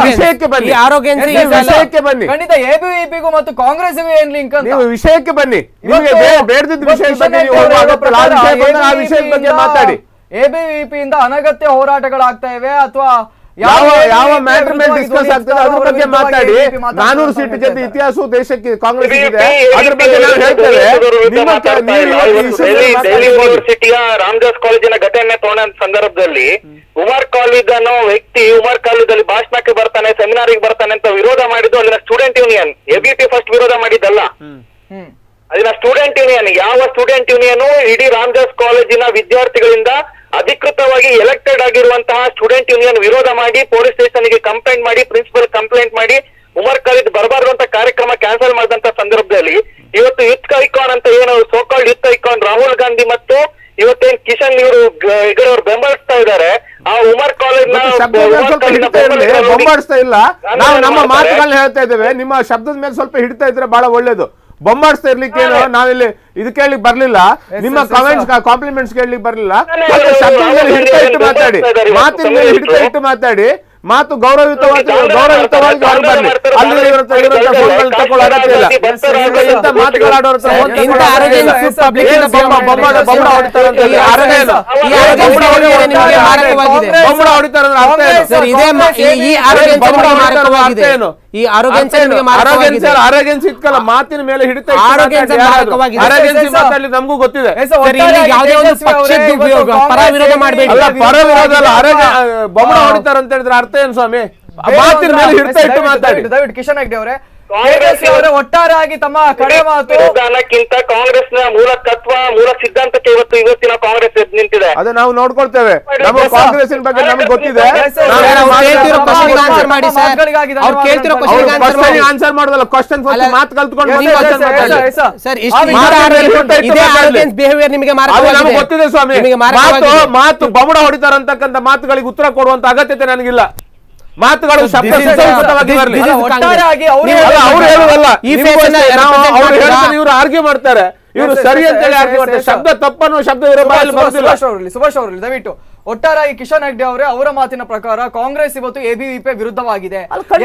ವಿಷಯಕ್ಕೆ ಬನ್ನಿ. ವಿಷಯಕ್ಕೆ ಬನ್ನಿ. ಖಂಡಿತ ಎಬಿವಿಪಿಗೂ ಮತ್ತು ಕಾಂಗ್ರೆಸ್ಗೂ ಏನ್ ಲಿಂಕ್ ಅಂತ. ನೀವು ವಿಷಯಕ್ಕೆ ಬನ್ನಿ. ನಿಮಗೆ ಬೇಡದಿದ್ದ ವಿಷಯದ ಬಗ್ಗೆ ನೀವು ಆ ವಿಷಯದ ಬಗ್ಗೆ ಮಾತಾಡಿ. ಎಬಿವಿಪಿಯಿಂದ ಅನಗತ್ಯ ಹೋರಾಟಗಳಾಗ್ತಾ ಇವೆ ಅಥವಾ ಯಾವ ಯಾವ ಮ್ಯಾಟರ್ ಮೇಲೆ ಡಿಸ್ಕಸ್ ಆಗ್ತದೆ ಅದ್ರ ಬಗ್ಗೆ ಮಾತಾಡಿ. ನಾನೂರು ಸೀಟ್ ಜೊತೆ. ಇತಿಹಾಸ ದೇಶಕ್ಕೆ ಕಾಂಗ್ರೆಸ್ ಇದೆ. ಅದ್ರ ಬಗ್ಗೆ ನಾವು ಹೇಳ್ತೇವೆ. ಯೂನಿವರ್ಸಿಟಿಯ ರಾಮದಾಸ್ ಕಾಲೇಜಿನ ಘಟನೆ ತೋಣ ಸಂದರ್ಭದಲ್ಲಿ ಉಮರ್ ಖಾಲಿದ್ ಅನ್ನೋ ವ್ಯಕ್ತಿ ಉಮರ್ ಖಾಲಿದ್ ಅಲ್ಲಿ ಭಾಷಣಕ್ಕೆ ಬರ್ತಾನೆ ಸೆಮಿನಾರಿಗೆ ಬರ್ತಾನೆ ಅಂತ ವಿರೋಧ ಮಾಡಿದ್ದು ಅಲ್ಲಿನ ಸ್ಟೂಡೆಂಟ್ ಯೂನಿಯನ್ ಎಬಿಟಿ ಫಸ್ಟ್ ವಿರೋಧ ಮಾಡಿದ್ದಲ್ಲ. ಅಲ್ಲಿನ ಸ್ಟೂಡೆಂಟ್ ಯೂನಿಯನ್ ಯಾವ ಸ್ಟೂಡೆಂಟ್ ಯೂನಿಯನ್ ಇಡೀ ರಾಮದಾಸ್ ಕಾಲೇಜಿನ ವಿದ್ಯಾರ್ಥಿಗಳಿಂದ ಅಧಿಕೃತವಾಗಿ ಎಲೆಕ್ಟೆಡ್ ಆಗಿರುವಂತಹ ಸ್ಟೂಡೆಂಟ್ ಯೂನಿಯನ್ ವಿರೋಧ ಮಾಡಿ ಪೊಲೀಸ್ ಸ್ಟೇಷನ್ಗೆ ಕಂಪ್ಲೇಂಟ್ ಮಾಡಿ ಪ್ರಿನ್ಸಿಪಲ್ ಕಂಪ್ಲೇಂಟ್ ಮಾಡಿ ಉಮರ್ ಖಾಲಿದ್ ಬರಬಾರದು ಅಂತ ಕಾರ್ಯಕ್ರಮ ಕ್ಯಾನ್ಸಲ್ ಮಾಡಿದಂತ ಸಂದರ್ಭದಲ್ಲಿ ಇವತ್ತು ಯುತ್ ಐಕಾನ್ ಅಂತ ಏನು so called youth icon Rahul Gandhi ಮತ್ತು ಇವತ್ತೇನ್ ಕಿಶನ್ ಇವರು ಹೆಗಡೆ ಅವ್ರು ಬೆಂಬಲಿಸ್ತಾ ಇದ್ದಾರೆ ಬೊಂಬಾಡಿಸ್ತಾ ಇಲ್ಲ. ನಾವು ನಮ್ಮ ಮಾತುಗಳನ್ನ ಹೇಳ್ತಾ ಇದ್ದೇವೆ. ನಿಮ್ಮ ಶಬ್ದದ ಮೇಲೆ ಸ್ವಲ್ಪ ಹಿಡಿತಾ ಇದ್ರೆ ಬಹಳ ಒಳ್ಳೇದು. ಬೊಂಬಾಡಿಸ್ತಾ ಇರ್ಲಿಕ್ಕೆ ಏನು? ನಾವಿಲ್ಲಿ ಇದು ಕೇಳಲಿಕ್ಕೆ ಬರ್ಲಿಲ್ಲ. ನಿಮ್ಮ ಕಮೆಂಟ್ಸ್ ಕಾಂಪ್ಲಿಮೆಂಟ್ಸ್ ಕೇಳಲಿಕ್ಕೆ ಬರ್ಲಿಲ್ಲ. ಶಬ್ದದ ಮೇಲೆ ಹಿಡಿತ ಇಟ್ಟು ಮಾತಾಡಿ. ಮಾತಿನ ಮೇಲೆ ಹಿಡಿತಾ ಇಟ್ಟು ಮಾತಾಡಿ. ಮಾತು ಗೌರವಯುತವಾಗಿ ಗೌರವಯುತವಾಗಿ ಹೊರಗೆ ಬರ್ಲಿ. ಅಲ್ಲಿ ತಗೊಳ್ಳೋ ಅಗತ್ಯ ಇಲ್ಲ. ಇಂಥ ಈ. ಹೊಡಿತಾರೆ? ಅಂದ್ರೆ ಅರ್ಥ ಏನು? ಈ- ಆರೋಗ್ಯ ಇಟ್ಕಲ್ಲ ಮಾತಿನ ಮೇಲೆ ಹಿಡಿತಾ ನಮಗೂ ಗೊತ್ತಿದೆ. ಎಸ್, ಸರ್, ಇಲ್ಲಿ ಒಟ್ಟಾರೆಯಾಗಿ ಯಾವುದೇ ಒಂದು ಪಕ್ಷದ ಇವತ್ತು ವಿರೋಧ- ಪರ ಕಾಂಗ್ರೆಸ್ ವಿರೋಧ ABVP ಮಾಡಬೇಡಿ. ಅಲ್ಲ ಪರ ಅಲ್ಲ ಅರಗ ವಿರುದ್ಧವಾಗಿ ಬೊಂಬ ನಮ್ಮ- ಹೊಡಿತಾರೆ ಅಂತ ಹೇಳಿದ್ರೆ ಅರ್ಥ ಏನ್ ಸ್ವಾಮಿ? ಮಾತಿನ ಮೇಲೆ ಹಿಡಿತಾ ಇಟ್ಟು ಮಾತಾಡಿ. ಕಿಶನ್ ಹೆಗ್ಡೆ ಅವರೇ ಒಟ್ಟಾರೆಯಾಗಿ ತಮ್ಮ ಕಡೆ ಮಾತು ವಿಧಾನಕ್ಕಿಂತ ಕಾಂಗ್ರೆಸ್ನ ಮೂಲ ತತ್ವ ಮೂಲ ಸಿದ್ಧಾಂತಕ್ಕೆ ಇವತ್ತು ಇವತ್ತಿನ ಕಾಂಗ್ರೆಸ್ ಎದ್ ನಿಂತಿದೆ. ಅದು ನಾವು ನೋಡ್ಕೊಳ್ತೇವೆ. ನಮ್ಮ ಕಾಂಗ್ರೆಸ್ ಕಾಂಗ್ರೆಸ್ಸಿನ ಬಗ್ಗೆ ನಮ್ಗೆ ಗೊತ್ತಿದೆ. ಆನ್ಸರ್ ಮಾಡೋದಲ್ಲ ಕ್ವಶನ್ ಮಾತು ಕಲ್ತ್ಕೊಂಡು. ಸರ್ behavior ನಿಮಗೆ. ಗೊತ್ತಿದೆ ಸ್ವಾಮಿ. ಮಾತು. ಮಾತು ಬಮಣ ಹೊಡಿತಾರೆ ಅಂತಕ್ಕಂಥ ಮಾತುಗಳಿಗೆ ಉತ್ತರ ಕೊಡುವಂತ ಅಗತ್ಯತೆ ನನಗಿಲ್ಲ. ಮಾತುಗಳು ಇವ್ರು ಆರ್ಗ್ಯೂ ಮಾಡ್ತಾರೆ. ಇವರು ಸರಿ ಅಂತ ಹೇಳಿ ಆರ್ಗ್ಯೂ ಮಾಡ್ತಾರೆ. ಶಬ್ದ ತಪ್ಪನ್ನು ಶಬ್ದ ಸುಭಾಷ್ ಅವರಲ್ಲಿ ದಯವಿಟ್ಟು. ಒಟ್ಟಾರೆಯಾಗಿ ಕಿಶನ್ ಹೆಗ್ಡೆ ಅವರೇ ಅವರ ಮಾತಿನ ಪ್ರಕಾರ ಕಾಂಗ್ರೆಸ್ ಇವತ್ತು ಎಬಿವಿಪಿ ವಿರುದ್ಧವಾಗಿದೆ.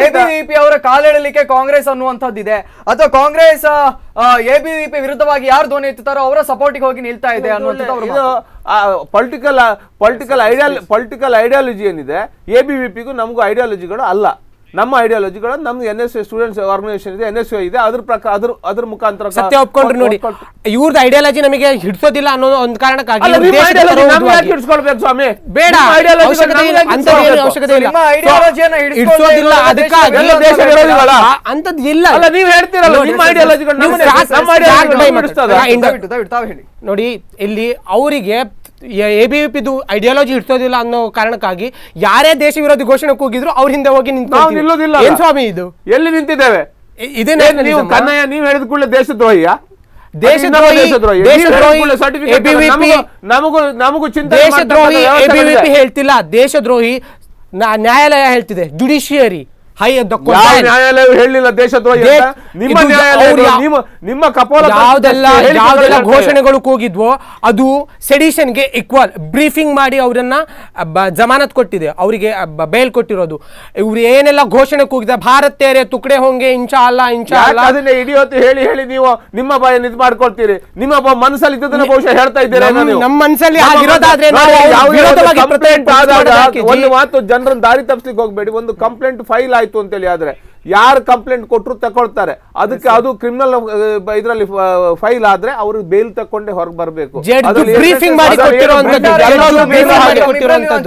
ಎಬಿವಿಪಿ ಅವರ ಕಾಲೆಳಲಿಕ್ಕೆ ಕಾಂಗ್ರೆಸ್ ಅನ್ನುವಂಥದ್ದಿದೆ ಅಥವಾ ಕಾಂಗ್ರೆಸ್ ಎಬಿವಿಪಿ ವಿರುದ್ಧವಾಗಿ ಯಾರು ಧ್ವನಿ ಎತ್ತುತ್ತಾರೋ ಅವರ ಸಪೋರ್ಟಿಗೆ ಹೋಗಿ ನಿಲ್ತಾ ಇದೆ ಅನ್ನುವಂಥದ್ದು. Political political ideology political ideology ಏನಿದೆ ಎಬಿವಿಪಿಗೂ ನಮಗೂ ಐಡಿಯಾಲಜಿಗಳು ಅಲ್ಲ ನಮ್ಮ ಐಡಿಯಾಲಜಿಗಳು ನಮ್ದು ಎನ್ ಎಸ್ ಸ್ಟೂಡೆಂಟ್ಸ್ ಆರ್ಗನೈಸೇಷನ್ ಇದೆ ಎನ್ ಎಸ್ ಇದೆ ಅದ್ರ ಪ್ರಕಾರ ಅದ್ರ ಅದ್ರ ಮುಖಾಂತರ ಸತ್ಯ ಒಪ್ಕೊಂಡ್ರಿ ನೋಡಿ. ಇವ್ರದ್ದು ಐಡಿಯಾಲಜಿ ನಮಗೆ ಹಿಡಿಸೋದಿಲ್ಲ ಅನ್ನೋ ಒಂದು ಕಾರಣಕ್ಕಾಗಿ ನಿಮ್ಮ ಇಡ್ಸ್ಕೊಳ್ಬೇಕು ಸ್ವಾಮಿ? ಬೇಡ. ನಿಮ್ಮ ನಿಮ್ಮ ಇಡ್ಸೋದಿಲ್ಲ ಅದಕ್ಕಾಗಿ ದೇಶ- ವಿರೋಧಿಗಳ? ಆ- ಇಲ್ಲ. ಅಲ್ಲ ನೀವು ಹೇಳ್ತೀರಲ್ಲ ನಿಮ್ಮ ಐಡಿಯಾಲಜಿಗಳು ನಮ್ಮ ನಮ್ಮ ಹೇಳಿ. ನೋಡಿ ಇಲ್ಲಿ ಅವರಿಗೆ ಎ ಬಿ ವಿ ಪಿದು ಐಡಿಯಾಲಜಿ ಇರ್ತೋದಿಲ್ಲ ಅನ್ನೋ ಕಾರಣಕ್ಕಾಗಿ ಯಾರೇ ದೇಶ ವಿರೋಧಿ ಘೋಷಣೆ ಕೂಗಿದ್ರು ಅವ್ರ ಹಿಂದೆ ಹೋಗಿ. ನಿಲ್ಲೋದಿಲ್ಲ ಏನ್ ಸ್ವಾಮಿ ಇದು? ಎಲ್ಲಿ ನಿಂತಿದ್ದೇವೆ? ಇ- ಇದೇ ನೀವು? ಕನ್ನಯ್ಯ ನೀವು ಹೇಳಿದ ಕೂಡಲೇ ದೇಶದ್ರೋಹಿಯ? ದೇಶದ್ರೋಹಿ- ಹೇಳ್ತಿಲ್ಲ ದೇಶದ್ರೋಹಿ ನ್ಯಾಯಾಲಯ ಹೇಳ್ತಿದೆ ಜುಡಿಷಿಯರಿ ಹೈ ಅಂತ ನ್ಯಾಯಾಲಯ ಹೇಳಿಲ್ಲ ದೇಶದ್ರೋಹಿ ನಿಮ್ಮ ನ್ಯಾಯಾಲಯ ನಿಮ್ಮ ನಿಮ್ಮ ಕಪೋಲ ಯಾವ್ದೆಲ್ಲ ಯಾವ್ದೆಲ್ಲ ಘೋಷಣೆಗಳು ಕೂಗಿದ್ವೋ ಅದು ಸೆಡಿಷನ್ಗೆ ಈಕ್ವಲ್ ಬ್ರೀಫಿಂಗ್ ಮಾಡಿ ಅವರನ್ನ ಜಮಾನತ್ ಕೊಟ್ಟಿದೆ. ಅವರಿಗೆ ಬೇಲ್ ಕೊಟ್ಟಿರೋದು. ಇವ್ರು ಏನೆಲ್ಲ ಘೋಷಣೆ ಕೂಗಿದ? ಭಾರತ ತೇರೆ ತುಕಡೆ ಹೋಂಗೆ ಇಂಚಾ ಅಲ್ಲ ಇಂಚಾ ಅಲ್ಲ ಅದನ್ನ ಇಡೀ ಹೊತ್ತು ಹೇಳಿ ಹೇಳಿ ನೀವು ನಿಮ್ಮ ಬಾಯ ಇದು ಮಾಡ್ಕೊಳ್ತೀರಿ? ನಿಮ್ಮ ಮನಸ್ಸಲ್ಲಿ ಇದ್ದದನ್ನ ಬಹುಶಃ ಹೇಳ್ತಾ ಇದ್ದೀರಾ ನಮ್ಮ- ಮನಸ್ಸಲ್ಲಿ ಆಗಿರೋದಾದ್ರೆ ಒಂದು ಮಾತು ಜನರನ್ನ ದಾರಿ ತಪ್ಪಿಸ್ಲಿಕ್ಕೆ ಹೋಗ್ಬೇಡಿ. ಒಂದು ಕಂಪ್ಲೇಂಟ್ ಫೈಲ್ ಆಯ್ತು. ಅಂತೇಳಿ ಆದ್ರೆ ಯಾರು ಕಂಪ್ಲೇಂಟ್ ಕೊಟ್ಟರು ತಗೊಳ್ತಾರೆ ಅದಕ್ಕೆ ಅದು ಕ್ರಿಮಿನಲ್ ಇದರಲ್ಲಿ ಫೈಲ್ ಆದ್ರೆ ಅವರು ಬೇಲ್ ತಕೊಂಡೆ ಹೊರಗೆ ಬರಬೇಕು.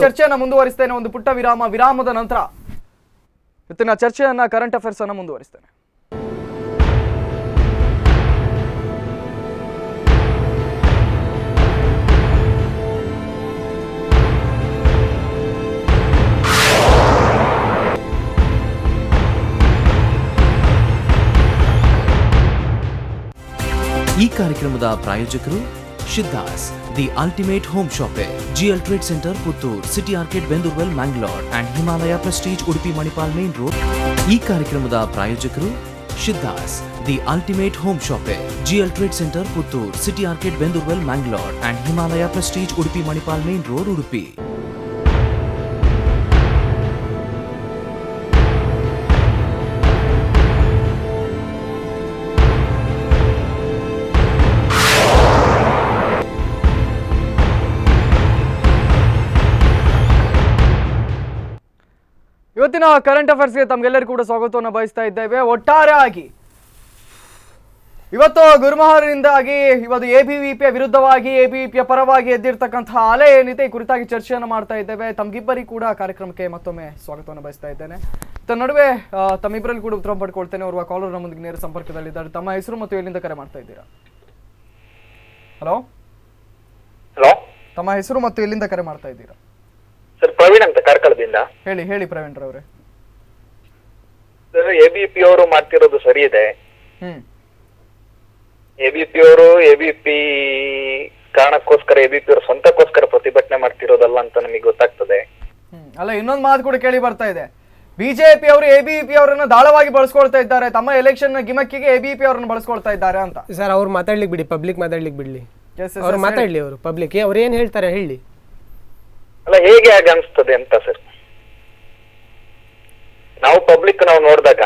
ಚರ್ಚೆಯನ್ನ ಮುಂದುವರಿಸ್ತೇನೆ ಒಂದು ಪುಟ್ಟ ವಿರಾಮ ವಿರಾಮದ ನಂತರ. ಇವತ್ತಿನ ಚರ್ಚೆಯನ್ನ ಕರೆಂಟ್ ಅಫೇರ್ಸ್ ಅನ್ನ ಮುಂದುವರಿಸ್ತೇನೆ. ಈ ಕಾರ್ಯಕ್ರಮದ ಪ್ರಾಯೋಜಕರು Siddhas the ultimate home shopping GL trade centre, Puttur, city ಆರ್ಕೆಟ್ Bendoorwell Mangalore and Himalaya prestige, Udupi, Manipal, main road. ಈ ಕಾರ್ಯಕ್ರಮದ ಪ್ರಾಯೋಜಕರು Siddhas the ultimate home shopping GL trade centre, Puttur, city ಆರ್ಕೆಟ್ Bendoorwell Mangalore and Himalaya prestige, Udupi, Manipal, main road, Udupi. ಇವತ್ತಿನ current ಅಫೇರ್ಸ್ಗೆ ತಮಗೆಲ್ಲರಿಗೂ ಕೂಡ ಸ್ವಾಗತವನ್ನು ಬಯಸ್ತಾ ಇದ್ದೇವೆ. ಒಟ್ಟಾರೆಯಾಗಿ ಇವತ್ತು ಗುರುಮಹರಿಂದಾಗಿ ಇವತ್ತು ಎ ಬಿ ವಿ ಪಿಯ ವಿರುದ್ಧವಾಗಿ ಎ ಬಿ ವಿ ಪಿಯ ಪರವಾಗಿ ಎದ್ದಿರ್ತಕ್ಕಂತಹ ಅಲೆ ಏನಿದೆ ಈ ಕುರಿತಾಗಿ ಚರ್ಚೆಯನ್ನು ಮಾಡ್ತಾ ಇದ್ದೇವೆ. ತಮಗಿಬ್ಬರಿಗೆ ಕೂಡ ಕಾರ್ಯಕ್ರಮಕ್ಕೆ ಮತ್ತೊಮ್ಮೆ ಸ್ವಾಗತವನ್ನು ಬಯಸ್ತಾ ಇದ್ದೇನೆ. ತನ್ನ ನಡುವೆ ತಮ್ಮಿಬ್ಬರಲ್ಲಿ ಕೂಡ ಉತ್ತರ ಪಡ್ಕೊಳ್ತೇನೆ. ಅವರು ಕಾಲರ್ ನಮ್ಮೊಂದಿಗೆ ನೇರ ಸಂಪರ್ಕದಲ್ಲಿದ್ದಾರೆ. ತಮ್ಮ ಹೆಸರು ಮತ್ತು ಎಲ್ಲಿಂದ ಕರೆ ಮಾಡ್ತಾ ಇದ್ದೀರಾ? ಹಲೋ ಹಲೋ ತಮ್ಮ ಹೆಸರು ಮತ್ತು ಎಲ್ಲಿಂದ ಕರೆ ಮಾಡ್ತಾ ಇದ್ದೀರಾ? ಸರ್ ಪ್ರವೀಣ್ ಅಂತ ಕಾರ್ಕಳದಿಂದ. ಹೇಳಿ ಹೇಳಿ ಪ್ರವೀಣ್ ರವರೇ. ಸರ್ ಎಬಿಪಿ ಅವರು ಮಾಡ್ತಿರೋದು ಸರಿ ಇದೆ. ಹ್ಮ್. ಎಬಿಪಿ ಅವರು ಎಬಿಪಿ ಕಾರಣಕ್ಕೋಸ್ಕರ ಎಬಿಪಿ ಅವರು ಸ್ವಂತಕ್ಕೋಸ್ಕರ ಪ್ರತಿಭಟನೆ ಮಾಡ್ತಿರೋದಲ್ಲ ಅಂತ ನಮಗೆ ಗೊತ್ತಾಗ್ತದೆ. ಹ್ಮ್. ಅಲ್ಲ ಇನ್ನೊಂದು ಮಾತು ಕೂಡ ಕೇಳಿ ಬರ್ತಾ ಇದೆ. ಬಿಜೆಪಿ ಅವರು ಎಬಿಪಿ ಅವರನ್ನು ದಾಳವಾಗಿ ಬಳಸ್ಕೊಳ್ತಾ ಇದ್ದಾರೆ. ತಮ್ಮ ಎಲೆಕ್ಷನ್ ಗಿಮಕ್ಕಿಗೆ ಎಬಿಪಿ ಅವರನ್ನು ಬಳಸ್ಕೊಳ್ತಾ ಇದ್ದಾರೆ ಅಂತ. ಸರ್ ಅವ್ರು ಮಾತಾಡ್ಲಿಕ್ಕೆ ಬಿಡಿ ಪಬ್ಲಿಕ್ ಮಾತಾಡ್ಲಿಕ್ಕೆ ಬಿಡ್ಲಿ. ಅವ್ರು ಮಾತಾಡ್ಲಿ ಅವರು ಪಬ್ಲಿಕ್ ಅವ್ರು ಏನ್ ಹೇಳ್ತಾರೆ ಹೇಳಿ. ಅಲ್ಲ ಹೇಗೆ ಹಾಗೆ ಅನಿಸ್ತದೆ ಅಂತ ಸರ್? ನಾವು ಪಬ್ಲಿಕ್ ನಾವು ನೋಡಿದಾಗ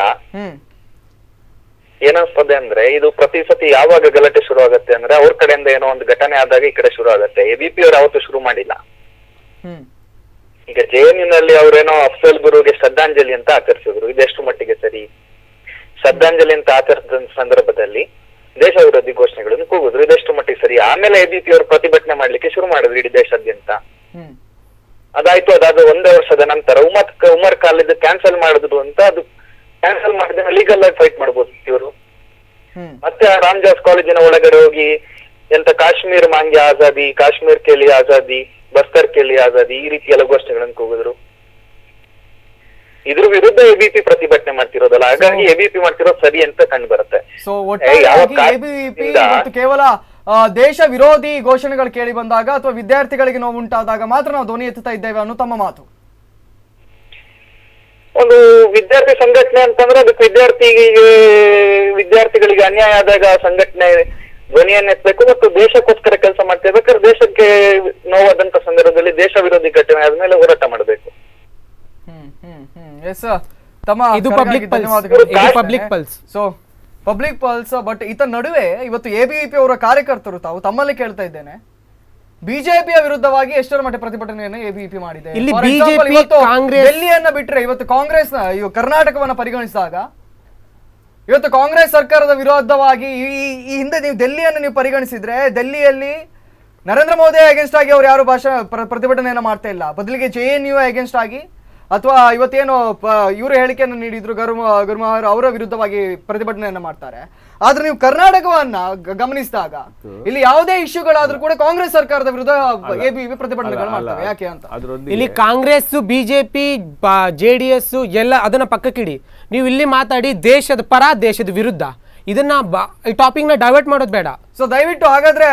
ಏನಿಸ್ತದೆ ಅಂದ್ರೆ ಇದು ಪ್ರತಿ ಸತಿ ಯಾವಾಗ ಗಲಾಟೆ ಶುರು ಆಗತ್ತೆ ಅಂದ್ರೆ ಅವ್ರ ಕಡೆಯಿಂದ ಏನೋ ಒಂದು ಘಟನೆ ಆದಾಗ ಈ ಕಡೆ ಶುರು ಆಗುತ್ತೆ ಎಬಿಪಿ ಅವ್ರು ಅವತ್ತು ಶುರು ಮಾಡಿಲ್ಲ. ಈಗ ಜೆ ಎನ್ನಲ್ಲಿ ಅವರೇನೋ ಅಫ್ಸಲ್ ಗುರುಗೆ ಶ್ರದ್ಧಾಂಜಲಿ ಅಂತ ಆಚರಿಸಿದ್ರು. ಇದೆಷ್ಟು ಮಟ್ಟಿಗೆ ಸರಿ? ಶ್ರದ್ಧಾಂಜಲಿ ಅಂತ ಆಚರಿಸಿದ ಸಂದರ್ಭದಲ್ಲಿ ದೇಶ ವಿರೋಧಿ ಘೋಷಣೆಗಳನ್ನು ಕೂಗಿದ್ರು. ಇದೆಷ್ಟು ಮಟ್ಟಿಗೆ ಸರಿ? ಆಮೇಲೆ ಎಬಿಪಿ ಅವರು ಪ್ರತಿಭಟನೆ ಮಾಡ್ಲಿಕ್ಕೆ ಶುರು ಮಾಡಿದ್ರು ಇಡೀ ದೇಶಾದ್ಯಂತ. ಅದಾಯ್ತು ಅದಾದ ಒಂದೇ ವರ್ಷದ ನಂತರ ಉಮರ್ ಉಮರ್ ಕಾಲೇಜ್ ಕ್ಯಾನ್ಸಲ್ ಮಾಡಿದ್ರು ಅಂತ ಅದು ಕ್ಯಾನ್ಸಲ್ ಮಾಡಿದ್ರೆ ಲೀಗಲ್ ಆಗಿ ಫೈಟ್ ಮಾಡ್ಬೋದು ಇವರು. ಮತ್ತೆ ಆ ರಾಮ್ಜಾಸ್ ಕಾಲೇಜಿನ ಒಳಗಡೆ ಹೋಗಿ ಎಂತ ಕಾಶ್ಮೀರ್ ಮಾಂಗ್ಯ ಆಜಾದಿ ಕಾಶ್ಮೀರ್ ಕೇಳಿ ಆಜಾದಿ ಬಸ್ತರ್ ಕೇಳಿ ಆಜಾದಿ ಈ ರೀತಿ ಎಲ್ಲ ಗೋಷ್ಠಿಗಳನ್ನ ಕೂಗಿದ್ರು. ಇದ್ರ ವಿರುದ್ಧ ಎಬಿಪಿ ಪ್ರತಿಭಟನೆ ಮಾಡ್ತಿರೋದಲ್ಲ ಹಾಗಾಗಿ ಎಬಿಪಿ ಮಾಡ್ತಿರೋದು ಸರಿ ಅಂತ ಕಂಡು ಬರುತ್ತೆ. ಯಾವ ಕೇವಲ ದೇಶ ವಿರೋಧಿ ಘೋಷಣೆಗಳು ಕೇಳಿ ಬಂದಾಗ ಅಥವಾ ವಿದ್ಯಾರ್ಥಿಗಳಿಗೆ ನೋವು ಉಂಟಾದಾಗ ಮಾತ್ರ ನಾವು ಧ್ವನಿ ಎತ್ತುತ್ತಾ ಇದ್ದೇವೆ ಅನ್ನೋ ತಮ್ಮ ಮಾತು. ಒಂದು ವಿದ್ಯಾರ್ಥಿ ಸಂಘಟನೆ ಅಂತಂದ್ರೆ ಅದಕ್ಕೆ ವಿದ್ಯಾರ್ಥಿಗೆ ವಿದ್ಯಾರ್ಥಿಗಳಿಗೆ ಅನ್ಯಾಯ ಆದಾಗ ಸಂಘಟನೆ ಧ್ವನಿಯನ್ನು ಎತ್ತಬೇಕು ಮತ್ತು ದೇಶಕ್ಕೋಸ್ಕರ ಕೆಲಸ ಮಾಡ್ತಾ ಇರ್ಬೇಕಾದ್ರೆ ದೇಶಕ್ಕೆ ನೋವಾದಂತ ಸಂದರ್ಭದಲ್ಲಿ ದೇಶ ವಿರೋಧಿ ಘಟನೆ ಆದ್ಮೇಲೆ ಹೋರಾಟ ಮಾಡಬೇಕು. ಹ್ಮ್ ಹ್ಮ್ ಹ್ಮ್. ಎಸ್ ತಮ್ಮ ಇದು public pulse so public pulse but ಈತ ನಡುವೆ ಇವತ್ತು ಎಬಿವಿಪಿ ಅವರ ಕಾರ್ಯಕರ್ತರು ತಾವು ತಮ್ಮಲ್ಲಿ ಕೇಳ್ತಾ ಇದ್ದೇನೆ. ಬಿಜೆಪಿಯ ವಿರುದ್ಧವಾಗಿ ಎಷ್ಟರ ಮಟ್ಟ ಪ್ರತಿಭಟನೆಯನ್ನು ಎಬಿಇಪಿ ಮಾಡಿದೆ? ಡೆಲ್ಲಿಯನ್ನ ಬಿಟ್ರೆ ಇವತ್ತು ಕಾಂಗ್ರೆಸ್ ಕರ್ನಾಟಕವನ್ನ ಪರಿಗಣಿಸಿದಾಗ ಇವತ್ತು ಕಾಂಗ್ರೆಸ್ ಸರ್ಕಾರದ ವಿರೋಧವಾಗಿ ಈ ಹಿಂದೆ ನೀವು ಡೆಲ್ಲಿಯನ್ನು ನೀವು ಪರಿಗಣಿಸಿದ್ರೆ ಡೆಲ್ಲಿಯಲ್ಲಿ ನರೇಂದ್ರ ಮೋದಿ ಅಗೇನ್ಸ್ಟ್ ಆಗಿ ಅವರು ಯಾರು ಭಾಷಣ ಪ್ರತಿಭಟನೆಯನ್ನು ಪ್ರತಿಭಟನೆಯನ್ನ ಮಾಡ್ತಾ ಇಲ್ಲ. ಬದಲಿಗೆ ಜೆ ಎನ್ ಯು ಅಗೇನ್ಸ್ಟ್ ಆಗಿ ಅಥವಾ ಇವತ್ತೇನು ಇವರು ಹೇಳಿಕೆಯನ್ನು ನೀಡಿದ್ರು ಗರ್ಮ ಗರ್ಮ ಅವರ ವಿರುದ್ಧವಾಗಿ ಪ್ರತಿಭಟನೆಯನ್ನ ಮಾಡ್ತಾರೆ. ಆದ್ರೆ ನೀವು ಕರ್ನಾಟಕವನ್ನ ಗಮನಿಸಿದಾಗ ಇಲ್ಲಿ ಯಾವುದೇ ಇಶ್ಯೂಗಳಾದ್ರೂ ಕೂಡ ಕಾಂಗ್ರೆಸ್ ಸರ್ಕಾರದ ವಿರುದ್ಧ ಎಬಿವಿ ಪ್ರತಿಭಟನೆಗಳು ಅಲ್ಲ. ಯಾಕೆ ಅಂತ. ಇಲ್ಲಿ Congress BJP J D S ಎಲ್ಲ ಅದನ್ನ ಪಕ್ಕಕ್ಕಿಡಿ. ನೀವು ಇಲ್ಲಿ ಮಾತಾಡಿ ದೇಶದ ಪರ ದೇಶದ ವಿರುದ್ಧ. ಇದನ್ನ ಬ- ಈ ಟಾಪಿಕ್ನ ಡೈವರ್ಟ್ ಮಾಡೋದು ಬೇಡ. ಸೊ ದಯವಿಟ್ಟು ಹಾಗಾದ್ರೆ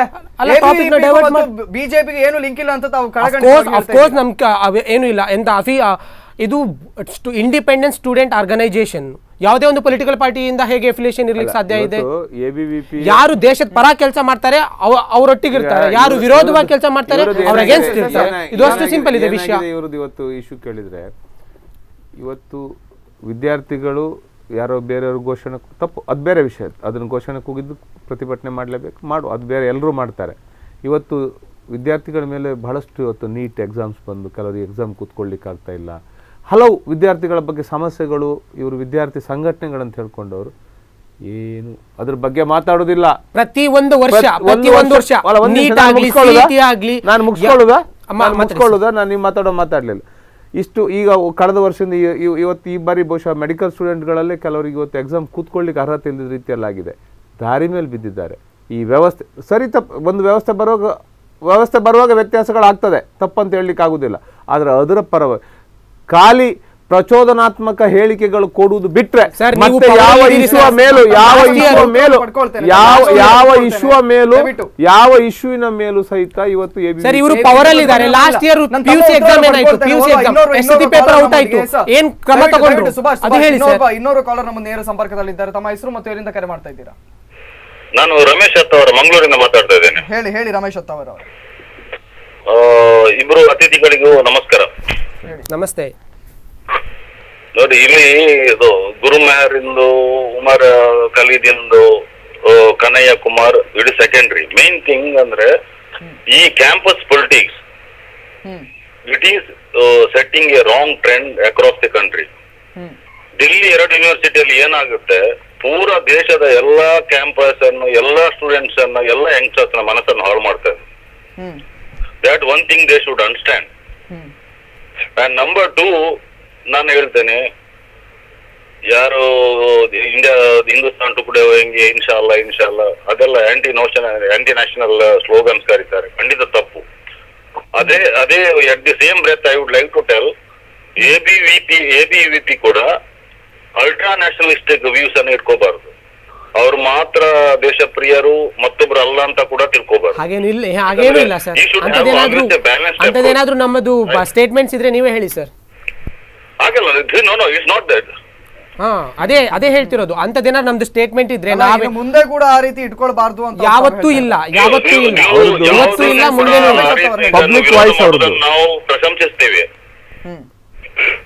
ಬಿಜೆಪಿಗೆ ಏನು ಲಿಂಕ್ ಇಲ್ಲ ಅಂತ ತಾವು ಏನು ಇಲ್ಲ. ಎಂತ ಅಫಿ ಇದು ಇಂಡಿಪೆಂಡೆಂಟ್ ಸ್ಟೂಡೆಂಟ್ ಆರ್ಗನೈಸೇಷನ್ ಯಾವುದೇ ಒಂದು ಪೊಲಿಟಿಕಲ್ ಪಾರ್ಟಿಯಿಂದ ಹೇಗೆ ಅಫಿಲಿಯೇಷನ್ ಇರ್ಲಿಕ್ಕೆ ಸಾಧ್ಯ ಇದೆ? ಯಾರು ದೇಶದ ಪರ ಕೆಲಸ ಮಾಡ್ತಾರೆ ಅವ- ಅವರೊಟ್ಟಿಗೆ ಇರ್ತಾರೆ ಯಾರು ವಿರೋಧವಾಗಿ ಕೆಲಸ ಮಾಡ್ತಾರೆ ಅವ್ರ ಅಗೇನ್ಸ್ಟ್ ಇರ್ತಾರೆ. ಇದು ಅಷ್ಟು ಸಿಂಪಲ್ ಇದೆ ವಿಷಯ. ಇವ್ರದ್ದು ಇವತ್ತು ಇಶ್ಯೂ ಕೇಳಿದ್ರೆ? ಇವತ್ತು ವಿದ್ಯಾರ್ಥಿಗಳು ಯಾರೋ ಬೇರೆಯವ್ರ ಘೋಷಣೆ ತಪ್ಪು. ಅದು ಬೇರೆ ವಿಷಯ. ಅದನ್ನ ಘೋಷಣೆ ಕೂಗಿದ್ದು ಪ್ರತಿಭಟನೆ ಮಾಡಲೇಬೇಕು. ಮಾಡು. ಅದು ಬೇರೆ ಎಲ್ಲರೂ ಮಾಡ್ತಾರೆ. ಇವತ್ತು ವಿದ್ಯಾರ್ಥಿಗಳ ಮೇಲೆ ಬಹಳಷ್ಟು ಇವತ್ತು ನೀಟ್ ಎಕ್ಸಾಮ್ಸ್ ಬಂದು ಕೆಲವರಿಗೆ ಎಕ್ಸಾಮ್ ಕೂತ್ಕೊಳ್ಳಿಕ್ಕಾಗ್ತಾ ಇಲ್ಲ. ಹಲವು ವಿದ್ಯಾರ್ಥಿಗಳ ಬಗ್ಗೆ ಸಮಸ್ಯೆಗಳು ಇವರು ವಿದ್ಯಾರ್ಥಿ ಸಂಘಟನೆಗಳಂತ ಹೇಳ್ಕೊಂಡವರು ಏನು ಅದ್ರ ಬಗ್ಗೆ ಮಾತಾಡೋದಿಲ್ಲ. ಪ್ರತಿ ಒಂದು ವರ್ಷ ಪ್ರತಿ ಒಂದು ವರ್ಷ. ನೀಟ್ ಆಗ್ಲಿ ನಾನು ಮುಗಿಸ್ಕೊಳ್ಳೋದ? ನಾನು ನೀವು ಮಾತಾಡೋ ಮಾತಾಡ್ಲಿಲ್ಲ. ಇಷ್ಟು ಈಗ ಕಳೆದ ವರ್ಷದಿಂದ ಇವತ್ತು ಈ ಬಾರಿ ಬಹುಶಃ ಮೆಡಿಕಲ್ ಸ್ಟೂಡೆಂಟ್ಗಳಲ್ಲೇ ಕೆಲವರಿಗೆ ಇವತ್ತು ಎಕ್ಸಾಮ್ ಕೂತ್ಕೊಳ್ಳಿಕ್ಕೆ ಅರ್ಹತೆ ಇಲ್ಲದ ರೀತಿಯಲ್ಲಾಗಿದೆ. ದಾರಿ ಮೇಲೆ ಬಿದ್ದಿದ್ದಾರೆ. ಈ ವ್ಯವಸ್ಥೆ ಸರಿ ತಪ್ಪು ಒಂದು ವ್ಯವಸ್ಥೆ ಬರುವಾಗ ವ್ಯವಸ್ಥೆ ಬರುವಾಗ ವ್ಯತ್ಯಾಸಗಳಾಗ್ತದೆ. ತಪ್ಪಂತ ಹೇಳಲಿಕ್ಕೆ ಆಗುದಿಲ್ಲ ಆದರೆ ಅದರ ಪರವಾಗಿ ಖಾಲಿ ಪ್ರಚೋದನಾತ್ಮಕ ಹೇಳಿಕೆಗಳು ಕೊಡುವುದು ಬಿಟ್ರೆ ಸರ್, ಮತ್ತೆ ಯಾವ ಇಶುವ ಮೇಲೂ ಯಾವ ಇಶುವ ಮೇಲೂ ಯಾವ ಯಾವ ಇಶುವ ಮೇಲೂ ಯಾವ ಇಶುವಿನ ಮೇಲೂ ಸಹಿತ ಇವತ್ತು ಸರ್ ಇವರು ಪವರ್ ಅಲ್ಲಿ ಇದ್ದಾರೆ. Last year PUC P U C exam ಏನಾಯ್ತು? PUC P U C exam ಇನ್ನೂರು- ಎಸ್ ಟಿ ಪೇಪರ್ ಕಾಲರ್ ಔಟ್ ಆಯ್ತು. ಏನ್ ಕ್ರಮ ತಗೊಂಡ್ರು ಸುಭಾಷ್, ಅದು ಹೇಳಿ ಸರ್. ಇನ್ನೂರು ಕಾಲರ್ ನಮ್ಮ ನೇರ ಸಂಪರ್ಕದಲ್ಲಿ ಇದ್ದಾರೆ ತಮ್ಮ ಹೆಸರು ಮತ್ತು ಎಲ್ಲಿಂದ ಕರೆ ಮಾಡ್ತಾ ಇದ್ದೀರಾ? ನಾನು ರಮೇಶ್ ಅತ್ತ ಅವರ ಮಂಗಳೂರಿಂದ ಮಾತಾಡ್ತಾ ಇದ್ದೇನೆ. ಹೇಳಿ ಹೇಳಿ ರಮೇಶ್ ಅತ್ತ ಅವರು ಇಬ್ಬರು ಇಬ್ರು ಅತಿಥಿಗಳಿಗೂ ನಮಸ್ಕಾರ. ನಮಸ್ತೆ. ನೋಡಿ ಇಲ್ಲಿ ಇದು ಗುರು ಉಮರ ಇಂದು ಉಮರ್ ಖಲೀದಿಂದು ಕನಯ್ಯ ಕುಮಾರ್ ಇಡೀ ಸೆಕೆಂಡ್ರಿ ಮೇನ್ ಥಿಂಗ್ ಅಂದ್ರೆ ಈ campus politics hmm. It is setting a wrong trend across the country hmm. Delhi ಎರಡು ಯೂನಿವರ್ಸಿಟಿಯಲ್ಲಿ ಏನಾಗುತ್ತೆ ಪೂರಾ ದೇಶದ ಎಲ್ಲಾ ಕ್ಯಾಂಪಸ್ ಅನ್ನು ಎಲ್ಲಾ ಸ್ಟೂಡೆಂಟ್ಸ್ ಅನ್ನು ಎಲ್ಲ ಯಂಗ್ಸ್ಟರ್ಸ್ನ ಮನಸ್ಸನ್ನು ಹಾಳು ಮಾಡ್ತಾರೆ ಹ್ಮ್. That one thing they should understand hmm. Number two ನಾನು ಹೇಳ್ತೇನೆ, ಯಾರು ಇಂಡಿಯಾ ಹಿಂದೂಸ್ತಾನ್ ಟುಕಡೆ ಹೆಂಗೆ ಇನ್ಶಾ ಅಲ್ಲ ಅದೆಲ್ಲ anti notion anti national slogans ಕರೀತಾರೆ. ಖಂಡಿತ ತಪ್ಪು. ಅದೇ ಅದೇ at the same breath I would like to tell A B V P A B V P ಕೂಡ ಅಲ್ಟ್ರಾ ನ್ಯಾಷನಲಿಸ್ಟಿಕ್ ವ್ಯೂಸ್ ಅನ್ನು ಇಟ್ಕೋಬಾರ್ದು. ಅವ್ರು ಮಾತ್ರ ದೇಶ ಪ್ರಿಯರು ಮತ್ತೊಬ್ರು ಅಲ್ಲ ಅಂತ ಕೂಡ ತಿಳ್ಕೋಬಾರ್ದು. ಹಾಗೇನು ಇಲ್ಲ ಹಾಗೇನು ಇಲ್ಲ ಸರ್. ಅಂತದೇನಾದ್ರೂ ನಮ್ಮದು ಸ್ಟೇಟ್ಮೆಂಟ್ಸ್ ಇದ್ರೆ ನೀವೇ ಹೇಳಿ ಸರ್. ಆಗಲ್ಲ no no it's not that ಹಾ ಅದೇ ಅದೇ ಹೇಳ್ತಿರೋದು. ಅಂತದೇನ ನಮ್ದು ಸ್ಟೇಟ್ಮೆಂಟ್ ಇದ್ರೆ ನಾವೇ ಮುಂದೆ ಕೂಡ ಆ ರೀತಿ ಇಟ್ಕೊಳ್ಬಾರ್ದು ಅಂತ ಯಾವತ್ತೂ ಇಲ್ಲ ಯಾವತ್ತೂ ಇಲ್ಲ. ಯಾವತ್ತೂ ಇಲ್ಲ ಮುಂದೆ ಪಬ್ಲಿಕ್ ವಾಯ್ಸ್ ಅವ್ರದ್ದು. ನಾವು ಪ್ರಶಂಸಿಸ್ತೇವೆ. ಹ್ಮ್.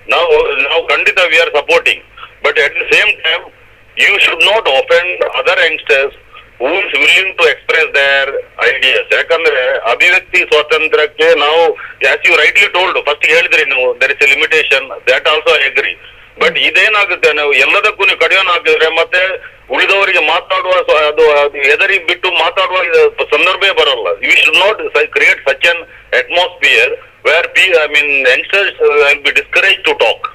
ನಾವು ನಾವು ಖಂಡಿತ we are supporting but at the same time you should not offend other youngsters who is willing to express their ideas ಯಾಕಂದ್ರೆ ಅಭಿವ್ಯಕ್ತಿ ಸ್ವಾತಂತ್ರ್ಯಕ್ಕೆ ನಾವು as you rightly told first ಹೇಳಿದ್ರಿ ನೀವು there is limitation that also agree but ಇದೇನಾಗುತ್ತೆ ನಾವು, ಎಲ್ಲದಕ್ಕೂ ನೀವು ಕಡಿಯೋಣ ಹಾಕಿದ್ರೆ ಮತ್ತೆ ಉಳಿದವರಿಗೆ ಮಾತಾಡುವ ಅದು ಎದರಿ ಬಿಟ್ಟು ಮಾತಾಡುವ ಸಂದರ್ಭ ಬರಲ್ಲ. You should not create such an atmosphere where P I mean youngsters will be discourage to talk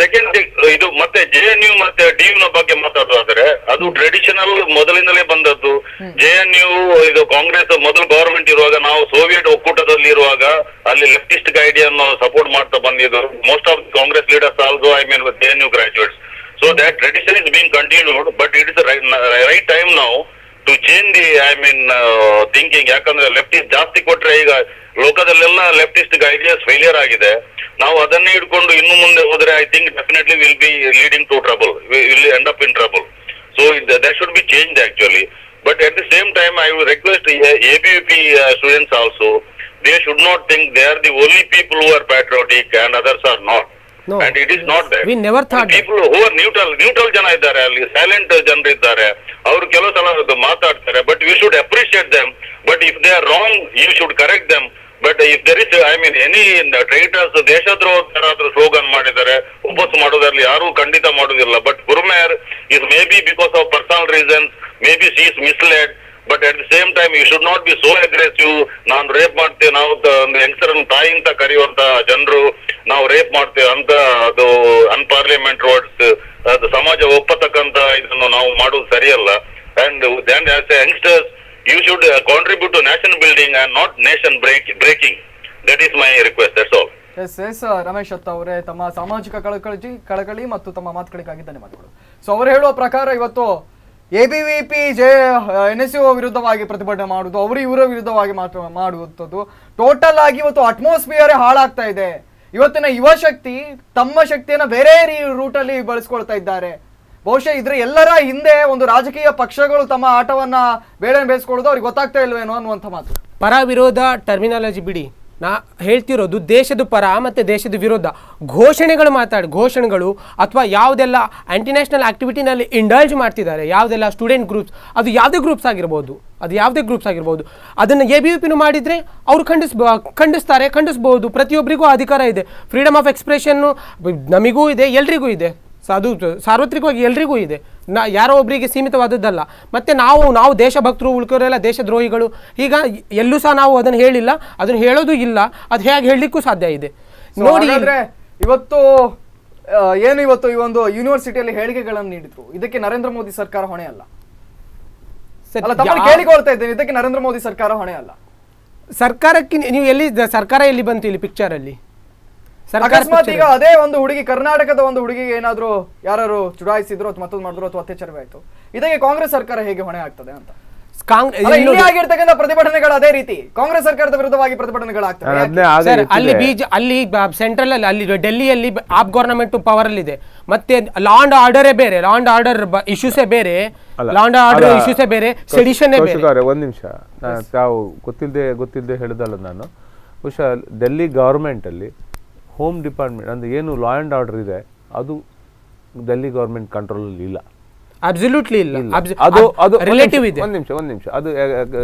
second ಇದು ಮತ್ತೆ ಜೆ ಎನ್ ಯು ಮತ್ತೆ ಡಿ ನ ಬಗ್ಗೆ ಮಾತಾಡೋದಾದ್ರೆ ಅದು ಟ್ರೆಡಿಷನಲ್ ಮೊದಲಿಂದಲೇ ಬಂದದ್ದು. ಜೆ ಎನ್ ಯು ಇದು ಕಾಂಗ್ರೆಸ್ ಮೊದಲು ಗವರ್ಮೆಂಟ್ ಇರುವಾಗ ನಾವು ಸೋವಿಯತ್ ಒಕ್ಕೂಟದಲ್ಲಿ ಇರುವಾಗ ಅಲ್ಲಿ ಲೆಫ್ಟಿಸ್ಟ್ ಐಡಿಯನ್ನು ಸಪೋರ್ಟ್ ಮಾಡ್ತಾ ಬಂದಿದ್ದು. Most of Congress leaders also I mean J N U graduates so that tradition is being continued but it is right time ನಾವು to change the I mean thinking ಯಾಕಂದ್ರೆ leftist ಜಾಸ್ತಿ ಕೊಟ್ರೆ ಈಗ ಲೋಕದಲ್ಲೆಲ್ಲ leftist ideas failure ಆಗಿದೆ. ನಾವು ಅದನ್ನೇ ಇಟ್ಕೊಂಡು ಇನ್ನು ಮುಂದೆ ಹೋದ್ರೆ I think definitely will be leading to trouble will end up in trouble so that should be change actually but at the same time I will request A B P students also they should not think they are the only people who are patriotic and others are not No. And it is not We never thought that. People who are neutral neutral ಜನ ಇದ್ದಾರೆ ಅಲ್ಲಿ silent ಜನರು ಇದ್ದಾರೆ ಅವರು ಕೆಲವು ಸಲ ಮಾತಾಡ್ತಾರೆ but you should appreciate them but if they are wrong you should correct them but if there is I mean any traitors ದೇಶದ್ರೋಹ ಯಾರಾದ್ರೂ ಸ್ಲೋಗನ್ ಮಾಡಿದ್ದಾರೆ ಉಪಸ್ ಮಾಡೋದ್ರಲ್ಲಿ ಯಾರು ಖಂಡಿತ ಮಾಡೋದಿಲ್ಲ but Gurmehar is maybe because of personal reasons maybe she is misled but at the same time you should not be so aggressive ನಾನು rape ಮಾಡ್ತೇವೆ ನಾವು ಒಂದು ತಾಯಿ ಅಂತ ಕರೆಯುವಂತ ಜನರು, ನಾವು ರೇಪ್ ಮಾಡ್ತೇವೆ ಅಂತ ಅದು ಅನ್ಪಾರ್ಲಿಮೆಂಟ್ ವರ್ಡ್ಸ್ ಅದು ಸಮಾಜ ಒಪ್ಪತಕ್ಕಂತ ಇದನ್ನು ನಾವು ಮಾಡುವುದು ಸರಿಯಲ್ಲ. And then as a youngsters you should contribute to nation building and not nation break breaking that is my request that's all yes yes Ramesh ಅತ್ತ ಅವರೇ ತಮ್ಮ ಸಾಮಾಜಿಕ ಕಳಕಳಿ ಕಳಕಳಿ ಮತ್ತು ತಮ್ಮ ಮಾತುಗಳಿಗಾಗಿ ಧನ್ಯವಾದಗಳು. ಸೊ ಅವರು ಹೇಳುವ ಪ್ರಕಾರ ಇವತ್ತು A B V P J N S U ವಿರುದ್ಧವಾಗಿ ಪ್ರತಿಭಟನೆ ಮಾಡುವುದು, ಅವರು ಇವರ ವಿರುದ್ಧವಾಗಿ ಮಾತ್ರ ಮಾಡುವಂಥದ್ದು. ಟೋಟಲ್ ಆಗಿ ಇವತ್ತು ಅಟ್ಮಾಸ್ಫಿಯರೇ ಹಾಳಾಗ್ತಾ ಇದೆ. ಇವತ್ತಿನ ಯುವ ಶಕ್ತಿ ತಮ್ಮ ಶಕ್ತಿಯನ್ನು ಬೇರೆ ರೂಟಲ್ಲಿ ಬಳಸ್ಕೊಳ್ತಾ ಇದ್ದಾರೆ. ಬಹುಶಃ ಇದ್ರ ಎಲ್ಲರ ಹಿಂದೆ ಒಂದು ರಾಜಕೀಯ ಪಕ್ಷಗಳು ತಮ್ಮ ಆಟವನ್ನು ಬೇಳೆ ಬೇಯಿಸ್ಕೊಳ್ಳೋದು ಅವ್ರಿಗೆ ಗೊತ್ತಾಗ್ತಾ ಇಲ್ವೇನೋ ಅನ್ನುವಂಥ ಮಾತು. ಪರ ವಿರೋಧ ಟರ್ಮಿನಾಲಜಿ ಬಿಡಿ. ನಾ ಹೇಳ್ತಿರೋದು ದೇಶದ ಪರ ಮತ್ತು ದೇಶದ ವಿರೋಧ. ಘೋಷಣೆಗಳು ಮಾತಾಡಿ, ಘೋಷಣೆಗಳು ಅಥವಾ ಯಾವುದೆಲ್ಲ ಆ್ಯಂಟಿನ್ಯಾಷನಲ್ ಆ್ಯಕ್ಟಿವಿಟಿನಲ್ಲಿ ಇಂಡಲ್ಜ್ ಮಾಡ್ತಿದ್ದಾರೆ, ಯಾವುದೆಲ್ಲ ಸ್ಟೂಡೆಂಟ್ ಗ್ರೂಪ್ಸ್ ಅದು ಯಾವುದೇ ಗ್ರೂಪ್ಸ್ ಆಗಿರ್ಬೋದು, ಅದು ಯಾವುದೇ ಗ್ರೂಪ್ಸ್ ಆಗಿರ್ಬೋದು. ಅದನ್ನು ಎ ಬಿ ಯು ಪಿನೂ ಮಾಡಿದರೆ ಅವರು ಖಂಡಿಸ್, ಖಂಡಿಸ್ತಾರೆ, ಖಂಡಿಸ್ಬೋದು. ಪ್ರತಿಯೊಬ್ಬರಿಗೂ ಅಧಿಕಾರ ಇದೆ. ಫ್ರೀಡಮ್ ಆಫ್ ಎಕ್ಸ್ಪ್ರೆಷನ್ನು ನಮಗೂ ಇದೆ, ಎಲ್ರಿಗೂ ಇದೆ. ಸೊ ಅದು ಸಾರ್ವತ್ರಿಕವಾಗಿ ಎಲ್ರಿಗೂ ಇದೆ. ನಾ ಯಾರೋ ಒಬ್ಬರಿಗೆ ಸೀಮಿತವಾದದ್ದಲ್ಲ. ಮತ್ತೆ ನಾವು ನಾವು ದೇಶಭಕ್ತರು ಉಳ್ಕೋರೆಲ್ಲ ದೇಶದ್ರೋಹಿಗಳು ಈಗ ಎಲ್ಲೂ ಸಹ ನಾವು ಅದನ್ನು ಹೇಳಿಲ್ಲ ಅದನ್ನು ಹೇಳೋದು ಇಲ್ಲ ಅದು ಹೇಗೆ ಹೇಳಲಿಕ್ಕೂ ಸಾಧ್ಯ ಇದೆ. ನೋಡಿ ಇವತ್ತು ಏನು ಇವತ್ತು ಈ ಒಂದು ಯೂನಿವರ್ಸಿಟಿಯಲ್ಲಿ ಹೇಳಿಕೆಗಳನ್ನು ನೀಡಿದ್ರು? ಇದಕ್ಕೆ ನರೇಂದ್ರ ಮೋದಿ ಸರ್ಕಾರ ಹೊಣೆ ಅಲ್ಲ. ಕೇಳಿಕೊಳ್ತಾ ಇದ್ದೇನೆ ಇದಕ್ಕೆ ನರೇಂದ್ರ ಮೋದಿ ಸರ್ಕಾರ ಹೊಣೆ ಅಲ್ಲ. ಸರ್ಕಾರಕ್ಕೆ ನೀವು ಎಲ್ಲಿ ಸರ್ಕಾರ ಎಲ್ಲಿ ಬಂತು ಇಲ್ಲಿ ಪಿಕ್ಚರಲ್ಲಿ ಅಕಸ್ಮಾತ್ ಈಗ ಅದೇ ಒಂದು ಹುಡುಗಿ ಕರ್ನಾಟಕದ ಒಂದು ಹುಡುಗಿಗೆ ಏನಾದ್ರು ಯಾರು ಚುಡಾಯಿಸಿದ್ರು ಅಥವಾ ಮತ್ತೊಂದು ಮಾಡಿದ್ರು ಅಥವಾ ಅತ್ಯಾಚಾರ ಆಯ್ತು. ಇದಕ್ಕೆ ಕಾಂಗ್ರೆಸ್ ಸರ್ಕಾರ ಹೇಗೆ ಹೊಣೆ ಆಗ್ತದೆ ಅಂತ? ಆಗಿರ್ತಕ್ಕಂಥ ಪ್ರತಿಭಟನೆಗಳು ಅದೇ ರೀತಿ. ಕಾಂಗ್ರೆಸ್ ಸರ್ಕಾರದ ವಿರುದ್ಧವಾಗಿ ಪ್ರತಿಭಟನೆಗಳಾಗ್ತವೆ ಆಗ ಸರ್ ಅಲ್ಲಿ. ಬೀಜ ಅಲ್ಲಿ ಸೆಂಟ್ರಲ್ ಅಲ್ಲಿ ಅಲ್ಲಿ ಡೆಲ್ಲಿಯಲ್ಲಿ ಆಪ್ ಗವರ್ನಮೆಂಟ್ ಪವರ್ ಅಲ್ಲಿ ಇದೆ. ಮತ್ತೆ ಲಾ ಅಂಡ್ ಆರ್ಡರೇ ಬೇರೆ ಲಾ ಅಂಡ್ ಆರ್ಡರ್ ಇಶ್ಯೂಸೇ ಬೇರೆ ಅಲ್ಲ, ಲಾ ಅಂಡ್ ಆರ್ಡರ್ ಅಲ್ಲ, ಇಶ್ಯೂಸೇ ಬೇರೆ ಕೌಶಿಕ್ ಸೆಡಿಷನ್ನೇ ಬೇರೆ. ಅವರೇ, ಒಂದ್ ನಿಮಿಷ. ತಾವು ಗೊತ್ತಿಲ್ಲದೆ ಗೊತ್ತಿಲ್ಲದೆ ಹೇಳಿದಲ್ಲ ನಾನು. ಬಹುಶಃ ಡೆಲ್ಲಿ ಗೌರ್ಮೆಂಟಲ್ಲಿ ಹೋಮ್ ಡಿಪಾರ್ಟ್ಮೆಂಟ್ ಅಂದರೆ ಏನು ಲಾ ಆ್ಯಂಡ್ ಆರ್ಡರ್ ಇದೆ ಅದು ಡೆಲ್ಲಿ ಗೌರ್ಮೆಂಟ್ ಕಂಟ್ರೋಲಲ್ಲಿ ಇಲ್ಲ. ಅಬ್ಸಲ್ಯೂಟ್ಲಿ ಇಲ್ಲ. ಅದು ಅದು ರಿಲೇಟಿವ್ ಇದೆ. ಒಂದು ನಿಮಿಷ ಒಂದು ನಿಮಿಷ. ಅದು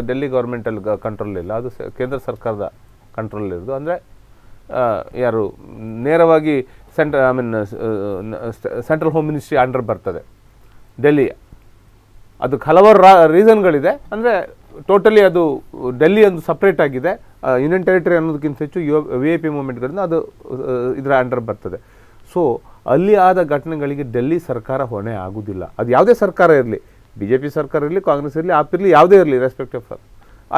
ಡೆಲ್ಲಿ ಗೌರ್ಮೆಂಟಲ್ಲಿ ಕಂಟ್ರೋಲ್ ಇಲ್ಲ. ಅದು ಕೇಂದ್ರ ಸರ್ಕಾರದ ಕಂಟ್ರೋಲ್ ಇರೋದು. ಅಂದರೆ ಯಾರು ನೇರವಾಗಿ ಸೆಂಟ್ರ I mean central home ministry under ಬರ್ತದೆ. ಡೆಲ್ಲಿ ಅದಕ್ಕೆ ಹಲವಾರು ರೀಸನ್ಗಳಿದೆ ಅಂದರೆ ಟೋಟಲಿ ಅದು ಡೆಲ್ಲಿ ಒಂದು ಸಪ್ರೇಟ್ ಆಗಿದೆ. ಯೂನಿಯನ್ ಟೆರಿಟರಿ ಅನ್ನೋದಕ್ಕಿಂತ ಹೆಚ್ಚು ಯು ವಿ ಐ ಪಿ ಮೂಮೆಂಟ್ಗಳಿಂದ ಅದು ಇದರ ಅಂಡರ್ ಬರ್ತದೆ. ಸೊ ಅಲ್ಲಿ ಆದ ಘಟನೆಗಳಿಗೆ ಡೆಲ್ಲಿ ಸರ್ಕಾರ ಹೊಣೆ ಆಗುವುದಿಲ್ಲ ಅದು ಯಾವುದೇ ಸರ್ಕಾರ ಇರಲಿ ಬಿ ಜೆ ಪಿ ಸರ್ಕಾರ ಇರಲಿ, ಕಾಂಗ್ರೆಸ್ ಇರಲಿ, ಆಪ್ ಇರಲಿ, ಯಾವುದೇ ಇರಲಿ ರೆಸ್ಪೆಕ್ಟ್ ಆಫ್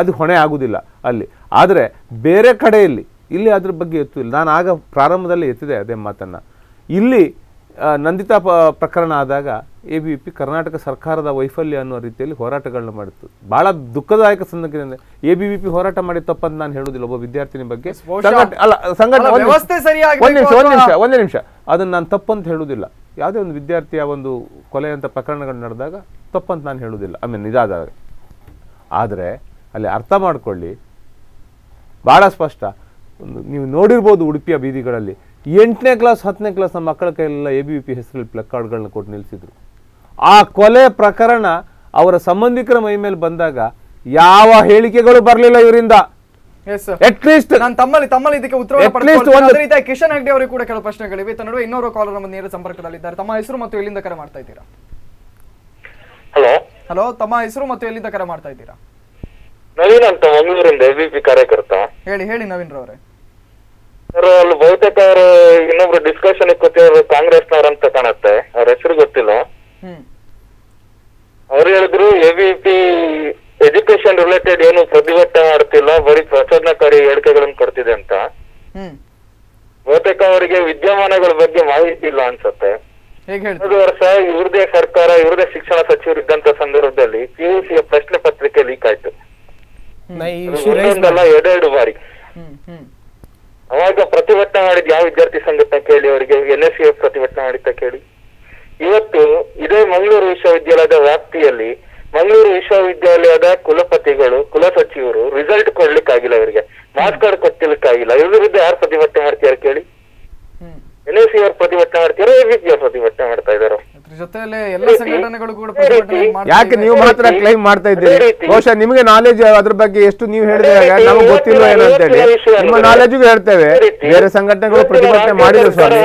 ಅದು ಹೊಣೆ ಆಗುವುದಿಲ್ಲ ಅಲ್ಲಿ. ಆದರೆ ಬೇರೆ ಕಡೆಯಲ್ಲಿ, ಇಲ್ಲಿ ಅದ್ರ ಬಗ್ಗೆ ಎತ್ತು ಇಲ್ಲ ನಾನು ಆಗ ಪ್ರಾರಂಭದಲ್ಲಿ ಎತ್ತಿದೆ ಅದೇ ಮಾತನ್ನು. ಇಲ್ಲಿ ನಂದಿತಾ ಪ ಪ್ರಕರಣ ಆದಾಗ ಎ ಬಿ ಪಿ ಕರ್ನಾಟಕ ಸರ್ಕಾರದ ವೈಫಲ್ಯ ಅನ್ನೋ ರೀತಿಯಲ್ಲಿ ಹೋರಾಟಗಳನ್ನ ಮಾಡಿತ್ತು. ಬಹಳ ದುಃಖದಾಯಕ ಸಂದರ್ಭದಿಂದ ಎ ಬಿ ಪಿ ಹೋರಾಟ ಮಾಡಿ ತಪ್ಪಂತ ನಾನು ಹೇಳುದಿಲ್ಲ ಒಬ್ಬ ವಿದ್ಯಾರ್ಥಿನಿ ಬಗ್ಗೆ. ಅಲ್ಲ ಸಂಘಟನೆ ಒಂದ್ ನಿಮಿಷ. ಒಂದ್ ನಿಮಿಷ ಒಂದ್ ನಿಮಿಷ ಅದನ್ನ ನಾನು ತಪ್ಪಂತ ಹೇಳುವುದಿಲ್ಲ ಯಾವುದೇ ಒಂದು ವಿದ್ಯಾರ್ಥಿಯ ಒಂದು ಕೊಲೆ ಅಂತ ಪ್ರಕರಣಗಳು ನಡೆದಾಗ ತಪ್ಪಂತ ನಾನು ಹೇಳುವುದಿಲ್ಲ ಐ ಮೀನ್ ಇದಾದಾಗ ಆದರೆ ಅಲ್ಲಿ ಅರ್ಥ ಮಾಡ್ಕೊಳ್ಳಿ. ಬಹಳ ಸ್ಪಷ್ಟ. ಒಂದು ನೀವು ನೋಡಿರ್ಬೋದು ಉಡುಪಿಯ ಬೀದಿಗಳಲ್ಲಿ. ಎಂಟನೇ ಕ್ಲಾಸ್ ಹತ್ತನೇ ಕ್ಲಾಸ್ನ ಮಕ್ಕಳ ಕೈಲೆಲ್ಲ ಎ ಬಿ ಪಿ ಹೆಸರಲ್ಲಿ ಪ್ಲಕ್ ಕಾರ್ಡ್ಗಳನ್ನ ಕೊಟ್ಟು ನಿಲ್ಲಿಸಿದ್ರು ಆ ಕೊಲೆ ಪ್ರಕರಣ ಅವರ ಸಂಬಂಧಿಕರ ಮೈ ಮೇಲೆ ಬಂದಾಗ ಯಾವ ಹೇಳಿಕೆಗಳು ಬರಲಿಲ್ಲ ಇವರಿಂದ. ತಮ್ಮಲ್ಲಿ ತಮ್ಮಲ್ಲಿ ಇದಕ್ಕೆ ರೀತಿ ಕಿಶನ್ ಹೆಗ್ಡೆ ಅವರಿಗೆ ಕೂಡ ಕೆಲವು ಪ್ರಶ್ನೆಗಳಿವೆ. ತನ್ನ ನಡುವೆ ಇನ್ನೋರು ಕಾಲರ್ ನಮ್ಮ ನೇರ ಸಂಪರ್ಕದಲ್ಲಿದ್ದಾರೆ. ತಮ್ಮ ಹೆಸರು ಮತ್ತು ಎಲ್ಲಿಂದ ಕರೆ ಮಾಡ್ತಾ ಇದ್ದೀರಾ? ಹಲೋ ಹಲೋ ತಮ್ಮ ಹೆಸರು ಮತ್ತು ಎಲ್ಲಿಂದ ಕರೆ ಮಾಡ್ತಾ ಇದ್ದೀರಾ? ನವೀನ್ ಅಂತ ಮಂಗಳೂರಿಂದ ಎಬಿಪಿ ಕಾರ್ಯಕರ್ತ. ಹೇಳಿ ಹೇಳಿ ನವೀನ್ ರವರೇ ಅಲ್ಲಿ ಬಹುತೇಕ ಅವರು ಇನ್ನೊಬ್ರು ಡಿಸ್ಕಷನ್ ಕೂತಿರೋರು ಕಾಂಗ್ರೆಸ್ನವ್ರು ಅಂತ ಕಾಣುತ್ತೆ. ಅವ್ರ ಹೆಸರು ಗೊತ್ತಿಲ್ಲ. ಹ್ಮ್. ಅವ್ರು ಹೇಳಿದ್ರು ಎಬಿಪಿ ಎಜುಕೇಶನ್ ರಿಲೇಟೆಡ್ ಏನು ಪ್ರತಿಭಟನೆ ಮಾಡ್ತಿಲ್ಲ ಬರೀ ಪ್ರಚೋದನಕಾರಿ ಹೇಳಿಕೆಗಳನ್ನು ಕೊಡ್ತಿದೆ ಅಂತ. ಹ್ಮ್. ಬಹುತೇಕ ಅವರಿಗೆ ವಿದ್ಯಮಾನಗಳ ಬಗ್ಗೆ ಮಾಹಿತಿ ಇಲ್ಲ ಅನ್ಸುತ್ತೆ. ಹೋದ ವರ್ಷ ಇವ್ರದೇ ಸರ್ಕಾರ ಇವ್ರದೇ ಶಿಕ್ಷಣ ಸಚಿವರಿದ್ದಂತ ಸಂದರ್ಭದಲ್ಲಿ ಪಿಯುಸಿಯ ಪ್ರಶ್ನೆ ಪತ್ರಿಕೆ ಲೀಕ್ ಆಯ್ತು. ಎರಡೆರಡು ಬಾರಿ. ಅವಾಗ ಪ್ರತಿಭಟನೆ ಮಾಡಿದ ಯಾವ ವಿದ್ಯಾರ್ಥಿ ಸಂಘಟನೆ ಕೇಳಿ ಅವರಿಗೆ? ಎನ್ ಎಸ್ ಸಿ ಎಫ್ ಪ್ರತಿಭಟನೆ ಮಾಡಿದ್ದ ಕೇಳಿ. ಇವತ್ತು ಇದೇ ಮಂಗಳೂರು ವಿಶ್ವವಿದ್ಯಾಲಯದ ವ್ಯಾಪ್ತಿಯಲ್ಲಿ ಮಂಗಳೂರು ವಿಶ್ವವಿದ್ಯಾಲಯದ ಕುಲಪತಿಗಳು ಕುಲಸಚಿವರು ರಿಸಲ್ಟ್ ಕೊಡ್ಲಿಕ್ಕಾಗಿಲ್ಲ ಇವರಿಗೆ. ಮಾರ್ಕ್ಸ್ ಕಾರ್ಡ್ ಕೊಟ್ಟಿಲಿಕ್ಕಾಗಿಲ್ಲ. ಇವ್ರ ವಿರುದ್ಧ ಯಾರು ಪ್ರತಿಭಟನೆ ಮಾಡ್ತೀರಾ ಕೇಳಿ? ಎನ್ ಎಸ್ ಸಿ ಅವ್ರು ಪ್ರತಿಭಟನೆ ಮಾಡ್ತೀರಾ ಎ ಬಿ ಪಿ ಅವ್ರು ಪ್ರತಿಭಟನೆ ಮಾಡ್ತಾ ಇದಾರೋ. ಜೊತೆಲೆ ಎಲ್ಲ ಸಂಘಟನೆಗಳು ಕೂಡ ಯಾಕೆ. ನೀವು ಮಾತ್ರ ಕ್ಲೈಮ್ ಮಾಡ್ತಾ ಇದ್ದೀರಿ? ಬಹುಶಃ ನಿಮಗೆ ನಾಲೆಜ್ ಅದ್ರ ಬಗ್ಗೆ ಎಷ್ಟು ನೀವು ಹೇಳಿದಾಗ ನಮಗೆ ಗೊತ್ತಿಲ್ಲ ಏನಂತ ಅಂತ ಹೇಳಿ ನಿಮ್ಮ ನಾಲೆಜ್ಗೂ ಹೇಳ್ತೇವೆ. ಬೇರೆ ಸಂಘಟನೆಗಳು ಪ್ರತಿಭಟನೆ ಮಾಡಿದ್ರು ಸ್ವಾಮಿ.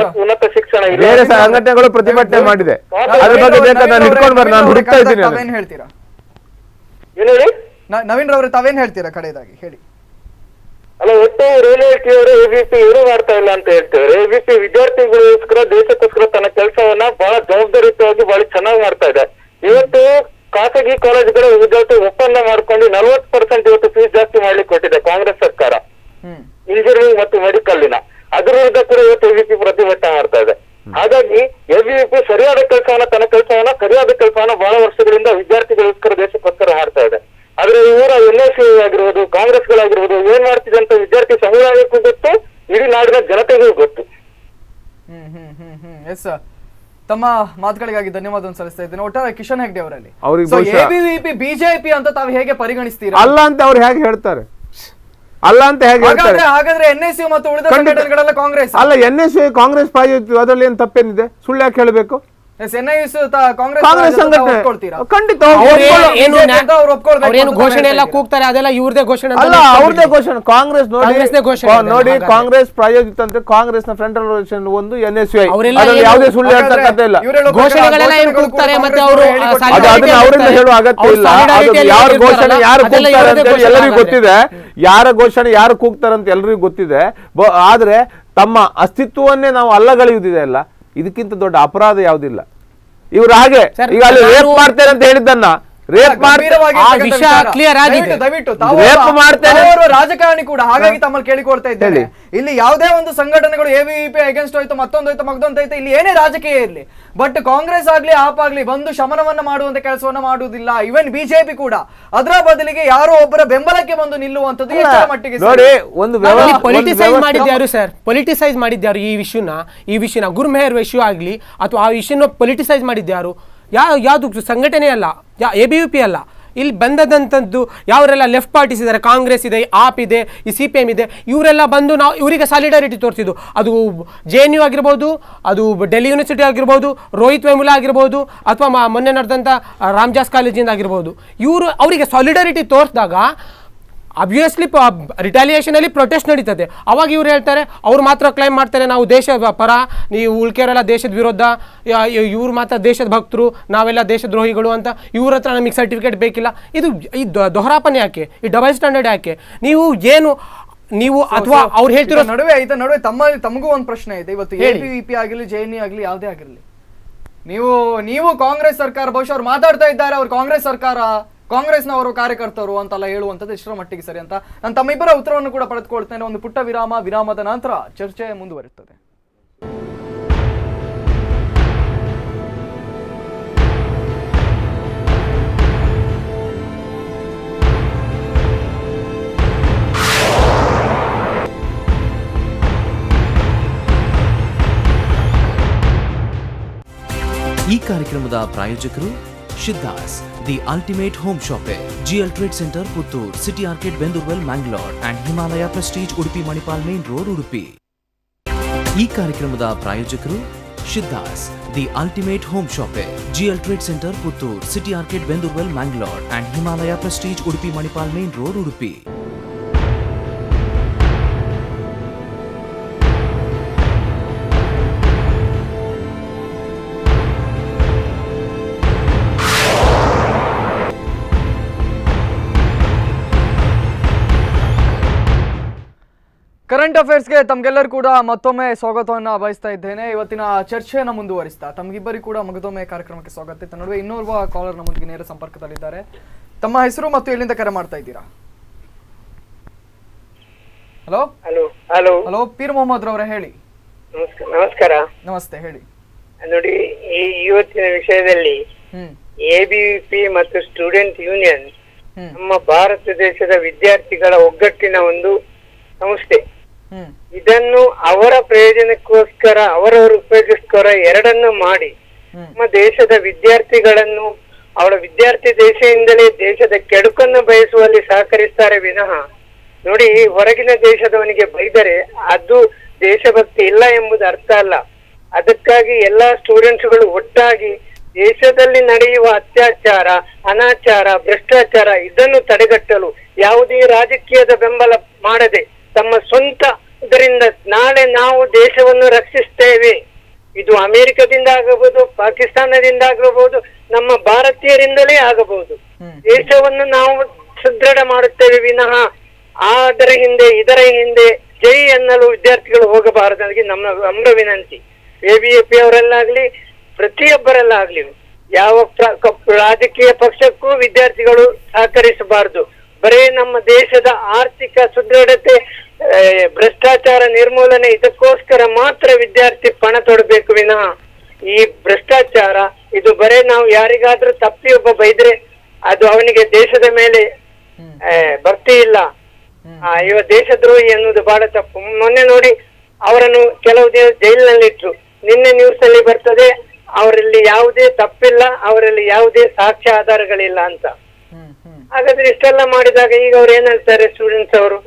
ಬೇರೆ ಸಂಘಟನೆಗಳು ಪ್ರತಿಭಟನೆ ಮಾಡಿದೆ. ಅದ್ರ ಬಗ್ಗೆ ನವೀನ್ ಬೇಕಾದ್ರೆ ನಾನು ಹಿಡ್ಕೊಂಡು ಬರ್ರಿ ನಾನು ಹುಡುಕ್ತಾ ಇದ್ದೀನಿ ಹೇಳ್ತೀರಾ? ನವೀನ್ ರವರು ತಾವೇನ್ ಹೇಳ್ತೀರಾ ಕಡೆಯದಾಗಿ? ಹೇಳಿ. ಅಲ್ಲ ಒಟ್ಟು ರೇಲ್ವೆ ಅವರು ಎಬಿಪಿ ಇವರು ಮಾಡ್ತಾ ಇಲ್ಲ ಅಂತ ಹೇಳ್ತೇವೆ. ಎಬಿಪಿ ವಿದ್ಯಾರ್ಥಿಗಳಿಗೋಸ್ಕರ ದೇಶಕ್ಕೋಸ್ಕರ ತನ್ನ ಕೆಲಸವನ್ನ ಬಹಳ ಜವಾಬ್ದಾರಿಯುತವಾಗಿ ಬಹಳ ಚೆನ್ನಾಗಿ ಮಾಡ್ತಾ ಇದೆ. ಇವತ್ತು ಖಾಸಗಿ ಕಾಲೇಜ್ಗಳ ವಿದ್ಯಾರ್ಥಿ ಒಪ್ಪಂದ ಮಾಡ್ಕೊಂಡು ನಲ್ವತ್ತು ಪರ್ಸೆಂಟ್ ಇವತ್ತು ಫೀಸ್ ಜಾಸ್ತಿ ಮಾಡ್ಲಿಕ್ಕೆ ಕೊಟ್ಟಿದೆ ಕಾಂಗ್ರೆಸ್ ಸರ್ಕಾರ. ಇಂಜಿನಿಯರಿಂಗ್ ಮತ್ತು ಮೆಡಿಕಲ್ನ ಅದರ ವಿರುದ್ಧ ಕೂಡ ಇವತ್ತು ಎಬಿಪಿ ಪ್ರತಿಭಟನೆ ಮಾಡ್ತಾ ಇದೆ. ಹಾಗಾಗಿ ಎಬಿಪಿ ಸರಿಯಾದ ಕೆಲಸವನ್ನ ತನ್ನ ಕೆಲಸವನ್ನ ಸರಿಯಾದ ಕೆಲಸವನ್ನ ಬಹಳ ವರ್ಷಗಳಿಂದ ವಿದ್ಯಾರ್ಥಿಗಳಿಗೋಸ್ಕರ ದೇಶಕ್ಕೋಸ್ಕರ ಮಾಡ್ತಾ ಇದೆ. ಆದ್ರೆ ಇವರ ಎನ್ ಎಸ್ ಆಗಿರ್ಬೋದು ಕಾಂಗ್ರೆಸ್ಗಳಾಗಿರ್ಬೋದು ಏನ್ ಮಾಡ್ತಿದೆ ಅಂತ ವಿದ್ಯಾರ್ಥಿ ಸಮುದಾಯಕ್ಕೂ ಗೊತ್ತು ಇಡೀ ನಾಡಿನ ಜನತೆಗೂ ಗೊತ್ತು. ಹ್ಮ್ ಹ್ಮ್ ಹ್ಮ್ ಹ್ಮ್. ಎಸ್ ತಮ್ಮ ಮಾತುಗಳಿಗಾಗಿ ಧನ್ಯವಾದ ಸಲ್ಲಿಸ್ತಾ ಇದ್ದೇನೆ. ಒಟ್ಟಾರೆ ಕಿಶನ್ ಹೆಗ್ಡೆ ಅವರಲ್ಲಿ. ಎಬಿವಿಪಿ ಬಿಜೆಪಿ ಅಂತ ತಾವು ಹೇಗೆ ಪರಿಗಣಿಸ್ತೀರಾ? ಅಲ್ಲ ಅಂತ ಅವ್ರು ಹೇಗೆ ಹೇಳ್ತಾರೆ? ಅಲ್ಲ ಅಂತ ಹೇಗೆ ಹೇಳ್ತಾರೆ? ಹಾಗಾದ್ರೆ ಹಾಗಾದ್ರೆ ಎನ್ ಎಸ್ ಯು ಮತ್ತು ಉಳಿದ. ಸಂಘಟನೆಗಳೆಲ್ಲ ಕಾಂಗ್ರೆಸ್? ಅಲ್ಲ ಎನ್ ಎಸ್ ಕಾಂಗ್ರೆಸ್ ಪ್ರಾಯೋಜಿತ ಅದರಲ್ಲಿ ಏನು ತಪ್ಪೇನಿದೆ? ಸುಳ್ಳು ಯಾಕೆ ಹೇಳಬೇಕು? ಕಾಂಗ್ರೆಸ್ ಏನು ಘೋಷಣೆ ಎಲ್ಲ ಕೂಗ್ತಾರೆ ಅದೆಲ್ಲ ಇವ್ರದೇ ಘೋಷಣೆ ಅಲ್ಲ. ಅವ್ರದೇ ಘೋಷಣೆ. ಕಾಂಗ್ರೆಸ್ ನೋಡಿ ನೋಡಿ ಕಾಂಗ್ರೆಸ್ ಪ್ರಾಯೋಜಿತ ಅಂತ ಕಾಂಗ್ರೆಸ್ನ ಫ್ರಂಟಲ್ ಒಂದು ಎನ್ ಎಸ್ ಯು ಯಾವುದೇ ಸುಳ್ಳು ಹೇಳ್ತಕ್ಕಂತ ಹೇಳ್ತಕ್ಕಂಥ ಇಲ್ಲ. ಘೋಷಣೆಗಳೆಲ್ಲ ಏನ್ ಕೂಗ್ತಾರೆ ಮತ್ತೆ ಅವರು ಅದನ್ನ ಅವರಿಂದ ಹೇಳುವ ಅಗತ್ಯ ಇಲ್ಲ. ಯಾರ ಘೋಷಣೆ ಯಾರು ಕೂಗ್ತಾರೆ ಅಂತ ಎಲ್ಲರಿಗೂ ಗೊತ್ತಿದೆ. ಯಾರ ಘೋಷಣೆ ಯಾರು ಕೂಗ್ತಾರೆ ಅಂತ ಎಲ್ಲರಿಗೂ ಗೊತ್ತಿದೆ. ಆದ್ರೆ ತಮ್ಮ ಅಸ್ತಿತ್ವವನ್ನೇ ನಾವು ಅಲ್ಲಗಳೆಯುವುದಿದೆ ಅಲ್ಲ. ಇದಕ್ಕಿಂತ ದೊಡ್ಡ ಅಪರಾಧ ಯಾವುದಿಲ್ಲ. ಇವ್ರು ಹಾಗೆ. ಈಗ ಅಲ್ಲಿ ರೇಪ್ ಮಾಡ್ತೇನೆ ಅಂತ ಹೇಳಿದ್ದನ್ನ ರೇಪ್ ರಾಜಕಾರಣಿ ಕೂಡ ಹಾಗಾಗಿ ತಮ್ಮಲ್ಲಿ ಕೇಳಿಕೊಳ್ತಾ ಇದ್ದೇನೆ. ಇಲ್ಲಿ ಯಾವುದೇ ಒಂದು ಸಂಘಟನೆಗಳು ಎಬಿವಿಪಿ ಅಗೇನ್ಸ್ಟ್ ಹೋಯ್ತು ಮತ್ತೊಂದು ಹೋಯ್ತು ಮಗದೊಂದು ಹೋಯ್ತು ಇಲ್ಲಿ ಏನೇ ರಾಜಕೀಯ ಇರಲಿ. ಬಟ್ ಕಾಂಗ್ರೆಸ್ ಆಗ್ಲಿ ಆಪ್ ಆಗ್ಲಿ ಬಂದು ಶಮನವನ್ನ ಮಾಡುವಂತ ಕೆಲಸವನ್ನ ಮಾಡುವುದಿಲ್ಲ. ಇವನ್ ಬಿಜೆಪಿ ಕೂಡ. ಅದರ ಬದಲಿಗೆ ಯಾರೋ ಒಬ್ಬರ ಬೆಂಬಲಕ್ಕೆ ಬಂದು ನಿಲ್ಲುವಂತದ್ದು ಎಷ್ಟರ ಮಟ್ಟಿಗೆ ಒಂದು ಪೊಲಿಟಿಸೈಸ್ ಮಾಡಿದ್ಯಾರು ಸರ್ ಪೊಲಿಟಿಸೈಸ್ ಮಾಡಿದ್ಯಾರು ಈ ವಿಷಯನ ಈ ವಿಷಯನ ಗುರ್ಮೆಹರ್ ವಿಷಯ ಆಗ್ಲಿ ಅಥವಾ ಆ ವಿಷಯನ ಪೊಲಿಟಿಸೈಸ್ ಮಾಡಿದ್ಯಾರು? ಯಾವ ಯಾವುದು ಸಂಘಟನೆ ಅಲ್ಲ, yeah, A B U P ಅಲ್ಲ. ಇಲ್ಲಿ ಬಂದದಂಥದ್ದು ಯಾವರೆಲ್ಲ ಲೆಫ್ಟ್ ಪಾರ್ಟೀಸ್ ಇದ್ದಾರೆ ಕಾಂಗ್ರೆಸ್ ಇದೆ, ಆಪ್ ಇದೆ, ಈ ಸಿ ಪಿ ಎಂ ಇದೆ, ಇವರೆಲ್ಲ ಬಂದು ನಾವು ಇವರಿಗೆ ಸಾಲಿಡಾರಿಟಿ ತೋರಿಸಿದ್ದು. ಅದು ಜೆ ಎನ್ ಯು ಆಗಿರ್ಬೋದು, ಅದು ಡೆಲ್ಲಿ ಯೂನಿವರ್ಸಿಟಿ ಆಗಿರ್ಬೋದು ರೋಹಿತ್ ವೆಮುಲಾ ಆಗಿರ್ಬೋದು, ಅಥವಾ ಮೊನ್ನೆ ನಡೆದಂಥ ರಾಮ್ಜಾಸ್ ಕಾಲೇಜಿಂದ ಆಗಿರ್ಬೋದು. ಇವರು ಅವರಿಗೆ ಸಾಲಿಡಾರಿಟಿ ತೋರಿಸಿದಾಗ ಅಬ್ವಿಯಸ್ಲಿ ರಿಟಾಲಿಯೇಷನ್ ಅಲ್ಲಿ ಪ್ರೊಟೆಸ್ಟ್ ನಡೀತದೆ. ಅವಾಗ ಇವ್ರು ಹೇಳ್ತಾರೆ ಅವ್ರು ಮಾತ್ರ ಕ್ಲೈಮ್ ಮಾಡ್ತಾರೆ ನಾವು ದೇಶ ಪರ ನೀವು ಉಳ್ಕೆಯವರೆಲ್ಲ ದೇಶದ ವಿರೋಧ ಇವ್ರು ಮಾತ್ರ ದೇಶದ ಭಕ್ತರು ನಾವೆಲ್ಲ ದೇಶದ್ರೋಹಿಗಳು ಅಂತ ಇವ್ರ ಹತ್ರ ನಮಗೆ ಸರ್ಟಿಫಿಕೇಟ್ ಬೇಕಿಲ್ಲ. ಇದು ಈ ದೊಹರಾಪನೆ ಯಾಕೆ? ಈ ಡಬಲ್ ಸ್ಟ್ಯಾಂಡರ್ಡ್ ಯಾಕೆ? ನೀವು ಏನು ನೀವು ಅಥವಾ ಅವ್ರು ಹೇಳ್ತಿರೋ ನಡುವೆ ಇದರ ನಡುವೆ ತಮ್ಮ ತಮಗೂ ಒಂದು ಪ್ರಶ್ನೆ ಇದೆ. ಇವತ್ತು ಎ ಪಿ ಆಗಿರಲಿ ಜೆ ಎನ್ ಆಗಲಿ ಯಾವುದೇ ಆಗಿರಲಿ. ನೀವು ನೀವು ಕಾಂಗ್ರೆಸ್ ಸರ್ಕಾರ ಬಹುಶಃ ಅವ್ರು ಮಾತಾಡ್ತಾ ಇದ್ದಾರೆ ಅವ್ರು ಕಾಂಗ್ರೆಸ್ ಸರ್ಕಾರ ಕಾಂಗ್ರೆಸ್ನವರು ಕಾರ್ಯಕರ್ತರು ಅಂತೆಲ್ಲ ಹೇಳುವಂಥದ್ದು ಎಷ್ಟರ ಮಟ್ಟಿಗೆ ಸರಿ ಅಂತ. ನಾನು ತಮ್ಮಿಬ್ಬರ ಉತ್ತರವನ್ನು ಕೂಡ ಪಡೆದುಕೊಳ್ತೇನೆ. ಒಂದು ಪುಟ್ಟ ವಿರಾಮ, ವಿರಾಮದ ನಂತರ ಚರ್ಚೆ ಮುಂದುವರಿಯುತ್ತದೆ. ಈ ಕಾರ್ಯಕ್ರಮದ ಪ್ರಾಯೋಜಕರು Siddhas the ultimate home shopping GL trade centre Puttur city ಆರ್ಕೆಟ್ Bendoorwell Mangalore and Himalaya prestige Udupi Manipal main road Udupi ಈ ಕಾರ್ಯಕ್ರಮದ ಪ್ರಾಯೋಜಕರು Siddhas the ultimate home shopping GL trade centre Puttur city ಆರ್ಕೆಟ್ Bendoorwell Mangalore and Himalaya prestige Udupi Manipal main road Udupi current ಅಫೇರ್ಸ್ಗೆ ತಮಗೆಲ್ಲರೂ ಕೂಡ ಮತ್ತೊಮ್ಮೆ ಸ್ವಾಗತವನ್ನು ಬಯಸ್ತಾ ಇದ್ದೇನೆ. ಇವತ್ತಿನ ಚರ್ಚೆಯನ್ನು ಮುಂದುವರಿಸ್ತಾ ತಮಗಿಬ್ಬರಿಗೂ ಕೂಡ ಮಗದೊಮ್ಮೆ ಕಾರ್ಯಕ್ರಮಕ್ಕೆ ಸ್ವಾಗತ. ಇತ್ತು ನಡುವೆ ಇನ್ನೋರ್ವ ಕಾಲರ್ ನಮ್ಮೊಂದಿಗೆ ನೇರ ಸಂಪರ್ಕದಲ್ಲಿದ್ದಾರೆ. ತಮ್ಮ ಹೆಸರು ಮತ್ತು ಎಲ್ಲಿಂದ ಕರೆ ಮಾಡ್ತಾ ಇದ್ದೀರಾ? Hello hello hello hello Peer Mohammad ರವರೇ ಹೇಳಿ. ನಮಸ್ಕಾರ ನಮಸ್ತೆ ಹೇಳಿ. ನೋಡಿ ಈ ಇವತ್ತಿನ ವಿಷಯದಲ್ಲಿ ಎಬಿಪಿ ಮತ್ತು ಸ್ಟೂಡೆಂಟ್ ಯೂನಿಯನ್ ನಮ್ಮ ಭಾರತ ದೇಶದ ವಿದ್ಯಾರ್ಥಿಗಳ ಒಗ್ಗಟ್ಟಿನ ಒಂದು ಸಂಸ್ಥೆ. ಇದನ್ನು ಅವರ ಪ್ರಯೋಜನಕ್ಕೋಸ್ಕರ ಅವರವರು ಉಪಯೋಗಕ್ಕೋಸ್ಕರ ಎರಡನ್ನು ಮಾಡಿ. ನಮ್ಮ ದೇಶದ ವಿದ್ಯಾರ್ಥಿಗಳನ್ನು ಅವಳ ವಿದ್ಯಾರ್ಥಿ ದೇಶದಿಂದಲೇ ದೇಶದ ಕೆಡುಕನ್ನು ಬಯಸುವಲ್ಲಿ ಸಹಕರಿಸ್ತಾರೆ ವಿನಃ. ನೋಡಿ ಹೊರಗಿನ ದೇಶದವನಿಗೆ ಬೈದರೆ ಅದು ದೇಶಭಕ್ತಿ ಇಲ್ಲ ಎಂಬುದು ಅರ್ಥ ಅಲ್ಲ. ಅದಕ್ಕಾಗಿ ಎಲ್ಲಾ ಸ್ಟೂಡೆಂಟ್ಸ್ಗಳು ಒಟ್ಟಾಗಿ ದೇಶದಲ್ಲಿ ನಡೆಯುವ ಅತ್ಯಾಚಾರ ಅನಾಚಾರ ಭ್ರಷ್ಟಾಚಾರ ಇದನ್ನು ತಡೆಗಟ್ಟಲು ಯಾವುದೇ ರಾಜಕೀಯದ ಬೆಂಬಲ ಮಾಡದೆ ತಮ್ಮ ಸ್ವಂತ ಇದರಿಂದ ನಾಳೆ ನಾವು ದೇಶವನ್ನು ರಕ್ಷಿಸ್ತೇವೆ ಇದು ಅಮೆರಿಕದಿಂದ ಆಗಬಹುದು ಪಾಕಿಸ್ತಾನದಿಂದ ಆಗಬಹುದು ನಮ್ಮ ಭಾರತೀಯರಿಂದಲೇ ಆಗಬಹುದು. ದೇಶವನ್ನು ನಾವು ಸುದೃಢ ಮಾಡುತ್ತೇವೆ ವಿನಃ. ಅದರ ಹಿಂದೆ ಇದರ ಹಿಂದೆ ಜೈ ಎನ್ನಲು ವಿದ್ಯಾರ್ಥಿಗಳು ಹೋಗಬಾರದು ಹೋಗಬಾರದಾಗಿ ನಮ್ಮ ನಮ್ರ ವಿನಂತಿ. ಎಬಿಎಪಿ ಅವರಲ್ಲಾಗ್ಲಿ ಪ್ರತಿಯೊಬ್ಬರಲ್ಲಾಗ್ಲಿ ಯಾವ ರಾಜಕೀಯ ಪಕ್ಷಕ್ಕೂ ವಿದ್ಯಾರ್ಥಿಗಳು ಸಹಕರಿಸಬಾರದು. ಬರೇ ನಮ್ಮ ದೇಶದ ಆರ್ಥಿಕ ಸುದೃಢತೆ ಭ್ರಷ್ಟಾಚಾರ ನಿರ್ಮೂಲನೆ ಇದಕ್ಕೋಸ್ಕರ ಮಾತ್ರ ವಿದ್ಯಾರ್ಥಿ ಪಣ ತೊಡಬೇಕು ವಿನಃ. ಈ ಭ್ರಷ್ಟಾಚಾರ ಇದು ಬರೇ ನಾವು ಯಾರಿಗಾದ್ರೂ ತಪ್ಪಿ ಒಬ್ಬ ಬೈದ್ರೆ ಅದು ಅವನಿಗೆ ದೇಶದ ಮೇಲೆ ಬರ್ತಿ ಭಕ್ತಿ ಇಲ್ಲ. ಆ, ಇವ ದೇಶದ್ರೋಹಿ ಅನ್ನೋದು ಬಹಳ ತಪ್ಪು. ಮೊನ್ನೆ ನೋಡಿ ಅವರನ್ನು ಕೆಲವು ದಿನ ಜೈಲಿನಲ್ಲಿಟ್ರು. ನಿನ್ನೆ ನ್ಯೂಸ್ ಅಲ್ಲಿ ಬರ್ತದೆ ಅವರಲ್ಲಿ ಯಾವುದೇ ತಪ್ಪಿಲ್ಲ ಅವರಲ್ಲಿ ಯಾವುದೇ ಸಾಕ್ಷ್ಯ ಆಧಾರಗಳಿಲ್ಲ ಅಂತ. ಹಾಗಾದ್ರೆ ಇಷ್ಟೆಲ್ಲ ಮಾಡಿದಾಗ ಈಗ ಅವ್ರು ಏನ್ ಹೇಳ್ತಾರೆ ಸ್ಟೂಡೆಂಟ್ಸ್ ಅವರು?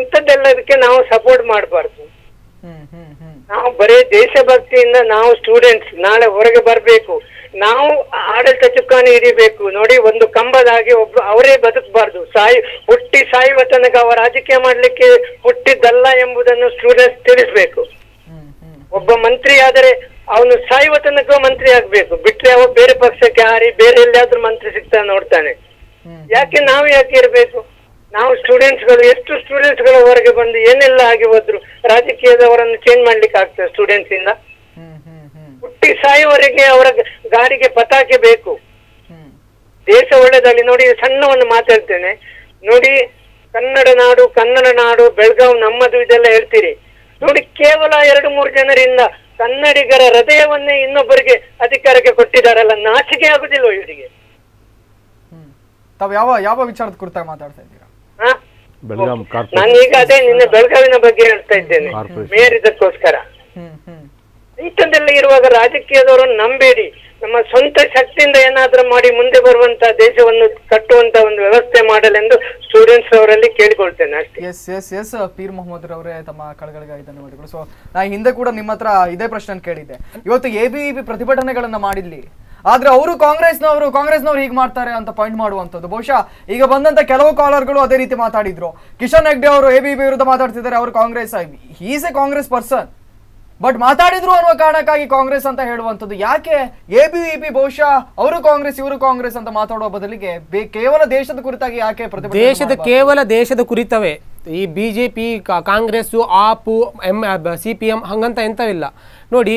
ಇಂಥದ್ದೆಲ್ಲದಕ್ಕೆ ನಾವು ಸಪೋರ್ಟ್ ಮಾಡಬಾರ್ದು. ನಾವು ಬರೀ ದೇಶಭಕ್ತಿಯಿಂದ ನಾವು ಸ್ಟೂಡೆಂಟ್ಸ್ ನಾಳೆ ಹೊರಗೆ ಬರಬೇಕು. ನಾವು ಆಡಳಿತ ಚುಕ್ಕಾಣಿ ಹಿಡಿಬೇಕು. ನೋಡಿ ಒಂದು ಕಂಬದಾಗಿ ಒಬ್ಬ ಅವರೇ ಬದುಕಬಾರ್ದು. ಸಾಯಿ ಹುಟ್ಟಿ ಸಾಯುವ ತನಕ ಅವ ರಾಜಕೀಯ ಮಾಡ್ಲಿಕ್ಕೆ ಹುಟ್ಟಿದ್ದಲ್ಲ ಎಂಬುದನ್ನು ಸ್ಟೂಡೆಂಟ್ಸ್ ತಿಳಿಸ್ಬೇಕು. ಒಬ್ಬ ಮಂತ್ರಿ ಆದರೆ ಅವನು ಸಾಯುವ ತನಕ ಮಂತ್ರಿ ಆಗ್ಬೇಕು. ಬಿಟ್ರೆ ಅವ ಬೇರೆ ಪಕ್ಷಕ್ಕೆ ಹಾರಿ ಬೇರೆ ಎಲ್ಲಿಯಾದ್ರೂ ಮಂತ್ರಿ ಸಿಗ್ತಾ ನೋಡ್ತಾನೆ. ಯಾಕೆ ನಾವು ಯಾಕೆ ಇರಬೇಕು? ನಾವು ಸ್ಟೂಡೆಂಟ್ಸ್ಗಳು ಎಷ್ಟು ಸ್ಟೂಡೆಂಟ್ಸ್ಗಳ ಹೊರಗೆ ಬಂದು ಏನೆಲ್ಲ ಆಗಿ ಹೋದ್ರು? ರಾಜಕೀಯದವರನ್ನು ಚೇಂಜ್ ಮಾಡ್ಲಿಕ್ಕೆ ಆಗ್ತದೆ ಸ್ಟೂಡೆಂಟ್ಸ್ ಇಂದ. ಹುಟ್ಟಿ ಸಾಯುವವರೆಗೆ ಅವರ ಗಾಡಿಗೆ ಪತಾಕೆ ಬೇಕು. ದೇಶ ಒಳ್ಳೆದಾಗಲಿ. ನೋಡಿ ಸಣ್ಣವನ್ನು ಒಂದು ಮಾತಾಡ್ತೇನೆ. ನೋಡಿ ಕನ್ನಡ ನಾಡು ಕನ್ನಡ ನಾಡು ಬೆಳಗಾವ್ ನಮ್ಮದು ಇದೆಲ್ಲ ಹೇಳ್ತೀರಿ. ನೋಡಿ ಕೇವಲ ಎರಡು ಮೂರು ಜನರಿಂದ ಕನ್ನಡಿಗರ ಹೃದಯವನ್ನೇ ಇನ್ನೊಬ್ಬರಿಗೆ ಅಧಿಕಾರಕ್ಕೆ ಕೊಟ್ಟಿದ್ದಾರಲ್ಲ ನಾಚಿಕೆ ಆಗುದಿಲ್ವ ಇವರಿಗೆ? ಹ್ಮ್. ತಾವು ಯಾವ ಯಾವ ವಿಚಾರದ ಕುರಿತಾಗಿ ಮಾತಾಡ್ತಾ ಇದ್ದೀರಾ? ಹಾ ಬೆಳಗಾಂ ಕಾರ್ಪೊರೇಟ್ ನಾನು ಈಗ ಅದೇ ನಿನ್ನೆ ಬೆಳಗಾವಿನ ಬಗ್ಗೆ ಹೇಳ್ತಾ ಇದ್ದೇನೆ. ಮೇಯರ್ ಇದಕ್ಕೋಸ್ಕರ ಹ್ಮ್ ಹ್ಮ್. ಇಂಥದ್ದೆಲ್ಲ ಇರುವಾಗ ರಾಜಕೀಯದವರನ್ನು ನಂಬೇಡಿ. ನಮ್ಮ ಸ್ವಂತ ಶಕ್ತಿಯಿಂದ ಏನಾದ್ರೂ ಮಾಡಿ ಮುಂದೆ ಬರುವಂತ ದೇಶವನ್ನು ಕಟ್ಟುವಂತ ಒಂದು ವ್ಯವಸ್ಥೆ ಮಾಡಲೆಂದು ಸ್ಟೂಡೆಂಟ್ಸ್ ಅವರಲ್ಲಿ ಕೇಳಿಕೊಳ್ತೇನೆ ಅಷ್ಟೇ. Yes yes yes Peer Mohammad ರವರೇ ತಮ್ಮ ಕಳಗಳಿಗಾಗಿ ಧನ್ಯವಾದಗಳು. ಸೊ ನಾ ಹಿಂದೆ ಕೂಡ ನಿಮ್ಮ ಹತ್ರ ಇದೇ ಪ್ರಶ್ನೆ ಕೇಳಿದ್ದೆ. ಇವತ್ತು ಎ ಬಿ ಪ್ರತಿಭಟನೆಗಳನ್ನ ಮಾಡಿಲ್ಲ ಆದ್ರೆ ಅವರು ಕಾಂಗ್ರೆಸ್ನವರು ಕಾಂಗ್ರೆಸ್ನವರು ಹೀಗೆ ಮಾಡ್ತಾರೆ ಅಂತ ಪಾಯಿಂಟ್ ಮಾಡುವಂಥದ್ದು. ಬಹುಶಃ ಈಗ ಬಂದಂತ ಕೆಲವು ಕಾಲರ್ಗಳು ಅದೇ ರೀತಿ ಮಾತಾಡಿದ್ರು. ಕಿಶನ್ ಹೆಗ್ಡೆ ಅವರು ಎ ಬಿ ವಿರುದ್ಧ ಮಾತಾಡ್ತಿದ್ದಾರೆ, ಅವರು Congress is a Congress person but ಮಾತಾಡಿದ್ರು ಅನ್ನುವ ಕಾರಣಕ್ಕಾಗಿ ಕಾಂಗ್ರೆಸ್ ಅಂತ ಹೇಳುವಂಥದ್ದು ಯಾಕೆ? ಎ ಬಿ ಪಿ ಬಹುಶಃ ಅವರು ಕಾಂಗ್ರೆಸ್ ಇವರು ಕಾಂಗ್ರೆಸ್ ಅಂತ ಮಾತಾಡುವ ಬದಲಿಗೆ ಕೇವಲ ದೇಶದ ಕುರಿತಾಗಿ ಯಾಕೆ ದೇಶದ ಕೇವಲ ದೇಶದ ಕುರಿತವೇ. ಈ B J P Congress AAP M C P M ಹಂಗಂತ ಎಂಥವಿಲ್ಲ. ನೋಡಿ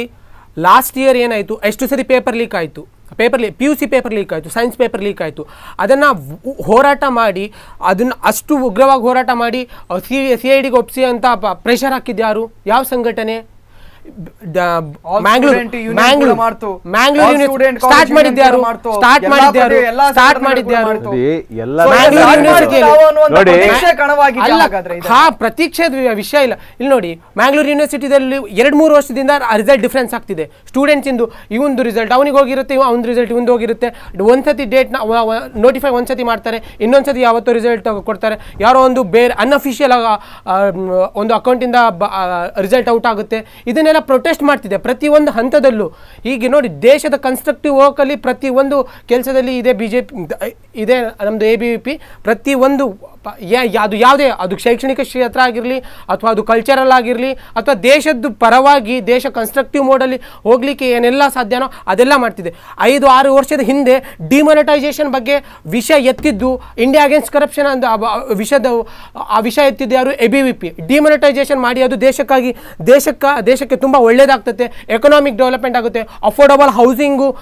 ಲಾಸ್ಟ್ ಇಯರ್ ಏನಾಯಿತು? ಎಷ್ಟು ಸರಿ ಪೇಪರ್ ಲೀಕ್ ಆಯಿತು? Paper leak P U C paper leak ಆಯಿತು ಸೈನ್ಸ್ ಪೇಪರ್ ಲೀಕ್ ಆಯಿತು. ಅದನ್ನು ಹೋರಾಟ ಮಾಡಿ ಅದನ್ನು ಅಷ್ಟು ಉಗ್ರವಾಗಿ ಹೋರಾಟ ಮಾಡಿ ಸಿ ಸಿ ಐ ಡಿಗೆ ಒಪ್ಪಿಸಿ ಅಂತ ಪ್ರೆಷರ್ ಹಾಕಿದ್ದು ಯಾರು? ಯಾವ ಸಂಘಟನೆ? ಸ್ಟಾರ್ಟ್ ಮಾಡಿದ್ಯಾರು? ಸ್ಟಾರ್ಟ್ ಮಾಡಿದ್ಯಾರು? ಸ್ಟಾರ್ಟ್ ಮಾಡಿದ್ಯಾರು. ಪ್ರತೀಕ್ಷೆ ವಿಷಯ ಇಲ್ಲ. ಇಲ್ಲಿ ನೋಡಿ ಮ್ಯಾಂಗ್ಳೂರ್ ಯೂನಿವರ್ಸಿಟಿದಲ್ಲಿ ಎರಡ್ ಮೂರು ವರ್ಷದಿಂದ ರಿಸಲ್ಟ್ ಡಿಫ್ರೆನ್ಸ್ ಆಗ್ತಿದೆ. ಸ್ಟೂಡೆಂಟ್ಸ್ ಇಂದು ಇವಂದು ರಿಸಲ್ಟ್ ಅವನಿಗೆ ಹೋಗಿರುತ್ತೆ ಅವ್ನ ರಿಸಲ್ಟ್ ಇವಂದು ಹೋಗಿರುತ್ತೆ. ಒಂದ್ಸತಿ ಡೇಟ್ನ ನೋಟಿಫೈ ಒಂದ್ಸತಿ ಮಾಡ್ತಾರೆ ಇನ್ನೊಂದ್ಸತಿ ಯಾವತ್ತೋ ರಿಸಲ್ಟ್ ಕೊಡ್ತಾರೆ. ಯಾರೋ ಒಂದು ಬೇರೆ ಅನ್ಅಫಿಷಿಯಲ್ ಒಂದು ಅಕೌಂಟಿಂದ ರಿಸಲ್ಟ್ ಔಟ್ ಆಗುತ್ತೆ. ಇದನ್ನೆಲ್ಲ ಪ್ರೊಟೆಸ್ಟ್ ಮಾಡ್ತಿದೆ. ಪ್ರತಿಯೊಂದು ಹಂತದಲ್ಲೂ. ಈಗ ನೋಡಿ, ದೇಶದ ಕನ್ಸ್ಟ್ರಕ್ಟಿವ್ ವರ್ಕಲ್ಲಿ ಪ್ರತಿಯೊಂದು ಕೆಲಸದಲ್ಲಿ ಇದೆ ಬಿ ಜೆ ಪಿ ಇದೆ ನಮ್ಮದು ಎ ಬಿ ವಿ ಪಿ ಪ್ರತಿಯೊಂದು ಯಾ- ಅದು ಯಾವುದೇ, ಅದು ಶೈಕ್ಷಣಿಕ ಕ್ಷೇತ್ರ ಆಗಿರಲಿ ಅಥವಾ ಅದು ಕಲ್ಚರಲ್ ಆಗಿರಲಿ ಅಥವಾ ದೇಶದ ಪರವಾಗಿ ದೇಶ ಕನ್ಸ್ಟ್ರಕ್ಟಿವ್ ಮೋಡಲ್ಲಿ ಹೋಗಲಿಕ್ಕೆ ಏನೆಲ್ಲ ಸಾಧ್ಯನೋ ಅದೆಲ್ಲ ಮಾಡ್ತಿದೆ. ಐದು, ಆರು ವರ್ಷದ ಹಿಂದೆ ಡಿಮೊನಿಟೈಸೇಷನ್ ಬಗ್ಗೆ ವಿಷಯ ಎತ್ತಿದ್ದು ಇಂಡಿಯಾ ಅಗೇನ್ಸ್ಟ್ ಕರಪ್ಷನ್ ಆ ವಿಷಯದ ಆ ವಿಷಯ ಎತ್ತಿದ್ದು ಯಾರು? A B V P demonetisation ಮಾಡಿ ಅದು ದೇಶಕ್ಕಾಗಿ, ದೇಶಕ್ಕೆ ದೇಶಕ್ಕೆ ತುಂಬ ಒಳ್ಳೆಯದಾಗ್ತದೆ ಎಕನಾಮಿಕ್ ಡೆವಲಪ್ಮೆಂಟ್ ಆಗುತ್ತೆ. ಅಫೋರ್ಡಬಲ್ ಹೌಸಿಂಗು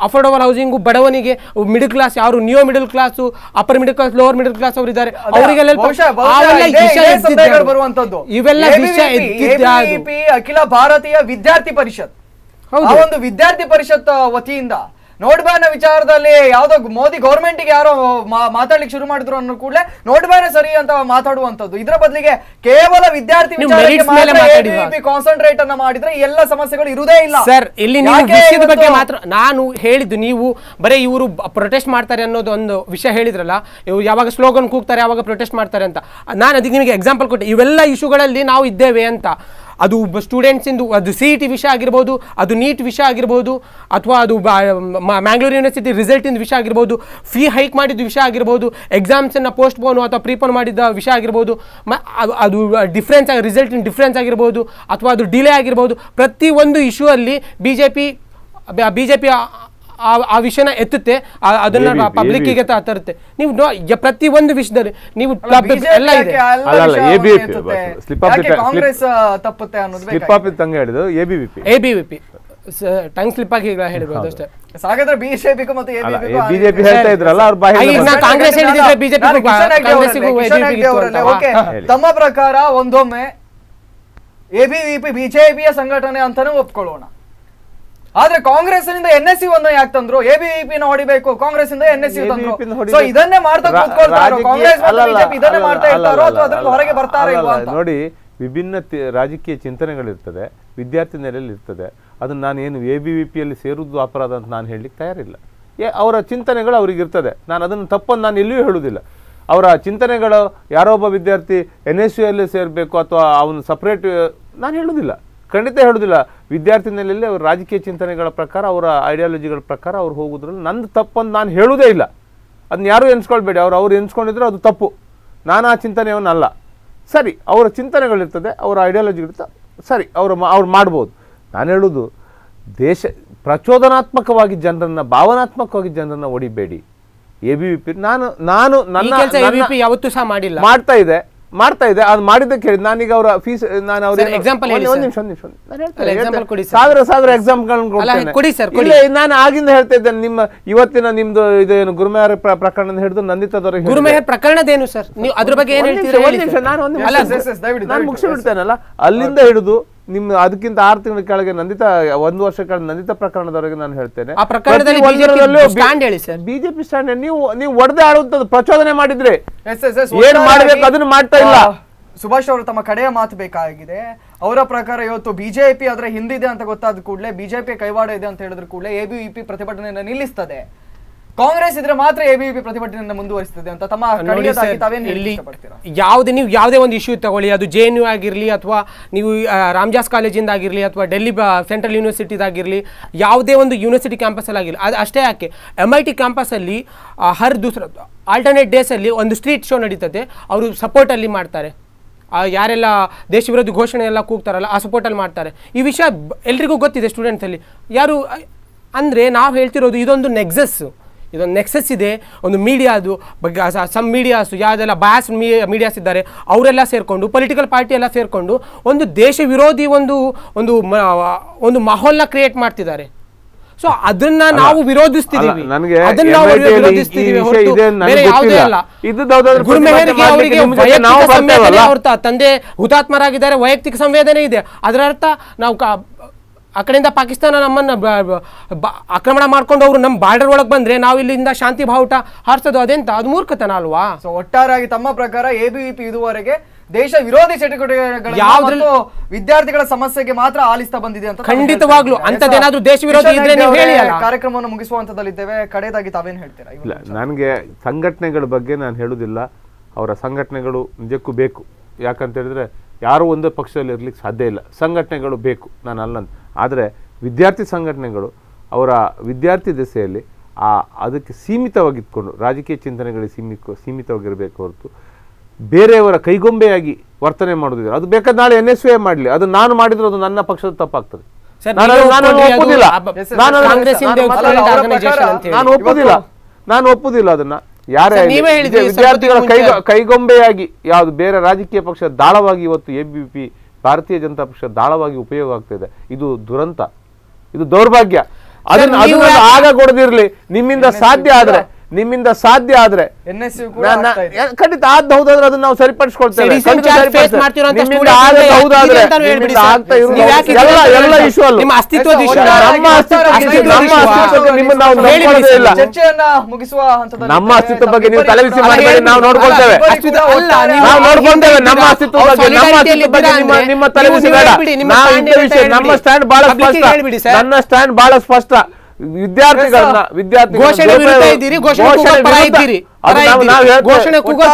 ಅಫೋರ್ಡಬಲ್ ಹೌಸಿಂಗು ಬಡವನಿಗೆ ಮಿಡಲ್ ಕ್ಲಾಸ್ ಯಾರು new middle class upper middle class lower middle class ಅವರು ಇವೆಲ್ಲ? ಅಖಿಲ ಭಾರತೀಯ ವಿದ್ಯಾರ್ಥಿ ಪರಿಷತ್. ಒಂದು ವಿದ್ಯಾರ್ಥಿ ಪರಿಷತ್ ವತಿಯಿಂದ ನೋಟ್ ಬ್ಯಾನ್ ವಿಚಾರದಲ್ಲಿ ಯಾವ್ದೋ ಮೋದಿ ಗೌರ್ಮೆಂಟ್ಗೆ ಯಾರೋ ಮಾತಾಡ್ಲಿಕ್ಕೆ ಶುರು ಮಾಡಿದ್ರು ಅನ್ನೋ ಕೂಡಲೇ ನೋಟ್ ಬ್ಯಾನ್ ಸರಿ ಅಂತ ಮಾತಾಡುವಂತದ್ದು ಇದರ ಬದಲಿಗೆ ಕೇವಲ ವಿದ್ಯಾರ್ಥಿ ಕಾನ್ಸಂಟ್ರೇಟ್ ಅನ್ನ ಮಾಡಿದ್ರೆ ಎಲ್ಲ ಸಮಸ್ಯೆಗಳು ಇರುವುದೇ ಇಲ್ಲ. ಸರ್ ಇಲ್ಲಿ ಬಗ್ಗೆ ಮಾತ್ರ ನಾನು ಹೇಳಿದ್ದು ನೀವು ಬರೀ ಇವರು ಪ್ರೊಟೆಸ್ಟ್ ಮಾಡ್ತಾರೆ ಅನ್ನೋದು ಒಂದು ವಿಷಯ ಹೇಳಿದ್ರಲ್ಲ ಇವ್ರು ಯಾವಾಗ ಸ್ಲೋಗನ್ ಕೂಗ್ತಾರೆ ಯಾವಾಗ ಪ್ರೊಟೆಸ್ಟ್ ಮಾಡ್ತಾರೆ ಅಂತ. ನಾನು ಅದಕ್ಕೆ ನಿಮಗೆ ಎಕ್ಸಾಂಪಲ್ ಕೊಟ್ಟೆ. ಇವೆಲ್ಲ ಇಶ್ಯೂಗಳಲ್ಲಿ ನಾವು ಇದ್ದೇವೆ ಅಂತ. ಅದು ಸ್ಟೂಡೆಂಟ್ಸ್ ಇಂದು, ಅದು ಸಿ ಇ ಟಿ ವಿಷಯ ಆಗಿರ್ಬೋದು, ಅದು ನೀಟ್ ವಿಷಯ ಆಗಿರ್ಬೋದು, ಅಥವಾ ಅದು ಮ್ಯಾಂಗ್ಳೂರ್ ಯೂನಿವರ್ಸಿಟಿ ರಿಸಲ್ಟಿನ ವಿಷಯ ಆಗಿರ್ಬೋದು ಫೀ ಹೈಕ್ ಮಾಡಿದ ವಿಷಯ ಆಗಿರ್ಬೋದು ಎಕ್ಸಾಮ್ಸನ್ನು ಪೋಸ್ಟ್ ಪೋನು ಅಥವಾ ಪ್ರೀಪೋನ್ ಮಾಡಿದ ವಿಷಯ ಆಗಿರ್ಬೋದು, ಮ- ಅದು- ಅದು ಡಿಫ್ರೆನ್ಸ್ ಆಗಿ ರಿಸಲ್ಟಿನ ಡಿಫ್ರೆನ್ಸ್ ಆಗಿರ್ಬೋದು, ಅಥವಾ ಅದು ಡಿಲೇ ಆಗಿರ್ಬೋದು, ಪ್ರತಿಯೊಂದು ಇಶ್ಯೂ ಅಲ್ಲಿ B J P B J P ಆ ವಿಷಯನ ಎತ್ತುತ್ತೆ ಅದನ್ನ ಪಬ್ಲಿಕ್ ಪಬ್ಲಿಕ್ಕಿಗೆ ತರುತ್ತೆ. ನೀವು ಪ್ರತಿ ಒಂದು ವಿಷಯದಲ್ಲಿ ನೀವು ಎಲ್ಲ ಇದೆ. ಕಾಂಗ್ರೆಸ್ ತಪ್ಪುತ್ತೆ ಅನ್ನೋದು slip tongue ABVP B V P A B V P tongue slip ಆಗಿ ಹೇಳ್ಬೋದು ಅಷ್ಟೇ. ಹಾಗಾದ್ರೆ ಬಿಜೆಪಿಗೂ ಮತ್ತು ಗೂ ಬಿಜೆಪಿ ಹೇಳ್ತಾ ಇದ್ರಲ್ಲ ಅವ್ರ ಬಾಯಿ ಈಗ ಕಾಂಗ್ರೆಸ್ ಹೇಳಿದ್ರೆ ಗೂ? ಓಕೆ. ತಮ್ಮ ಪ್ರಕಾರ ಒಂದೊಮ್ಮೆ ಎಬಿವಿಪಿ ಬಿಜೆಪಿಯ ಸಂಘಟನೆ ಅಂತಾನೂ ಒಪ್ಕೊಳ್ಳೋಣ. ಆದ್ರೆ ಕಾಂಗ್ರೆಸ್ನಿಂದ ಎನ್ ಎಸ್ ಸಿ ಒಂದು ಯಾಕೆ ತಂದ್ರು? ಎಬಿವಿಪಿ ನ ಹೊಡಿಬೇಕು ಕಾಂಗ್ರೆಸ್ ಇಂದ ಎನ್ ಎಸ್ ಸಿ ತಂದ್ರು. ಸೊ ಇದನ್ನೇ ಮಾಡ್ತಾ ಕೂತ್ಕೊಳ್ತಾರೋ ಕಾಂಗ್ರೆಸ್ ಇದನ್ನೇ ಮಾಡ್ತಾ ಇರ್ತಾರೋ ಅಥವಾ ಹೊರಗೆ ಬರ್ತಾರೆ ನೋಡಿ ವಿಭಿನ್ನ ರಾಜಕೀಯ ಚಿಂತನೆಗಳಿರ್ತದೆ ವಿದ್ಯಾರ್ಥಿ ನೆಲೆಯಲ್ಲಿ ಇರ್ತದೆ. ಅದನ್ನ ನಾನು ಏನು ಎ ಬಿ ವಿ ಪಿಯಲ್ಲಿ ಸೇರುವುದು ಅಪರಾಧ ಅಂತ ನಾನು ಹೇಳಲಿಕ್ಕೆ ತಯಾರಿಲ್ಲ. ಏ ಅವರ ಚಿಂತನೆಗಳು ಅವ್ರಿಗೆ ಇರ್ತದೆ. ನಾನು ಅದನ್ನು ತಪ್ಪನ್ನು ನಾನು ಎಲ್ಲಿಯೂ ಹೇಳುವುದಿಲ್ಲ. ಅವರ ಚಿಂತನೆಗಳು ಯಾರೋ ಒಬ್ಬ ವಿದ್ಯಾರ್ಥಿ ಎನ್ ಎಸ್ ಯಲ್ಲಿ ಸೇರಬೇಕು ಅಥವಾ ಅವನು ಸಪ್ರೇಟ್ ನಾನು ಹೇಳುವುದಿಲ್ಲ. ಖಂಡಿತ ಹೇಳುವುದಿಲ್ಲ ವಿದ್ಯಾರ್ಥಿ ನೆಲೆಯಲ್ಲಿ ಅವರ ರಾಜಕೀಯ ಚಿಂತನೆಗಳ ಪ್ರಕಾರ ಅವರ ಐಡಿಯಾಲಜಿಗಳ ಪ್ರಕಾರ ಅವ್ರು ಹೋಗೋದ್ರಲ್ಲಿ ನಂದು ಅಂತ ನಾನು ಹೇಳುವುದೇ ಇಲ್ಲ. ಅದನ್ನ ಯಾರೂ ಎನ್ಸ್ಕೊಳ್ಬೇಡಿ. ಅವ್ರು ಅವ್ರು ಎನ್ಸ್ಕೊಂಡಿದ್ರೆ ಅದು ತಪ್ಪು. ನಾನು ಆ ಚಿಂತನೆಯವನ್ನಲ್ಲ ಸರಿ ಅವರ ಚಿಂತನೆಗಳಿರ್ತದೆ ಅವರ ಐಡಿಯಾಲಜಿಗಳಿರ್ತ ಸರಿ ಅವರು ಅವ್ರು ಮಾಡ್ಬೋದು. ನಾನು ಹೇಳೋದು ದೇಶ ಪ್ರಚೋದನಾತ್ಮಕವಾಗಿ ಜನರನ್ನು ಭಾವನಾತ್ಮಕವಾಗಿ ಜನರನ್ನು ಹೊಡಿಬೇಡಿ ಎ ಬಿ ವಿ ಪಿ ನಾನು ನಾನು ನನ್ನ ಯಾವತ್ತೂ ಸಹ ಮಾಡಿಲ್ಲ. ಮಾಡ್ತಾ ಇದೆ. ಮಾಡ್ತಾ ಇದೆ. ಅದು ಮಾಡಿದ್ದಕ್ಕೆ ಹೇಳಿ. ನಾನೀಗ ಅವರ ಫೀಸ್ ನಾನು ಅವ್ರ ಎಕ್ಸಾಂಪಲ್ ಒಂದು ನಿಮಿಷ ಒಂದು ನಿಮಿಷ ನಾನು ಹೇಳ್ತೇನೆ. ಸಾವಿರ ಸಾವಿರ ಎಕ್ಸಾಂಪಲ್ ಅಲ್ಲ, ಕೊಡಿ ಸರ್ ಕೊಡಿ. ನಾನು ಆಗಿಂದ ಹೇಳ್ತಾ ಇದ್ದೇನೆ ನಿಮ್ಮ ಇವತ್ತಿನ ನಿಮ್ದು ಇದೇನು ಗುರುಮೇಹರ್ ಪ್ರ- ಪ್ರಕರಣ ಹಿಡಿದು ನಂದಿತದವರೆಗೆ ಪ್ರಕರಣದ ಪ್ರಕರಣದೇನು ಸರ್ ನೀವು ಅದ್ರ ಬಗ್ಗೆ ಏನು ಹೇಳ್ತೀರಾ? ಒಂದ್ ನಿಮಿಷ. ನಾನು ಒಂದು ನಿಮಿಷ. ಅಲ್ಲ, ಎಸ್, ಎಸ್, ದಯವಿಟ್ಟು, ನಾನು ಮುಗಿಸಿ ಬಿಡ್ತೇನಲ್ಲ ಅಲ್ಲಿಂದ ಹಿಡಿದು ನಿಮ್ಮ ಅದಕ್ಕಿಂತ ಆರು ತಿಂಗಳ ಕೆಳಗೆ ನಂದಿತ ಒಂದು ವರ್ಷ ಕೆಳಗೆ ನಂದಿತ ಪ್ರಕರಣದವರೆಗೆ ನಾನು ಹೇಳ್ತೇನೆ. ಬಿಜೆಪಿ ಸ್ಟ್ಯಾಂಡ್ ನೀವು ನೀವು ಒಡೆದೇ ಆಡುವಂತದ್ದು ಪ್ರಚೋದನೆ ಮಾಡಿದ್ರೆ ಎಸ್ ಎಸ್ ಎಸ್ ಏನ್ ಮಾಡ್ಬೇಕು ಅದನ್ನ ಮಾಡ್ತಾ ಇಲ್ಲ. ಸುಭಾಷ್ ಅವರು ತಮ್ಮ ಕಡೆಯ ಮಾತು ಬೇಕಾಗಿದೆ ಅವರ ಪ್ರಕಾರ ಇವತ್ತು ಬಿಜೆಪಿ ಅದರ ಹಿಂದಿದೆ ಅಂತ ಗೊತ್ತಾದ ಕೂಡಲೇ ಬಿಜೆಪಿ ಕೈವಾಡ ಇದೆ ಅಂತ ಹೇಳಿದ್ರು ಕೂಡಲೇ ಎಬಿವಿಪಿ ಪ್ರತಿಭಟನೆಯನ್ನು ನಿಲ್ಲಿಸ್ತದೆ ಕಾಂಗ್ರೆಸ್ ಇದ್ರೆ ಮಾತ್ರ ಎಬಿವಿಪಿ ಪ್ರತಿಭಟನೆಯನ್ನು ಮುಂದುವರಿಸುತ್ತದೆ ಅಂತ ತಮ್ಮ ಇಲ್ಲಿ ಯಾವುದೇ ನೀವು ಯಾವುದೇ ಒಂದು ಇಶ್ಯೂ ತಗೊಳ್ಳಿ ಅದು ಜೆ ಎನ್ ಯು ಆಗಿರಲಿ ಅಥವಾ ನೀವು ರಾಮ್ಜಾಸ್ ಕಾಲೇಜಿಂದ ಆಗಿರಲಿ ಅಥವಾ ಡೆಲ್ಲಿ ಸೆಂಟ್ರಲ್ ಯೂನಿವರ್ಸಿಟಿದಾಗಿರಲಿ ಯಾವುದೇ ಒಂದು ಯೂನಿವರ್ಸಿಟಿ ಕ್ಯಾಂಪಸಲ್ಲಿ ಆಗಿರಲಿ ಅದು ಅಷ್ಟೇ ಯಾಕೆ? ಎಂ ಐ ಟಿ ಕ್ಯಾಂಪಸಲ್ಲಿ ಹರ್ ದೂಸರ ಆಲ್ಟರ್ನೇಟ್ ಡೇಸಲ್ಲಿ ಒಂದು ಸ್ಟ್ರೀಟ್ ಶೋ ನಡೀತದೆ ಅವರು ಸಪೋರ್ಟಲ್ಲಿ ಮಾಡ್ತಾರೆ. ಯಾರೆಲ್ಲ ದೇಶ ವಿರೋಧಿ ಘೋಷಣೆ ಎಲ್ಲ ಕೂಗ್ತಾರಲ್ಲ ಆ ಸಪೋರ್ಟಲ್ಲಿ ಮಾಡ್ತಾರೆ. ಈ ವಿಷಯ ಎಲ್ರಿಗೂ ಗೊತ್ತಿದೆ ಸ್ಟೂಡೆಂಟ್ಸಲ್ಲಿ ಯಾರು ಅಂದರೆ ನಾವು ಹೇಳ್ತಿರೋದು ಇದೊಂದು ನೆಕ್ಸಸ್ ಇದೊಂದು ನೆಕ್ಸಸ್ ಇದೆ ಒಂದು ಮೀಡಿಯಾದು ಬಗ್ಗೆ ಸಮ್ ಮೀಡಿಯಾಸು ಯಾವುದೆಲ್ಲ ಬ್ಯಾಸ್ ಮೀಡಿಯಾಸ್ ಇದ್ದಾರೆ ಅವರೆಲ್ಲ ಸೇರಿಕೊಂಡು ಪೊಲಿಟಿಕಲ್ ಪಾರ್ಟಿ ಎಲ್ಲ ಸೇರಿಕೊಂಡು ಒಂದು ದೇಶ ವಿರೋಧಿ ಒಂದು ಒಂದು ಮ- ಒಂದು ಮಾಹೋಲ್ನ ಕ್ರಿಯೇಟ್ ಮಾಡ್ತಿದ್ದಾರೆ. ಸೊ ಅದನ್ನ ನಾವು ವಿರೋಧಿಸ್ತಿದೀವಿ. ಅದನ್ನ ನಾವು ವಿರೋಧಿಸ್ತಿದೀವಿ ಬೇರೆ ಯಾವುದೇ ಅಲ್ಲ. ಗುರುಮೆಹರಿಗೆ ಅವರಿಗೆ ವೈಯಕ್ತಿಕ ಸಂವೇದನೆ? ತಂದೆ ಹುತಾತ್ಮರಾಗಿದ್ದಾರೆ ವೈಯಕ್ತಿಕ ಸಂವೇದನೆ ಇದೆ. ಅದರ ಅರ್ಥ ನಾವು ಆ ಕಡೆಯಿಂದ ಪಾಕಿಸ್ತಾನ ನಮ್ಮನ್ನು ಬ- ಬ- ಬ- ಆಕ್ರಮಣ ಮಾಡ್ಕೊಂಡು ಅವರು ನಮ್ಮ ಬಾರ್ಡರ್ ಒಳಗೆ ಬಂದ್ರೆ ನಾವು ಇಲ್ಲಿಂದ ಶಾಂತಿ ಬಾವುಟ ಹಾರಿಸೋದು ಅದೆಂತ? ಅದು ಮೂರ್ಖತನ ಅಲ್ವಾ? ಸೊ ಒಟ್ಟಾರಾಗಿ ತಮ್ಮ ಪ್ರಕಾರ ಎಬಿವಿಪಿ ಇದುವರೆಗೆ ದೇಶ ವಿರೋಧಿ ಚಟುವಟಿಕೆಗಳು ವಿದ್ಯಾರ್ಥಿಗಳ ಸಮಸ್ಯೆಗೆ ಮಾತ್ರ ಆಲಿಸ್ತಾ ಬಂದಿದೆ ಅಂತ ಖಂಡಿತವಾಗ್ಲು ಇದ್ದೀರಾ. ದೇಶ ವಿರೋಧಿ ಇದ್ರೆ ನೀವು ಹೇಳಿ. ಕಾರ್ಯಕ್ರಮವನ್ನು ಮುಗಿಸುವ ಹಂತದಲ್ಲಿದ್ದೇವೆ ಕಡೆಯದಾಗಿ ತಾವೇನ್ ಹೇಳ್ತೀರಾ? ಇಲ್ಲ ನನಗೆ ಸಂಘಟನೆಗಳ ಬಗ್ಗೆ ನಾನು ಹೇಳುವುದಿಲ್ಲ ಅವರ ಸಂಘಟನೆಗಳು ನಿಜಕ್ಕೂ ಬೇಕು. ಯಾಕಂತ ಹೇಳಿದ್ರೆ ಯಾರು ಒಂದೇ ಪಕ್ಷದಲ್ಲಿ ಇರ್ಲಿಕ್ಕೆ ಸಾಧ್ಯ ಇಲ್ಲ. ಸಂಘಟನೆಗಳು ಬೇಕು. ನಾನು ಅಲ್ಲಂತ. ಆದರೆ ವಿದ್ಯಾರ್ಥಿ ಸಂಘಟನೆಗಳು ಅವರ ವಿದ್ಯಾರ್ಥಿ ದೆಸೆಯಲ್ಲಿ ಆ ಅದಕ್ಕೆ ಸೀಮಿತವಾಗಿತ್ಕೊಂಡು ರಾಜಕೀಯ ಚಿಂತನೆಗಳಿಗೆ ಸೀಮಿತ ಸೀಮಿತವಾಗಿರಬೇಕು ಹೊರತು ಬೇರೆಯವರ ಕೈಗೊಂಬೆಯಾಗಿ ವರ್ತನೆ ಮಾಡೋದಿಲ್ಲ ಅದು ಬೇಕಾದ ನಾಳೆ ಎನ್ ಎಸ್ ಎ ಮಾಡಲಿ. ಅದು ನಾನು ಮಾಡಿದ್ರೆ ಅದು ನನ್ನ ಪಕ್ಷದ ತಪ್ಪಾಗ್ತದೆ. ನಾನು ಒಪ್ಪುದಿಲ್ಲ. ನಾನು ಒಪ್ಪುದಿಲ್ಲ. ನಾನು ಒಪ್ಪುದಿಲ್ಲ ಅದನ್ನ. ಯಾರೇ ವಿದ್ಯಾರ್ಥಿಗಳ ಕೈಗೊಂಬೆಯಾಗಿ ಯಾವ್ದು ಬೇರೆ ರಾಜಕೀಯ ಪಕ್ಷ ದಾಳವಾಗಿ ಇವತ್ತು ಎ ಬಿ ಪಿ ಭಾರತೀಯ ಜನತಾ ಪಕ್ಷ ದಾಳವಾಗಿ ಉಪಯೋಗ ಆಗ್ತಿದೆ. ಇದು ದುರಂತ. ಇದು ದೌರ್ಭಾಗ್ಯ. ಅದನ್ನ ಆಗ ಕೊಡದಿರ್ಲಿ. ನಿಮ್ಮಿಂದ ಸಾಧ್ಯ ಆದ್ರೆ. ನಿಮ್ಮಿಂದ ಸಾಧ್ಯ ಆದ್ರೆ ಖಂಡಿತ ಆದ್ ಹೌದಾದ್ರೆ ಅದನ್ನ ನಾವು ಸರಿಪಡಿಸ್ಕೊಳ್ತೇವೆ. ನಿಮ್ಮ ಅಸ್ತಿತ್ವದ issue ನಮ್ಮ ಅಸ್ತಿತ್ವ ಬಗ್ಗೆ ನೀವು ತಲೆಬಿಸಿ ಮಾಡಿ ನಾವು ನೋಡ್ಕೊಳ್ತೇವೆ. ನಾವು ಅವ್ರ ನೋಡ್ಕೊಳ್ತೇವೆ ನಮ್ಮ ಅಸ್ತಿತ್ವ ಬಗ್ಗೆ ನಮ್ಮ ಅಸ್ತಿತ್ವ ಬಗ್ಗೆ ನಿಮ್ಮ ತಲೆಬಿಸಿ ಬೇಡ. ನಮ್ಮ ಸ್ಟ್ಯಾಂಡ್ ಬಹಳ ಸ್ಪಷ್ಟ. ಹೇಳ್ಬಿಡಿ ಸರ್. ನನ್ನ ಸ್ಟ್ಯಾಂಡ್ ಬಹಳ ಸ್ಪಷ್ಟ. ವಿದ್ಯಾರ್ಥಿಗಳನ್ನ ವಿದ್ಯಾರ್ಥಿ ಘೋಷಣೆ ಘೋಷಣೆ ಕೂಗುವ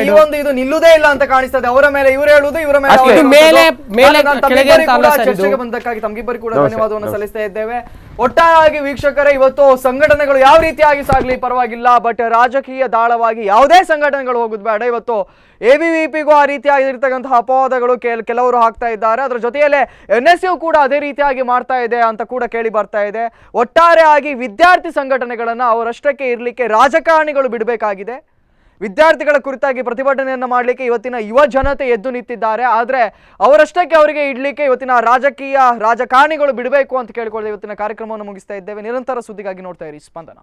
ಇದು? ಈ ಒಂದು- ನಿಲ್ಲುವುದೇ ಇಲ್ಲ ಅಂತ ಕಾಣಿಸ್ತದೆ. ಅವರ ಮೇಲೆ ಇವರು ಹೇಳುವುದು ಇವರ ಮೇಲೆ ಮೇಲೆ-. ಚರ್ಚೆಗೆ ಬಂದಕ್ಕಾಗಿ ತಮ್ಗಿಬ್ಬರಿಗೂ ಕೂಡ ಧನ್ಯವಾದವನ್ನು. ಸಲ್ಲಿಸ್ತಾ ಇದ್ದೇವೆ ಒಟ್ಟಾಗಿ ವೀಕ್ಷಕರೇ ಇವತ್ತು ಸಂಘಟನೆಗಳು ಯಾವ ರೀತಿಯಾಗಿ ಸಾಗ್ಲಿ ಪರವಾಗಿಲ್ಲ ಬಟ್ ರಾಜಕೀಯ ದಾಳವಾಗಿ ಯಾವುದೇ ಸಂಘಟನೆಗಳು ಹೋಗುದು ಬೇಡ. ಇವತ್ತು ಎ ಬಿ ವಿ ಪಿಗೂ ಆ ರೀತಿಯಾಗಿರ್ತಕ್ಕಂತಹ ಅಪವಾದಗಳು ಕೆಲ ಕೆಲವರು ಹಾಕ್ತಾ ಇದ್ದಾರೆ. ಅದರ ಜೊತೆಯಲ್ಲೇ ಎನ್ ಎಸ್ ಯು ಕೂಡ ಅದೇ ರೀತಿಯಾಗಿ ಮಾಡ್ತಾ ಇದೆ ಅಂತ ಕೂಡ ಕೇಳಿ ಬರ್ತಾ ಇದೆ. ಒಟ್ಟಾರೆಯಾಗಿ ವಿದ್ಯಾರ್ಥಿ ಸಂಘಟನೆಗಳನ್ನು ಅವರಷ್ಟಕ್ಕೆ ಇರಲಿಕ್ಕೆ ರಾಜಕಾರಣಿಗಳು ಬಿಡಬೇಕಾಗಿದೆ. ವಿದ್ಯಾರ್ಥಿಗಳ ಕುರಿತಾಗಿ ಪ್ರತಿಭಟನೆಯನ್ನು ಮಾಡಲಿಕ್ಕೆ ಇವತ್ತಿನ ಯುವ ಜನತೆ ಎದ್ದು ನಿಂತಿದ್ದಾರೆ. ಆದರೆ ಅವರಷ್ಟಕ್ಕೆ ಅವರಿಗೆ ಇಡಲಿಕ್ಕೆ ಇವತ್ತಿನ ರಾಜಕೀಯ ರಾಜಕಾರಣಿಗಳು ಬಿಡಬೇಕು ಅಂತ ಕೇಳಿಕೊಳ್ಳದೆ ಇವತ್ತಿನ ಕಾರ್ಯಕ್ರಮವನ್ನು ಮುಗಿಸ್ತಾ ಇದ್ದೇವೆ. ನಿರಂತರ ಸುದ್ದಿಗಾಗಿ ನೋಡ್ತಾ ಇರಿ ಸ್ಪಂದನ.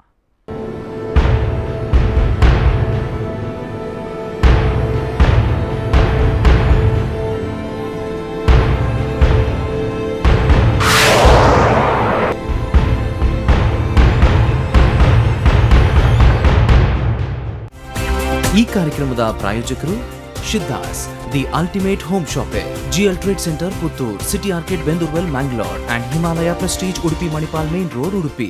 ಈ ಕಾರ್ಯಕ್ರಮದ ಪ್ರಾಯೋಜಕರು Siddhas the ultimate home shopping GL trade centre Puttur, city ಆರ್ಕೆಟ್ Bendoorwell Mangalore and Himalaya prestige, Udupi, Manipal, main road, Udupi.